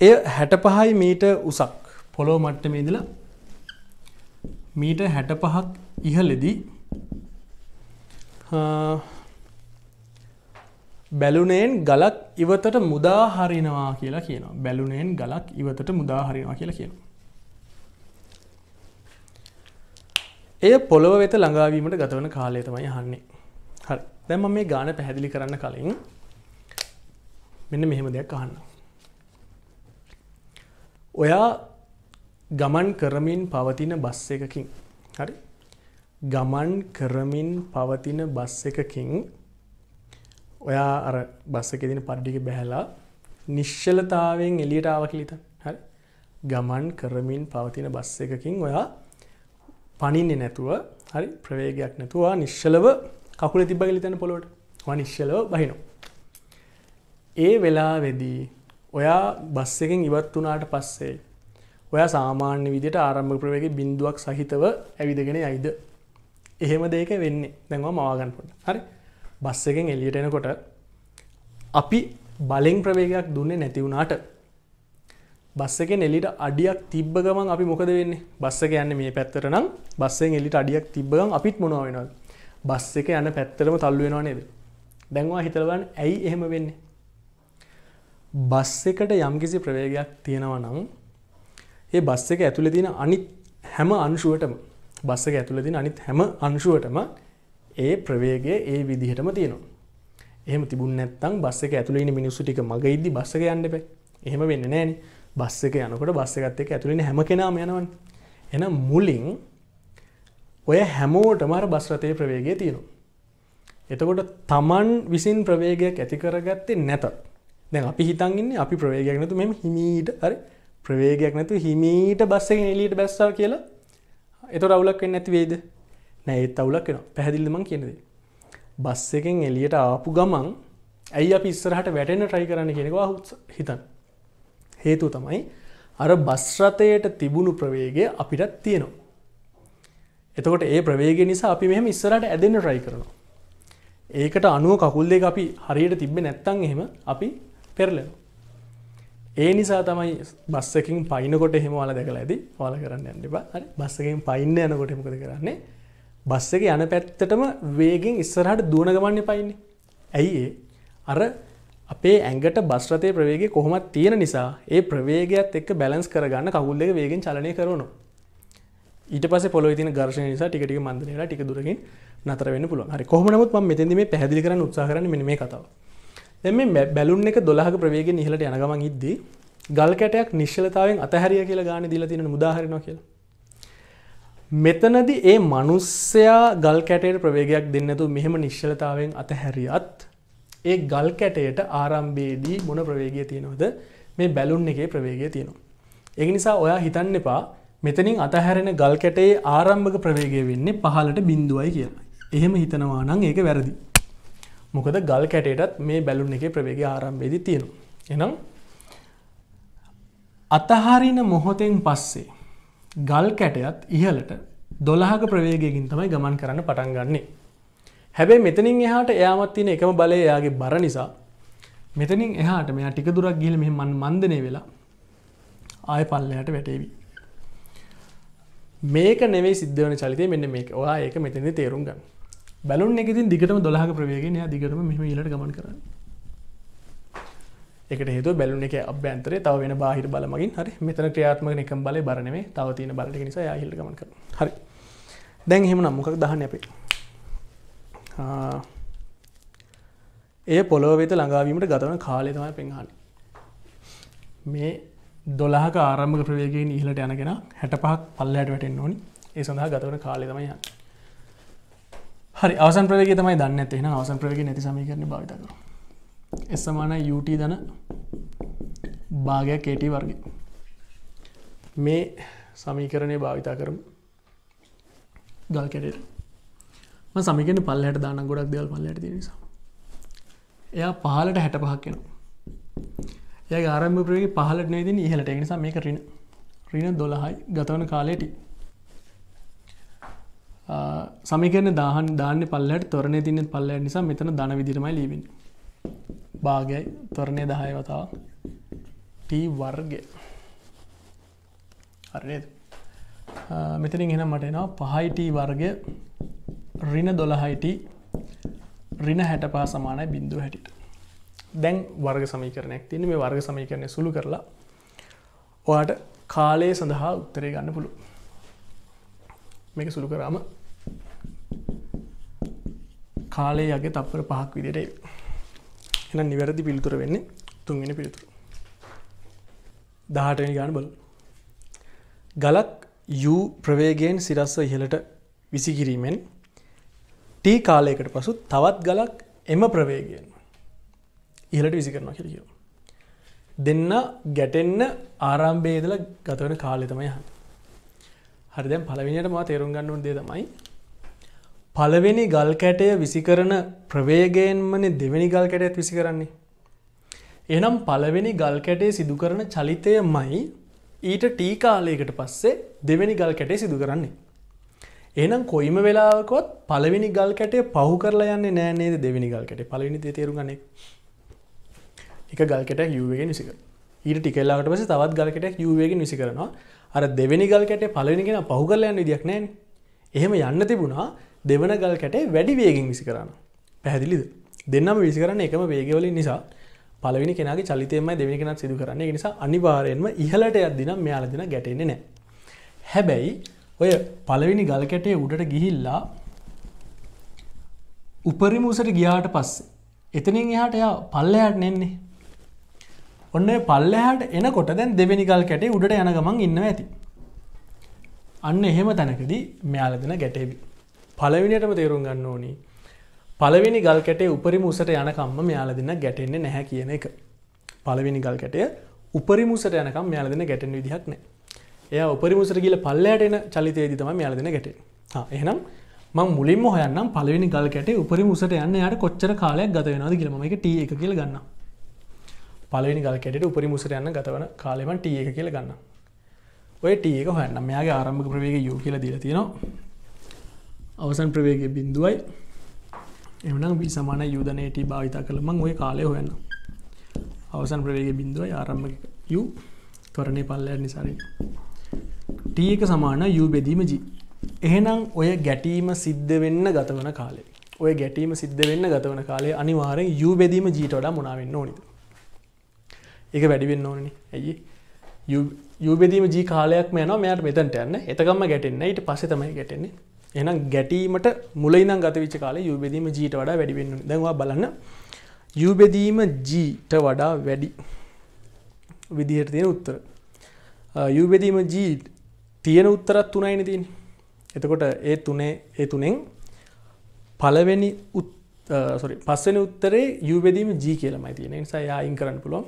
එය හැට පහයි මීට උසක්. පොළොව මට්ටමේ ඉඳලා මීට හැට පහක් ඉහලෙදී බැලුනයෙන් ගලක් ඉවතට මුදා හරිනවා කියලා කියනවා. බැලුනයෙන් ගලක් ඉවතට මුදා හරිනවා කියලා කියනවා. එය පොළොව වෙත ළඟාවීමට ගතවන කාලය තමයි අහන්නේ. හරි. දැන් මම මේ ගාන පැහැදිලි කරන්න කලින් මෙන්න මෙහෙම දෙයක් අහන්න. ඔයා ගමන් කරමින් පවතින බස් එකකින්. හරි? ගමන් කරමින් පවතින බස් එකකින් ඔයා අර බස් එක දින පඩ්ඩික බැහැලා නිශ්චලතාවයෙන් එලියට ආව කියලා හරි? ගමන් කරමින් පවතින බස් එකකින් ඔයා පනින්නේ නැතුව හරි? ප්‍රවේගයක් නැතුව නිශ්චලව කකුල තිබ්බ කියලා හිතන්න පොළොවට. ඔයා නිශ්චලව බහිනවා. ඒ වෙලාවේදී ඔයා බස් එකෙන් ඉවත් වුණාට පස්සේ ඔයා සාමාන්‍ය විදිහට ආරම්භ ප්‍රවේගය බිඳුවක් සහිතව ඇවිදගෙන යයිද? එහෙම දෙයක වෙන්නේ. දැන් ඔයා මවා ගන්න පොඩ්ඩක්. හරි. බස් එකෙන් එළියට එනකොට අපි බලෙන් ප්‍රවේගයක් දුන්නේ නැති වුණාට බස් එකෙන් එළියට අඩියක් තිබ්බ ගමන් අපි මොකද වෙන්නේ? බස් එක යන්නේ මේ පැත්තට නම් බස් එකෙන් එළියට අඩියක් තිබ්බ ගමන් අපිත් මොනවා වෙනවද? බස් එක යන පැත්තටම තල්ලු වෙනව නේද? දැන් ඔයා හිතලා බලන්න ඇයි එහෙම වෙන්නේ? බස් එකට යම්කිසි ප්‍රවේගයක් තියෙනවා නම් ඒ බස් එක ඇතුළේ තියෙන අනිත් හැම අංශුවටම බස් එක ඇතුළේ තියෙන අනිත් හැම අංශුවටම ඒ ප්‍රවේගය ඒ විදිහටම තියෙනවා. එහෙම තිබුණ නැත්නම් බස් එක ඇතුළේ ඉන්න මිනිස්සු ටික මග ඉද්දි බස් එක යන්න එපා. එහෙම වෙන්නේ නැහනේ. බස් එක යනකොට බස් එකත් එක්ක ඇතුළේ ඉන්න හැම කෙනාම යනවනේ. එහෙනම් මුලින් ඔය හැමෝටම අර බස් රථයේ ප්‍රවේගය තියෙනවා. එතකොට Taman විසින් ප්‍රවේගයක් ඇති කරගත්තේ නැතත් දැන් අපි හිතන් ඉන්නේ අපි ප්‍රවේගයක් නැතු මෙහෙම හිමීට හරි? ප්‍රවේගයක් නැතු හිමීට බස් එකෙන් එළියට බැස්සා කියලා. එතකොට අවුලක් වෙන්නේ නැති වෙයිද නෑ ඒත් අවුලක් වෙනවා. පැහැදිලිද මං කියන දේ? බස් එකෙන් එළියට ආපු ගමන් ඇයි අපි ඉස්සරහට වැටෙන්න try කරන්න කියන එක හිතන්න. හේතුව තමයි අර බස් රථයට තිබුණු ප්‍රවේගය අපිටත් තියෙනවා. එතකොට ඒ ප්‍රවේගය නිසා අපි මෙහෙම ඉස්සරහට ඇදෙන්න try කරනවා. ඒකට අනුව කකුල් දෙක අපි හරියට තිබ්බේ නැත්තම් එහෙම අපි පෙරලෙනවා. ඒ නිසා තමයි බස් එකකින් පයින්නකොට එහෙම ඔයාලා දැකලා ඇති. ඔයාලා කරන්න යන්න එපා. හරි. බස් එකකින් පයින්න යනකොට මොකද කරන්නේ? බස් එක යන පැත්තටම වේගෙන් ඉස්සරහට දුවන ගමන්නේ පයින්නේ. ඇයි ඒ? අර අපේ ඇඟට බස්රතය ප්‍රවේග කොහොමත් තියෙන නිසා ඒ ප්‍රවේගත් එක් බැලන්ස් කරගන්න කවුල්ල එක වේගෙන් චලනය කරනු ඊට පස පොල තින ගර්ශන නිසා ටිකට මන්දනලා ටික දුරකින් නතර වෙන්න පුළුව හරි කොහමනමුත් ම මෙතැද මේ පැදිලි කරන්න උත්සාහරන මේ කතාව එම බැලුන් එක දොලහක ප්‍රවේග නිහලට යනගමන් ඉද්දී ගල් කැටයක් නිශ්ලතාවෙන් අතහැරිය කියලා ගාන දිල තින මුදාහරනවා කියලා මෙතනද ඒ මනුස්සයා ගල් කැටයට ප්‍රවේගයක් දෙන්නතු මෙහෙම නිශ්චලතාවෙන් අතහැරියත් ඒ ගල් කැටයට ආරම්භේදී මොන ප්‍රවේගය තියෙනවද මේ බැලුන් එකේ ප්‍රවේගය තියෙනවා. ඒ නිසා ඔයා හිතන්න එපා මෙතනින් අතහැරෙන ගල් කැටේ ආරම්භක ප්‍රවේගය වෙන්නේ පහලට බින්දුවයි කියලා. එහෙම හිතනවා නම් ඒක වැරදි. මොකද ගල් කැටේටත් මේ බැලුන් එකේ ප්‍රවේගය ආරම්භේදී තියෙනවා. එනම් අතහරින මොහොතෙන් පස්සේ ගල් කැටයත් ඉහලට දොළහක ප්‍රවේගයකින් තමයි ගමන් කරන්න පටන් ගන්නේ. හැබැයි මෙතනින් එහාට එයාමත් තියෙන එකම බලය එයාගේ බර නිසා මෙතනින් එහාට මෙයා ටික දුරක් ගිහලා මෙහෙම මන් මන්දනය වෙලා ආය පල්ලයට වැටේවි. මේක නෙවෙයි සිද්ධ වෙන චලිතය මෙන්න මේක. ඔයා ඒක මෙතනදී තේරුම් ගන්න. බැලුන් එක ඉතින් දිගටම 12ක ප්‍රවේගයෙන් එයා දිගටම මෙහෙම ඊළඟට ගමන් කරන්නේ. එකට හේතුව බැලුන එක අභ්‍යන්තරය තව වෙන බාහිර බල මගින් හරි මෙතන ක්‍රියාත්මක එකම් බලය බර නෙමෙයි තව තියෙන බල ටික නිසා එයා ඊළඟට ගමන් කරනවා. හරි. දැන් එහෙමනම් මොකක්ද දහන්නේ අපේ? එය පොළොව වෙත ළඟාවීමට ගතවන කාලය තමයි පෙන්හන්නේ. මේ දොළහක ආරම්භක ප්‍රවේගයෙන් ඉහලට යනගෙන හැට පහක් පල්ලයට වැටෙන් ඕනි ඒ සඳහා ගතවන කාලය තමයි යන්න. හරි අවසන් ප්‍රවේගය තමයි දන්න ඇති එහෙනම් අවසන් ප්‍රවේගය නැති සමීකරණ භාවිත කරමු. S සමාන UT ධන භාගයක් KT වර්ගය. මේ සමීකරණය භාවිතා කරමු. ගල් කැටේට. මම සමීකරණ පල්ලයට දාන්න ගොඩක් දේවල් පල්ලයට තියෙන නිසා. එයා පහලට 65ක් එනවා. එයාගේ ආරම්භ ප්‍රවේගය පහලට නෙවෙයි දෙන්නේ ඉහළට. ඒ නිසා මේක ඍණ ඍණ 12යි ගතවන කාලය T. සමීකරණ දාහන් දාන්නේ පල්ලයට තොරණේ තින්නේ පල්ලයට නිසා මෙතන ධන විදිහටමයි ලියවෙන්නේ. භාගයයි තොරණය 10 වතාවක් T වර්ගය. හරි නේද? මෙතනින් එහෙනම් මට එනවා 5යි T වර්ගය ඍණ 12යි T රින හැට පා සමානයි බින්දුව හැටිට දැන් වර්ග සමීකරණයක් තියන මේ වර්ග සමීකරණය සුළු කරලා ඔයාට කාලය සඳහා උත්තරේ ගන්න පුළු මේක සුළු කරාම කාලේ යගේ තප්පර පහක් විදිට එන නිවැරදි පිළිතුර වෙන්නේ තුන්ගෙන පිළිතුර දහටනි ගාන බල ගලක් යු ප්‍රවේගයෙන් සිරස්ව ඉහලට විසිකිරීමෙන් ටී කාලයකට පසු තවත් ගලක් එම ප්‍රවේගයෙන් ඉහලට විසි කරනවා කියලිය. දෙන්න ගැටෙන්න ආරම්භේදල ගතවන කාලෙතමයි හ. හරිදැන් පලවිනිට මා තේරුම් ගන්නුන් දේ තමයි පළවෙනි ගල් කැටය විසිකරන ප්‍රවේගයෙන්මන දෙවැනි ගල් කැටයත් විසි කරන්නේ. එනම් පළවෙනි ගල් කැටේ සිදු කරන චලිතය මයි ඊට ටී කාලයකට පස්සේ දෙවැනි ගල් කැටේ සිදු කරන්නේ. එනම් කොයිම වෙලාවකොත් පළවෙනි ගල් කැටේ පහු කරලා යන්නේ නෑනේද දෙවිනි ගල් කැටේ පලවිනි තේරු ගනෙ එක. ගල්කට යුවගෙන් විසික ඊට ටිකල්ලාට පස තවත් ගල්කට යුවගෙන් විසි කරනවා අර දෙවැනි ගල් කැටේ පලවෙනිගෙන පහු කරලා යන්න විදික් නෑන. එහෙම යන්න තිබුණා දෙවන ගල් කැටේ වැඩි වේගෙන් විසි කරන්න පැහැදිලිද? දෙන්නම විසි කරන්න එකම වේගවලින් නිසා පලවෙනි කෙනගේ චලිතයමයි දෙවනි කෙනත් සිදු කරන්නේ. නිසා අනිවාරයෙන්ම ඉහලට අදදින මෙයාලදින ගැටෙන්නේ නෑ හැබැයි ඔය පළවෙනි ගල් කැටේ උඩට ගිහිල්ලා උපරිම උසට ගියාට පස්සේ එතනින් එහාට එයා පල්ලෙහාට නෙන්නේ ඔන්න පල්ලෙහාට එනකොට දැන් දෙවෙනි ගල් කැටේ උඩට යන ගමන් ඉන්නවා ඇති. අන්න එහෙම තැනකදී මෙයාලා දෙන ගැටේවි. පළවෙනියටම තේරුම් ගන්න ඕනි. පළවෙනි ගල් කැටේ උපරිම උසට යනකම්ම මෙයාලා දෙන ගැටෙන්නේ නැහැ කියන එක. පළවෙනි ගල් කැටය උපරිම උසට යනකම් මෙයාලා දෙන ගැටෙන විදිහක් නැහැ. එය උපරිමුසට කියල පල්ලයට එන චලිතයේදී තම යාල දෙන ගැටේ එහෙනම් මං මුලින්ම හොයන්නම් පලවෙනි ගල් කැටේ උපරි මුසට යන්න යට කොච්චර කාලයක් ගත වෙනද කියලම එක ට එක කියල ගන්න පලවෙනි ගල් කැට උපරි මුසට යන්න ගතවන කාලෙමන් ට එක කියල ගන්න ඔය ට එක හොයන්න මෙයාගේ ආරම්භක ප්‍රවේග යු කියල දීල තියෙනවා. අවසන් ප්‍රවේග බින්දුවයි එමනම් බි සමාන යුදනයට භාවිතා කළ. මං ඔය කාලය හොයන්න අවසන් ප්‍රවේග බින්දුවයි ආරම්භක යු කරණය පල්ලයට නිසාරී ටක සමාන යු බෙදීම ජී එහෙනම් ඔය ගැටීම සිද්ධ වෙන්න ගතවන කාලේ. ඔය ගැටීම සිද්ධ වෙන්න ගතවන කාලේ අනිවාරෙන් යු බෙදීම ජීට වඩා මුණවෙන්න ඕනිද? එක වැඩිවෙන්න ඕනනි ඇයි යුබෙදීම ජී කාලයක් යන මෙයට මෙතන්ට යන්න. එතකම ගැටෙන්න. ඊට පස තමයි ගැටෙන්නේ. එනම් ගැටීමට මුලයිනම් ගතවිච කාලේ යුබෙදීම ජීට වඩා වැඩිවෙන්න දැවා බලන්න. යුබෙදීම ජීට වඩා වැඩි විදිහට තියෙන උත්තර. යුබෙදීම ජී තියෙන උත්තරත් තුනයින තින් එතකොට ඒ තුනේ ඒ තුනෙන් පලවෙනි උත්සොරි පස්සන උත්තරේ යුබෙදීම ජී කියලමයි තියෙන නිසා යායින් කරන්න පුළුවන්.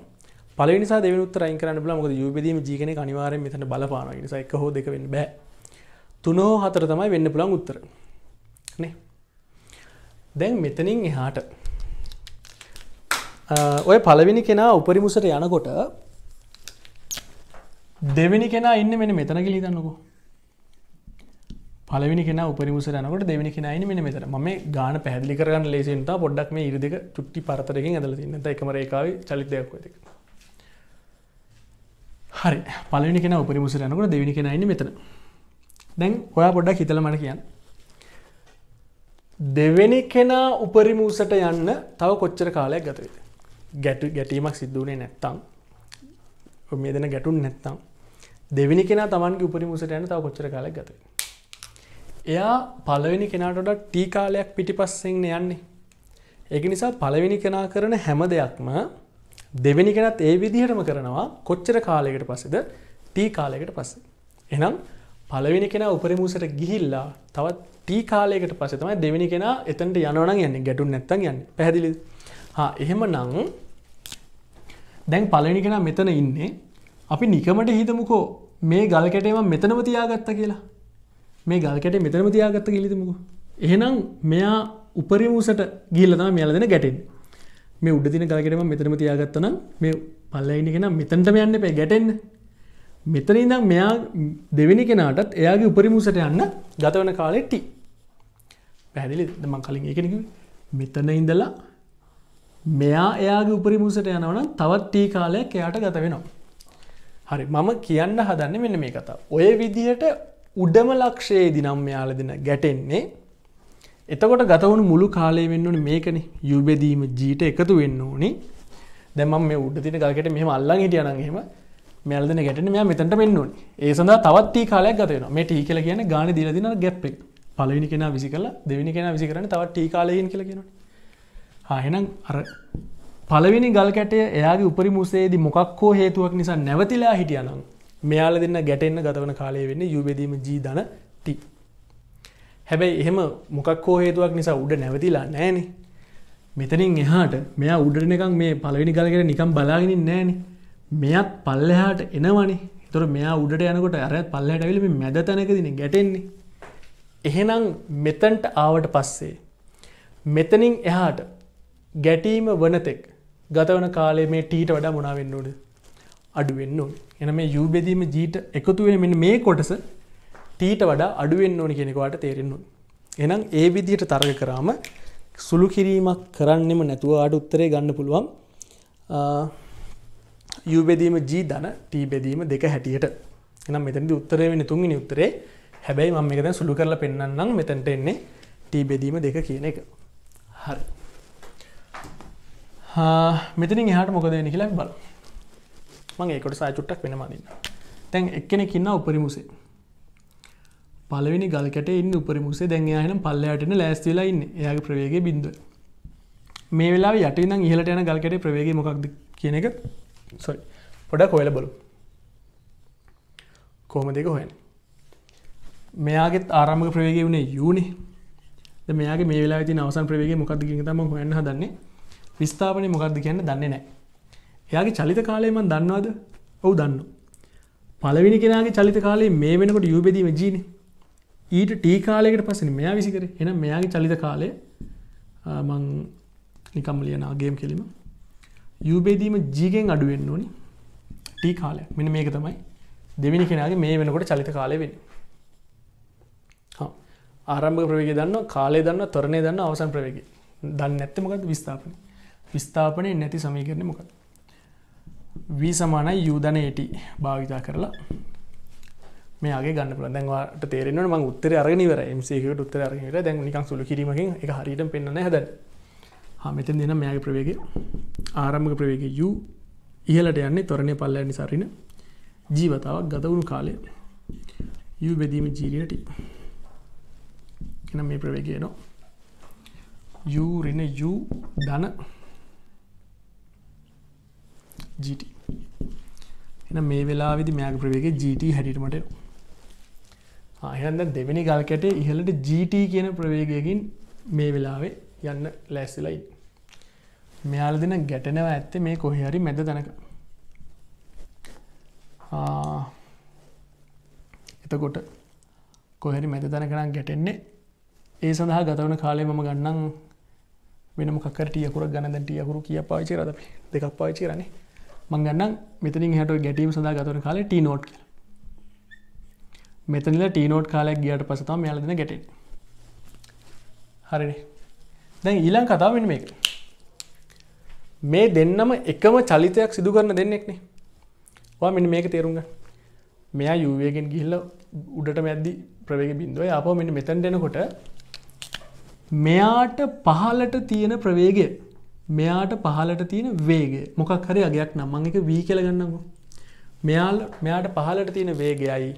පලනිසා දෙව උත්තර අයින් කරන්න බල මොකද යුබෙදීම ජීකන අනිවාරය මෙතන බලපාන නිසා එක හෝ දෙක වෙන්න බෑ. තුනෝ හතර තමයි වෙන්න පුළන් උත්තර. නේ? දැන් මෙතනින් එහාට. ඔය පලවෙනි කෙනා උපරිමුසට යනකොට දෙවෙනි කෙනා ඉන්න මෙන මෙතන කිලිතන්නකෝ පලවෙනි කෙන උපරිමුස යනකට දෙවනි කෙනයින මෙන මෙතර ම ගාන පැදිලි කරගන්න ලේසින්ට පොඩ්ඩක් මේ ඉරිදික චුට්ටි පරතරකින් ඇදල තින්න. එකම රේකාව චලිතයක් වෙතික හරි. පලනි කෙන උපරිමුස යනකට දෙවනි කෙනයින්න මෙතන. දැන් ඔයා පොඩ්ඩක් හිතල මට කියන්න. දෙවෙනි කෙනා උපරිමූසට යන්න තව කොච්චර කාලයක් ගතවෙද ගැට ගැටීමක් සිද්ධුවනේ නැත්තම්. මේ දෙන ගැටුන් නැත්තම්. දෙවිනි කෙන තමන්ගේ උපරිමුසට යන තව කොච්චර කාලයක් ගත එයා පලවෙනි කෙනාටට ටී කාලයක් පිටිපස්සෙන්න යන්නේ. ඒක නිසා පලවෙනි කෙනා කරන හැම දෙයක්ම දෙවෙනි කෙනත් ඒ විදිහටම කරනවා කොච්චර කාලයකට පස්සෙද? ටී කාලයකට පස්සේ. එනම් පලවෙනි කෙන උපරිමූසට ගිහිල්ලා තවත් ටී කාලයකට පස්සේ තමයි දෙවෙනි කෙනා එතන්ට යනවන යන්න. ගැටුන් නැත්තන් යන්න. පැදිලි එහෙම නං දැන් පලනි කෙන මෙතන ඉන්නේ. අපි නිකමට හිතමුකෝ මේ ගල් කැටේම මෙතනම තියාගත්ත කියලා. මේ ගල් කැටේ මෙතනම තියාගත්ත කිලිතමුකෝ එහෙනම් මෙයා උපරිමූසට ගිල්ලතම මෙයාල දෙන ගැටෙන් මේ උඩදින ගලකෙටම මෙතනම තියාගත්තන මේ පල්ලයිනි කෙන මෙතන්ටම යන්න පේ ගැටෙන්න්න මෙතන ඉදම් මෙයා දෙවෙනි කෙනාටත් එයාගේ උපරිමුසට යන්න ගතවන කාලෙට්ටි පැදිලි දම කලින් එකනක මෙතන ඉඳලා මෙයා එයාගේ උපරිමුසට යනවන තවත් ටී කාලයක් එයාට ගත වෙනවා. හරි මම කියන්න හදන්න මෙන්න මේ කතා ඔය විදිහට උඩම ලක්ෂයේ දිනම් මෙයාල දෙන ගැටෙන්නේ එතකොට ගතවුණු මුළු කාලය වෙන්න ඕන මේකන. යුබෙදීම ජීට එකතු වෙන්න ඕනි. දැම මේ උඩ තින ගලකට මෙහම අල්ලන් හිටියනගේම මැල්දන ගැටන මෙයා මෙතට වෙන්න ඕනි. ඒ සඳ තවත් කාලයක් ගතවෙන මේ ටී කියල කියන ගාන දිලදින ගැප් එක. පලවිනි කෙන විසි කල දෙවිනි කෙන විසි කරන තවත් ටී කාලයන් කියල කියෙන හහෙනම් අර පලවිනි ගල් කැටය එයාගේ උපරි මුසේදී මොකක් හෝ හේතුවක් නිසා නැවතිලා හිටියනම් මෙයාල දෙන්න ගැටෙන්න්න ගතවන කාලය වෙන්න යුබෙදීම ජී දන ටී හැබැයි එහෙම මොකක් හෝ හේතුවක් නිසා උඩ නැවතිලා නෑනේ මෙතනින් එහාට මෙයා උඩරන එකක් මේ පලවෙනි කලකට නිකම් බලාගෙනින් නෑනේ මෙයත් පල්ලෙහාට එනවනේ. තොර මෙයා උඩට යනකොට අර පල්ලට ඇවිලි මැද තැනකදින ගැටෙන්නේ. එහෙනම් මෙතන්ට ආවට පස්සේ මෙතනින් එහාට ගැටීම වනතෙක් ගතවන කාලේ මේ ටීට වඩා මොනා වෙන්නෝඩ අඩුවෙන්න ඕන. එන මේ යුබෙදීම ජීට එකතු වෙන මෙන්න මේ කොටස ටීට වඩා අඩුවෙන් ඕනි කෙනෙකවාට තේරෙන්නු. එනම් ඒ විදිහට තරග කරාම සුළු කිරීමක් කරන්නෙම නැතුව අඩ උත්තරේ ගන්න පුළුවන්. යුබෙදීම ජී දන ටී බෙදීම දෙක හැටියට. එනම් මෙතැදි උත්තරේ වෙන තුන්ගනි උත්තරේ. හැබැයි මම එකද සුළු කරලා පෙන්න්නම් මෙතැන්ට එන්නේ ටී බෙදීම දෙක කියන එක. හරි. මෙතනින් එහට මොකද වෙන කියලා බල මං ඒකොට සාචුට්ටක් වෙන මදින්න. තැන් එක්කෙනෙ කින්න උපරිමුසේ පලවෙනි ගල්කට ඉන්න උපරිමුසේ දැන්යාහන පල්ලයටන ලෑස්තිලා ඉන්න. එයාගේ ප්‍රවේග බින්ද මේ වෙලා යටනම් ඉහලට යන ගල්කට ප්‍රවේග මොකක්ද කියන එක සොයි පොඩ කොයල බලු කෝම දෙක හොයන මෙයාගෙත් ආරම්භක ප්‍රවේග වුණේ යුනි. මෙයාගේ මේ වෙලා ති අවසන් ප්‍රවේග මොකක්ද කිය තම හොයන්න හදන්නේ. විස්ථාපනය මොකක්ද කියන්න දන්නේ නෑ එයාගේ චලිත කාලයම දන්නවාද? ඔවු දන්න පලවිනි කෙනගේ චලිත කාලේ මේ වෙනකොට යුබෙදීම ජීනේ ඊට ටී කාලයකට පස්සෙන මෙයා විසිකර. එන මෙයාගේ චලිත කාලය මං නිකම් ලියනාගේම් කෙලිම. යුබේදීම ජීගෙන් අඩුවෙන් ඕනි. ටී කාලය මෙන මේක තමයි දෙවිනි කෙනගේ මේ වෙනකොට චලිත කාලය වෙන ආරම්භ ප්‍රවේග දන්න කාලය දන්න තොරණය දන්න අවසන් ප්‍රවේග දන්න නැත්තමකද විස්ථාපන විස්ථාපනය. නැති සමීකරණය මොකද වී සමානයි යුදන ඒටි භාවිතා කරලා මේගේ ගන්න පුළ දැන්වාට තේරෙනට ම උත්තර අරනිවර මසේකට උත්තර අරනිට දැන් නිකන් සුළු කිරීමකින් එක හරිට පෙන්න්න හැද හමතන් දෙන මෙයාගේ ප්‍රවේගේ ආරම්භක ප්‍රවේගේ යු ඉහලට යන්නේ තොරණය පල්ල නිසාරින ජීවතාවක් ගතවුණු කාලය. යු බෙදීම ජීරියට එන මේ ප්‍රවේගේ නවා යුරින යු ධන GT එන මේ වෙලා විදි මෑග ප්‍රවේගේ GT හැටිටමට ආයන්ද දෙවැනි ගල් කැටේ ඉහලට GT කියන ප්‍රවේගයකින් මේ වෙලාවේ යන්න ලැස්සිලයි මෙයාල දෙන ගැටනව ඇත්තේ මේ කොහරි මැද තැනක. එතකොට කොහරි මැද තැනකනම් ගැටෙන්නේ. ඒ සඳහා ගතවන කාලේ මම ගන්නම් වෙනම කකරටියකුර ගණදැට යකුරු කිය පාචි රද දෙකක් පාචි රනේ මංගන්නම් මෙතනින් හැට ගැටීම සඳහා ගතවන කාලේ ටී නෝට් කියල. මෙතනිල ටීනෝට් කාලයක් ගියට පසතම යාලදන ගැටෙන් හරි දැන් ඊලං කතාවෙන මේක. මේ දෙන්නම එකම චලිතයක් සිදු කරන දෙන්නෙක්නේ. වා මෙන්න මේක තේරුග මෙයා යුවයගෙන් ගිහිල්ල උඩට මැද්දි ප්‍රවේග බින්දුව අප මෙන්න මෙතැන් දෙනකොට මෙයාට පහලට තියෙන ප්‍රවේගය මෙයාට පහලට තියෙන වේගේ මොකක් හරි අගයක් නම්මං එක වී කියලගන්නකු මෙයාල් මෙයාට පහලට තියෙන වේගයයි.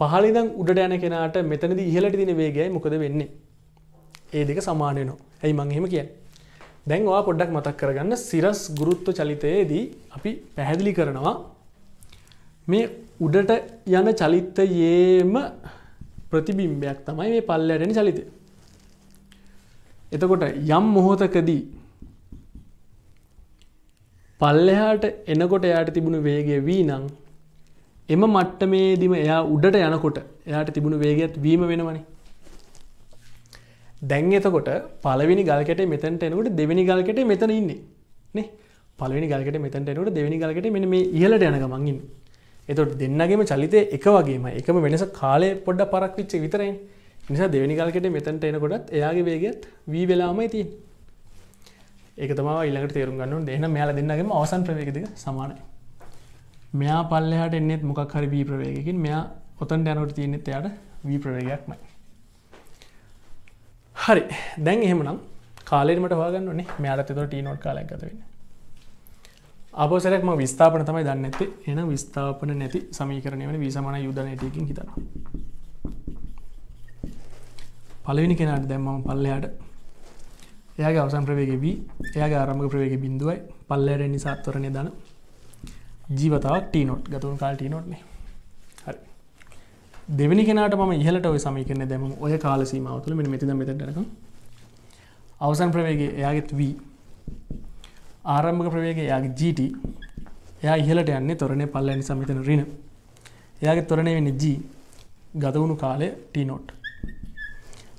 පහලිදම් උඩට යන කෙනාට මෙතනද ඉහලට තින වේගයි මොකද වෙන්නේ? ඒ දෙක සමානයනවා ඇයි මංහෙම කියන්න? දැන්වා පොඩ්ඩක් මතක් කරගන්න. සිරස් ගුරුත්ව චලිතයේදී අපි පැහැදිලි කරනවා මේ උඩට යන චලිත්තයේම ප්‍රතිබිම්බයක් තමයි මේ පල්ලැරෙන චලිතය. එතකොට යම් මොහොතකදී පල්ලෙහාට එනකොට යායට තිබුණු වේගේ වී නං එම මට්ටමේදිම එයා උඩට යනකොට එයාට තිබුණු වේගත් වීම වෙනවනි. දැන් එතකොට පලවිනි ගල්කට මෙතැන්ට එනකට දෙවැනි ගල්කට මෙතන ඉන්නේ. නේ? පලවෙනි ගල්කට මෙතැන්ට එනකට දෙවැනි ගල්කට මෙ මේ ඉහලට යන ගමන්ගින් එතොට දෙන්නගේම චලිතය එක වගේම එකම වෙනස කාලය පොඩ්ඩ පරක් විච්ච විතරයි. නිසා දෙවැනි ගල්කට මෙතැන්ට එනකොටත් එයාගේ වේගත් වී වෙලාමයි තින් ඒක තම ඉල්ලට තේරුම් ගන්න දෙන මෙයාල දෙන්නගේම අවසන් ප්‍රවේගතික සමානයි. මෙයා පල්ලෙහට එන්නෙත් මොකක් හරි වී ප්‍රවේගකින් මෙයා ඔතන් යනට තියනෙත් එයාට වී ප්‍රවේගයක්මයි. හරි. දැන් එහෙමනම් කාලෙමට වාගන්න නේ මෙයාට තෙතො ටීනොට් කාලයක් ගතවෙන්න අපසරක්ම විස්ථාපන තමයි දන්න ඇත්තේ එන විස්ථාපන නැති සමීකරණය වන විසමන යුදනයටකින් හිතන පලවිනි කෙනට දැම්මම පල්ලයාට එයාගේ අවසන් ප්‍රවේග වී එයාගේ ආරම්භ ප්‍රවේග බින්දුවයි පල්ලයට නිසාත්වරණය දන ජීවතාවක් ටීනොට් ගතුන් කාල් ටීනොට්නේ හරි දෙවනි කෙනට ම ඉහලට ඔය සමීකරන දැම ඔය කාල සීමාව තුළ මෙ මෙතිද මෙතටක අවසන් ප්‍රවේගේ එයාගෙත් වී ආරම්භක ප්‍රවේගේ යාගේ ජීට එයා ඉහලට යන්නේ තොරණය පල්ලනි සමිතන රින එයාගේ තොරණය වෙන්න ජී ගතවුණු කාලය ටීනොට්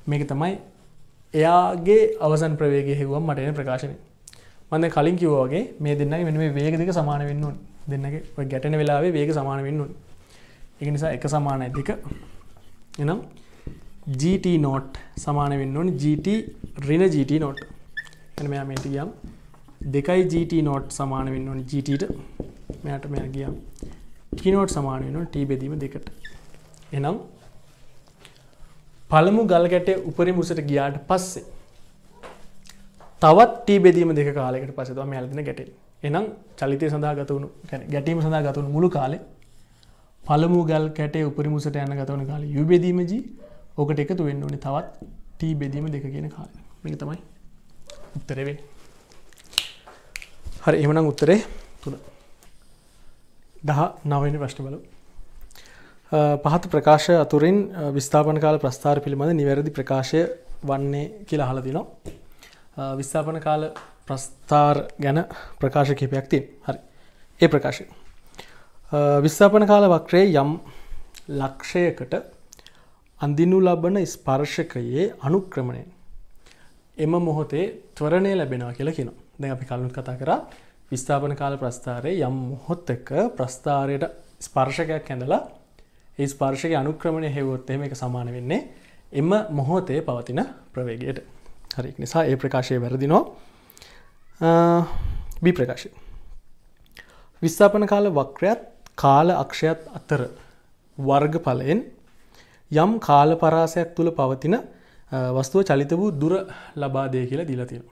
මේක තමයි එයාගේ අවසන් ප්‍රවේගේ හෙවුවම් මටන ප්‍රකාශනය. මඳ කලින් කිවෝගේ මේ දෙන්න මෙ මේ වේග දෙක සමාන වෙන්නුවන් දෙන්නගේ ගැටන වෙලාවේ වේග සමාන වෙන්නුන් එක නිසා එක සමානයි දෙක. එනම් GT නෝට් සමාන වෙන්න ඕනි. GT රින GT නෝට් එන මෙයා මේට ගියම් දෙකයි GT නෝට් සමාන වෙන්න ඕනි GTට මෙයට මෙය ගියම් ටනෝට් සමාන වෙන ට බෙදීම දෙකට. එනම් පළමු ගල් ගැටේ උපරි මුසට ගියාට පස්සේ තවත් ටී බෙදීම දෙක කාලෙකට පසතුව මැල්දින ගැටේ. එනම් චලිතය සඳහා ගතවුණු ගැටීම සඳහා ගතුවුණු මුළු කාලේ පළමු ගල් කැටේ උපරිමුසට යන ගතවන කාල යුබෙදීමජී ඕකට එකතු වෙන්න ඕනි තවත් ටී බෙදීම දෙක කියන කාල. මේක තමයි උත්තරවේ හරි එමනම් උත්තරේ තුළ දහ නවනි ප්‍රශ්න බලු පහත ප්‍රකාශ අතුරින් විස්ථාපන කාල ප්‍රස්ථාර පිළිබඳ නිවැරදි ප්‍රකාශය වන්නේ කියලා හලදිනවා විස්ථාපන කාල ප්‍රස්ථාර් ගැන ප්‍රකාශ කිපයක් තින් හරි. ඒ ප්‍රකාශය විස්ථාපන කාල වක්‍රයේ යම් ලක්ෂයකට අඳිනු ලබන ස්පර්ශකයේ අනුක්‍රමණයෙන් එම මොහොතේ ත්වරණය ලැබෙනවා කියලා කියන දැ අපි කලුත් කතා කර විස්ථාපන කාල ප්‍රස්ථාරය යම් මොහොත්තක ප්‍රස්ථාරයට ස්පර්ශකයක් ඇඳලා ඒ ස්පර්ශක අනුක්‍රමණය හෙවොත් එහෙම එක සමාන වෙන්නේ එම මොහොතේ පවතින ප්‍රවේගයට. හරි නිසා ඒ ප්‍රකාශය වැරදිනවා. බි ප්‍රකාශය. විස්ථාපන කාල වක්‍රයත් කාල අක්ෂයත් අතර වර්ග පලයෙන් යම් කාල පරාසයක් තුළ පවතින වස්තුව චලිත වූ දුර ලබාදය කියලා දීලතින.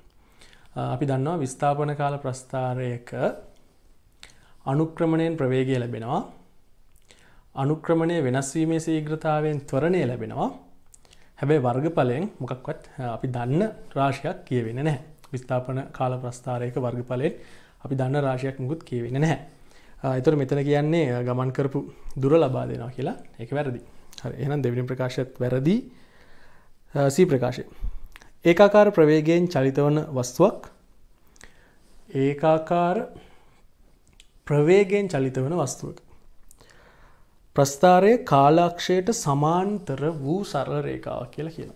අපි දන්නවා විස්ථාපන කාල ප්‍රස්ථාරයක අනුක්‍රමණයෙන් ප්‍රවේගය ලැබෙනවා. අනුක්‍රමණය වෙනස්වීමේ සීග්‍රතාවෙන් ත්වරණය ලැබෙනවා. හැබැයි වර්ගඵලයෙන් මොකක්වත් අපි දන්න රාශයක් කියවෙන නැහැ. විස්ථාපන කාල ප්‍රස්ථාරයක වර්ගඵලයෙන් අපි දන්න රාශයක් මුකුත් කියවෙන නැහැ. එතුර මෙතන කියන්නේ ගමන් කරපු දුර ලබා දෙනවා කියලා. එක වැරදි. එනම් දෙවිනි ප්‍රකාශත් වැරදි. සී ප්‍රකාශය. ඒකාකාර ප්‍රවේගයෙන් චලිතවන වස්තුවක්. ඒකාකාර ප්‍රවේගයෙන් චලිත වන වස්තුවක. ප්‍රස්ථාරය කාලාක්ෂයට සමාන්තර වූ සරල රේකාවක් කියලා කියන.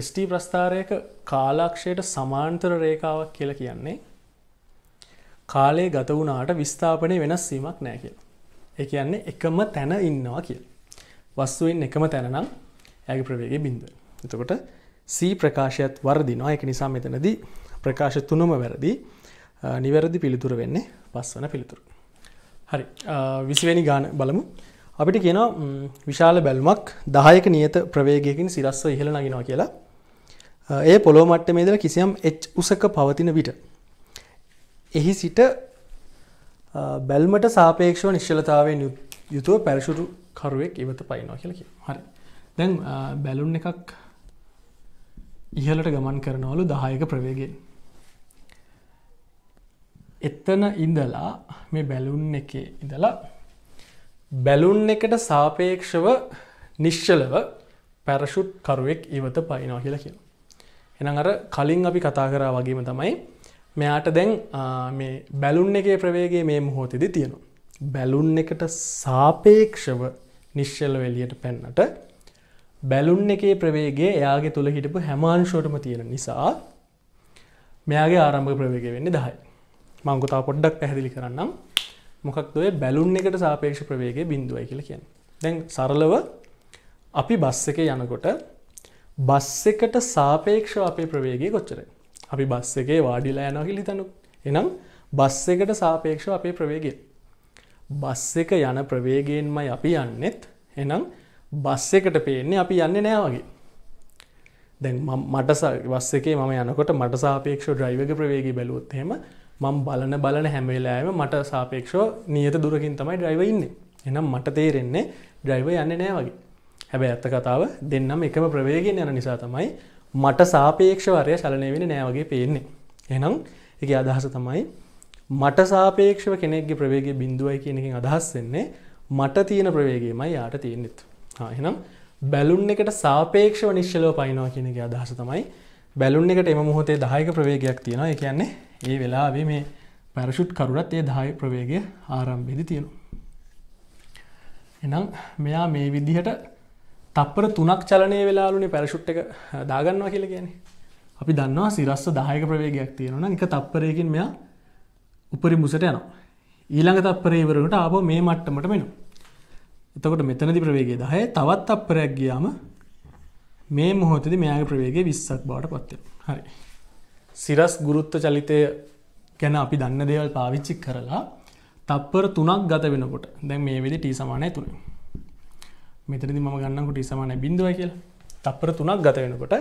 ස්ට ප්‍රස්ථාරයක කාලාක්ෂයට සමාන්තර රේකාවක් කියල කියන්නේ කාලේ ගත වුණාට විස්ථාපනය වෙනස් සීමක් නෑ කියල. එක කියන්නේ එකම තැන ඉන්නවා කියල්. වස්තුවෙන් එකම තැනනම් ඇගේ ප්‍රවේගේ බින්ද. එතකොට සී ප්‍රකාශයත් වර්දිනවා එක නිසා මෙතනදී ප්‍රකාශ තුනම වැරදි නිවැරදි පිළිතුර වෙන්නේ පස්වන පිළිතුර. හරි විසිවැනි ගාන බලමු අපිට කියන විශාල බැල්මක් දහයක නියත ප්‍රවේගයකින් සිරස්ව ඉහළ නගෙනවා කියලා ඒ පොළො මට්ට මේදල කිසියම් එච් උසක පවතින විට. එහි සිට බැල්මට සාපේක්ෂව නිශ්චලතාවෙන් යුතුව පැරශුරු කරුවෙක් ඉවත පයිනවා කියලකි හරි. දැන් බැලුන් එකක් ඉහලට ගමන් කරනවලු දහයක ප්‍රවේගෙන් එතන ඉඳලා මේ බැලුන් එකේ ඉඳලා බැලුන් එකට සාපේක්ෂව නිශ්චලව පැරශුට් කරුවෙක් ඉවත පයිනවා කියලා කියන. එනම් අර කලින් අපි කතා කරා වගේම තමයි මෙයාට දැන් මේ බැලුන් එකේ ප්‍රවේගේ මේ මුහෝතෙදි තියෙනවා. බැලුන් එකට සාපේක්ෂව නිශ්චල වෙලියට පැන්නට බැලුන් එකේ ප්‍රවේගේ එයාගේ තුළ හිටපු හැමාංශෝටම තියෙන නිසා මෙයාගේ ආරම්භ ප්‍රවේග වෙන්න දහයි. මංගුතා පොඩ්ඩක් පැහැදිලි කරන්නම් මොකක්දොය බැලුන් එකට සාපේක්ෂ ප්‍රවේගය බිඳුවයි කියල කියෙන්. දැන් සරලව අපි බස් එක යනකොට බස් එකට සාපේක්ෂ අපේ ප්‍රවේගය කොච්චර. අපි බස් එකේ වාඩිලා යන හිලිතනු එනම් බස් එකට සාපේක්ෂ අපේ ප්‍රවේගය. බස් එක යන ප්‍රවේගයෙන්මයි අපි යන්නෙත් එනම් බස් එකට පේන්නේ අපි යන්න නෑ වගේ. දැන් මට වස් එකේ ම යනකොට මට සාපේක්ෂ ඩ්‍රයිවග ප්‍රවේග බැලුවොත් හෙම මං බලන බලන හැමවෙලාෑම මට සාපේක්ෂෝ නියත දුරකින් තමයි ඩ්‍රයිව ඉන්න එනම් මට තේරෙන්නේ ඩ්‍රයිව යන්න නෑ වගේ හැබැ ඇත්ත කතාව දෙන්නම් එකම ප්‍රවේගෙන් යන නිසා තමයි මට සාපේක්ෂවරය චලනය වෙන නෑවගේ පේන්නේ. එනම් එක අදහස තමයි මට සාපේක්ෂව කෙනෙක්ගේ ප්‍රවේගේ බිඳුවයි කියනකින් අදහස් වෙන්නේ මට තියෙන ප්‍රවේගේමයි යාට තියෙන්නෙත්. එනම් බැලුන් එකට සාපේක්ෂව නිශ්චලෝ පයිනවා කියනගේ අදහස තමයි බැලුන් එකට එම මොහොතේ දායක ප්‍රවේගයක් තියෙනවා. කියන්නේ ඒ වෙලාවේ මේ පැරශුට් කරුරත් ඒ දාය ප්‍රවේගය ආරම්භෙදි තියෙනු. එනම් මෙයා මේ විදිහට තප්පර තුනක් චලනය වෙලාලුනේ පැරශුට් එක දාගන්නවා කියල කියන අපි දන්නවා සිරස්ස දායක ප්‍රවේගයක් තියෙනවන එක තප්පරයකින් මෙයා උපරි මුසට යනවා. ඊළඟ තප්පරේවරට ආප මේ මට්ටමට මෙනු එතකොට මෙතනදි ප්‍රවේගේ දහය තවත් අප්පරයක් ගියාම මේ මොහොතදි මෙයාගේ ප්‍රවේගේ විස්සක් බවට පත්වෙන හරි. සිරස් ගුරුත්ත චලිතය ගැන අපි දන්න දේවල් පාවිච්චි කරලා තප්පර තුනක් ගත වෙනකොට දැන් මේ වෙදි ටී සමානය තුළ මෙතනදි මම ගන්නකොට ටී සමානය. බිඳුව කියල. තප්පර තුනක් ගත වෙනකොට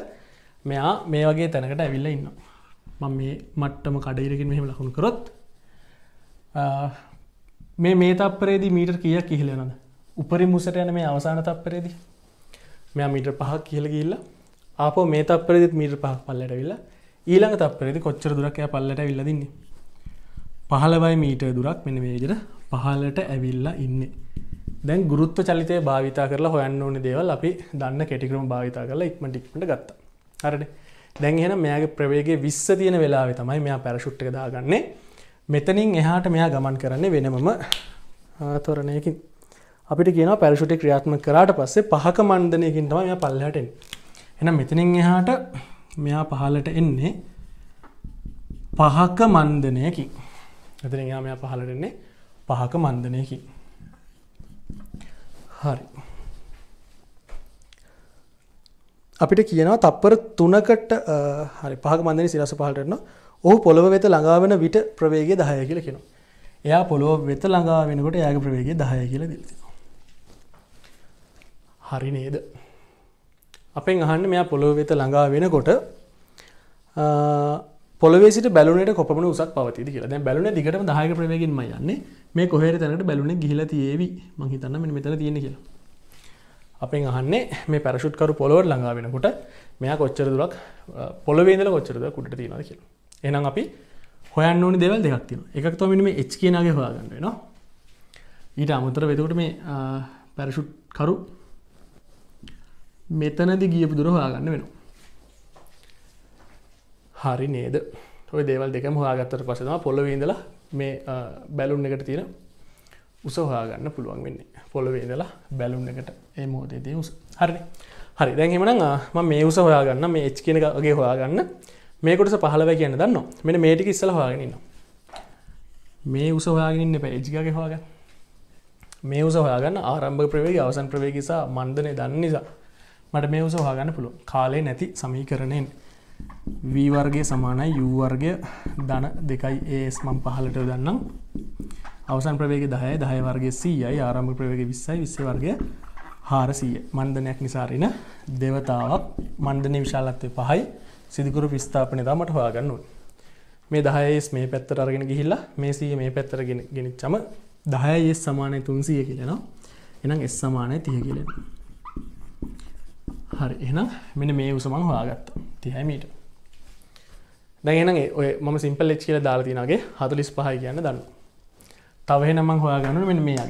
මෙයා මේ වගේ තැනකට ඇවිල්ල ඉන්න මම මේ මට්ටම කඩයිරකින් මෙහෙම ලකුණු කරොත් මේ මේ තප්පරේදී මීටර් කියක් කිහිලනද උපරි මුසට යන මේ අවසාන තප්පරේදී? මෙයා මීටර් පහක් කියල ගිල්ලා ආපෝ මේ තප්පරදිත් මීටර් පහක් පල්ලට විල්ලා ඊළඟ තප්පරේදි කොච්චර දුරක් එයා පල්ලට ඇවිල්ලා දින්නේ 15 මීටර් දුරක් මෙන්න මේ විදිහට පහළට ඇවිල්ලා ඉන්නේ. දැන් ගුරුත්ව චලිතය භාවිතා කරලා හොයන්න ඕනේ දේවල් අපි දන්න කෙටික්‍රම භාවිතා කරලා ඉක්මනට ඉක්මනට ගත්තා. හරිනේ? දැන් එහෙනම් මෙයාගේ ප්‍රවේගය 20 තියෙන වෙලාවේ තමයි මෙයා පැරෂුට් එක දාගන්නේ. මෙතනින් එහාට මෙයා ගමන් කරන්නේ වෙනමම තොරණයකින්. අපිට කියනවා පැරෂුට් එක ක්‍රියාත්මක කරාට පස්සේ පහක මණ්ඩනයකින් තමයි මෙයා පල්ලෙහාට එන්නේ. එහෙනම් මෙතනින් එහාට මෙයා පහලට එන්නේ පහක මන්දනයකින්. එතන යා මෙයා පහලට එන්නේ පහක මන්දනයකින්. හරි. අපිට කියනවා තප්පර තුනකට හරි පහක මන්දනය සිරස පහලටන්න ඔහු පොළොව වෙත ළඟාවන විට ප්‍රවේගය දහය කියල කෙනවා එයා පොළොව වෙත ළඟා වෙනකොට යාග ප්‍රවේගය දහය කියල දිල්තිනවා හරි නේද? අපෙන් අහන්න මෙයා පොළොව වෙත ළඟා වෙනකොට පොලවෙසිට බැලුනට කොපමන උසක් පවති කියලා. දැ බැලුන දිගට දහයක ප්‍රවේගෙන්ම යන්නේ. මේ කොහේර තැනට බැලුන ගිහිල තියේවි. මහිතන්න මෙ මෙතන තියෙන කියලා. අපෙන් අහන්නේ මේ පැරශුට්කරු පොලොවට ළඟා වෙනකොට මෙයා කොච්චර දුරක් පොළවේදල කොච්චරද කුට තියෙනද කියලා. එනම් අපි හොයන්න ඕනි දෙවල් දෙයක් තියෙන එකක් තොමින් මේ එච් කියනගේ හොයාගන්න වෙනවා. ඊට අමුතර වෙතකට මේ පැරශුට් කරු මෙතනදි ගියපු දුර හොයාගන්න වෙනවා. හරි නේද? ඔය දේවල් දෙකම හොයාගත්තට පසම පොල්ලවීඳලා මේ බැලුන් එකට තියෙන උස හොයාගන්න පුළුවන් වෙන්නේ. පොළවේදලා බැලුන් එකට ඒ මෝදේදී උස. හරි. හරි දැන්හෙමන ම මේ උස හොයාගන්න මේ එච් කියනගේ හොයාගන්න. මේකොටස පහලව කියන්න දන්න මෙන මේටික ඉස්සල හොයාගෙනන්න මේ උස හොයාගෙනන්න පැ එජ්ිකගේ හොයාගන්න. මේ උස හොයාගන්න ආරම්භ ප්‍රවේග අවසන් ප්‍රවේගසා මන්දනය දන්න නිසා. මට මේ උස හොයාගන්න පුළුව කාලේ නැති සමීකරණයෙන්. වීවර්ගය සමානයි යුවර්ගය දන දෙකයි. ඒස් මම් පහලට දන්නම්. අවසන් ප්‍රවේග දහය දහය වර්ගේ සීයයි. ආරම්භ ප්‍රවේග විස්සයි විස්ස වර්ගය හාරසීය මන්දනයක් නිසාරෙන දෙවතාවක්. මන්දනය විශාලත්වය පහයි. සිදිකුරු විස්ථාපනය තමට හොයාගන්නුව මේ දහයස් මේ පැත්තර අරගෙන ගිහිල්ලා මේ සීය මේ පැත්තරගෙන ගෙනනිච්චම දහය ඒ සමානය තුන්සිය කියලෙනවා එනම් එස් සමානය තිය කියලෙන හරි එනම් මෙන මේ උසමං හොයාගත්ත. තිහයිමීට දැගෙනගේ ඔය ම සිම්පල් එච් කියල දාලතිනගේ හතුලිස් පහයි කියන්න දන්න තවහ නමං හොයාගන්න මෙ මේයගේ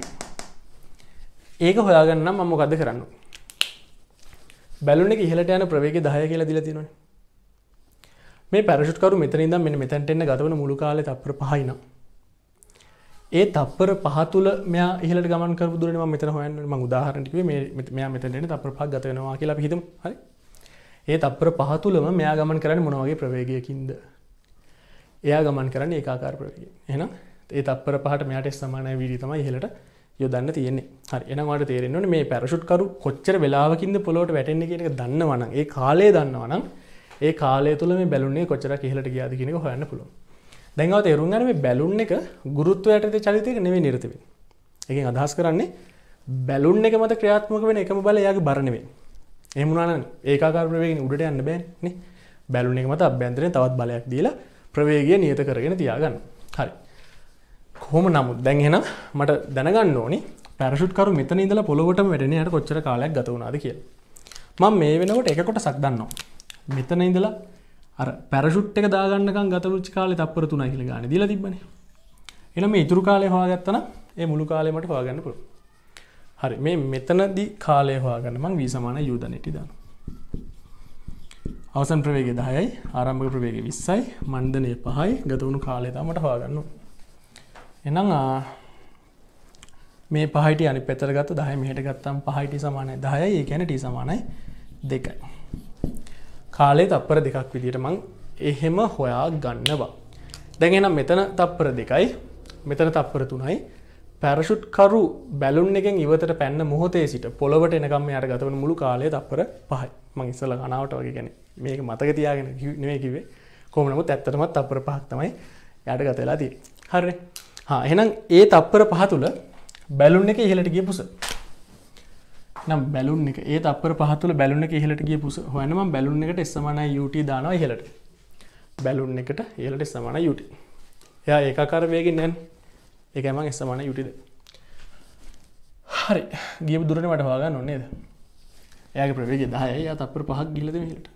ඒක හොයාගන්න මම මොකද කරන්න බැලුන ඉහලට යන ප්‍රවේග දහය කියලා දිල තිනවන මේ පැරෂුට්කරු මෙතනින්ද මෙ මෙතැන්ටෙන්න ගතවන මුළු කාලෙ තප්‍ර පහයිනම් ඒ තප්පර පහතුල මෙයා ඉහලට ගමන් කර දුරන මෙතන හොයන්න ම උදාහරටේ මෙයා මෙතැට තප්‍ර පක් ගතවෙනවා කියලා හිතම්. හරි? ඒ තප්පර පහතුලම මෙයා ගමන් කරන්න මොනවගේ ප්‍රවේගයකින්ද? එයා ගමන් කරන්න ඒකාකාර ප්‍රවේග එනම් ඒ තප්පර පහට මෙයාට සමානය වීඩි තමයි ඉහලට යොදන්න තියෙන්නේ. හරි. එනවාට තේරෙන්වන මේ පැරශුට්කරු කොච්චර වෙලාවකින්ද පොලොට වැටෙන්නේ කියෙනක දන්නවන ඒ කාලය දන්නවනම් ඒ කාලය තුළ මේ බැලුන්නේ කොච්චර කියලට ගයාද කියෙනෙක හොයන්න පුළුව දැඟව තේරුම් ගන මේ බැලුන් එක ගුරුත්වයට චලිතයක නෙවේ නිර්තිව එක අදහස් කරන්නේ බැලුන් එක මත ක්‍රියාත්මක වෙන එකම බල යාගේ බරණවේ එමුණන ඒකාකාරපරවේගෙන උඩට යන්න බෑන්නේ බැලුන එක මත අභ්‍යන්තරය තවත් බලයක් දීලා ප්‍රවේගය නියත කරගෙන තියාගන්න. හරි. කොහොම නමුත් දැන්හෙන මට දැනගන්න ඕනි පැරශුට්කරු මෙතන ඉදල පොළොවට වැඩනයට කොච්චර කාලයක් ගත වුණාද කිය මං මේ වෙනකොට එකකොට සක්දන්නවා මෙතන ඉඳලා අර පැරශුට් එක දාගන්නකන් ගතරුච් කාලෙ තපර තුනා කියල ගන්න දිල තිබන එන මේ ඉතුරු කාලය හවාගත්තන ඒ මුළු කාලෙමට හවාගන්න පුළ හරි මේ මෙතනදි කාලය හවාගන්න මං වී සමාන යුදනටි දන්න අවසන් ප්‍රවේග දහයයි ආරම්භ ප්‍රවේග විස්සයි මණ්ඩනය පහයි ගතවුණු කාලය තමට හවාගන්න එනම් මේ පහට අනි පෙතර ගත දහ මෙහට ගත්තම් පහයිටි සමානය. දහය ඒ කැනට සමානයි. දෙකයි. කාලේ තප්පර දෙකක් විදිට මං එහෙම හොයා ගන්නවා. දැගෙනම් මෙතන තප්පර දෙකයි මෙතන තප්පර තුනයි. පැරශුට් කරු බැලුන් එකෙන් ඉවතට පැන්න මොහොතේ සිට පොළොවට එනකම් යට ගතවන මුළු කාලය තප්පර පහයි. මං ඉස්සල කනාවට වගේ ගැන මේක මතක තියාගෙන නෙවේ කිවේ කොමනමුත් ඇත්තරමත් තප්පර පහක් තමයි යට ගතලා දී හරි. එහෙනම් ඒ තප්පර පහ තුළ බැලුන් එක ඉහලට ගිය පුස. නම් බැලුන් එක ඒ අපර පහතුල බැලුන එක ඉහලට ගිය පුස හොයනම බැලුන් එකට එස්සමන යුට දානවා ඉහලට බැලුන් එකට ඉහලට එස්සමන යුට එයා ඒකාකාර වේගෙන් නැන් එකම එස්සමන යුටිද හරි. ගිය දුරන මට වාගා නොන්නේද එයාගේ ප්‍රවේගේ දාය තපර පහක් ගිලද හිලට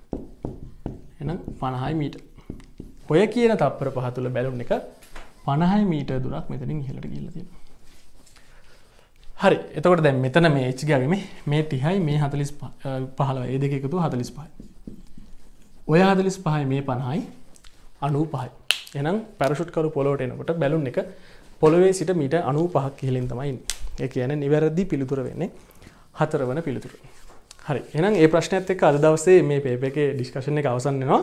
එනම් පණහයි මීට ඔය කියන තප්පර පහතුළ බැලුන් එක පණහයි මීට දුරක් මෙතනින් හිලට ගිල්ලතිෙන හරි. එතකොට දැ මෙතන මේ එච්ගැවීම මේ තිහයි මේ හතලිස් පහල ඒ දෙක එකතු හතලිස් පහයි. ඔය හදලිස් පහයි මේ පණහයි අනු පහයි. එනම් පැරශුට්කරු පොලෝට එනකොට බැලුන් එක පොළොවේ සිට මීට අනු පහක් කියලින් තමයි ඒ කියන නිවැරදි පිළිතුර වෙන්නේ හතර වන පිළිතුර. හරි. එනම් ඒ ප්‍රශ්නඇත් එක් අද දවසේ මේ පේප එක ඩිස්කශන එක අවසන්නවා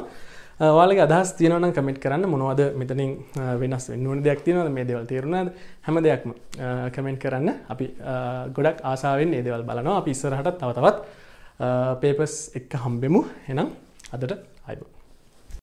වාලගේ අදහස් තියනවනම් කමෙන්ට් කරන්න. මොනවද මෙතනින් වෙනස් වෙන්නුවන දෙයක් තියනවද? මේ දෙවල් තේරුණාද? හැම දෙයක්ම කමෙන්ට් කරන්න. අපි ගොඩක් ආසාාවෙන් ඒ දෙවල් බලනවා. අපි ඉස්සරහට තවතවත් පේපස් එක්ක හම්බෙමු. එනම් අදට අයිබෝ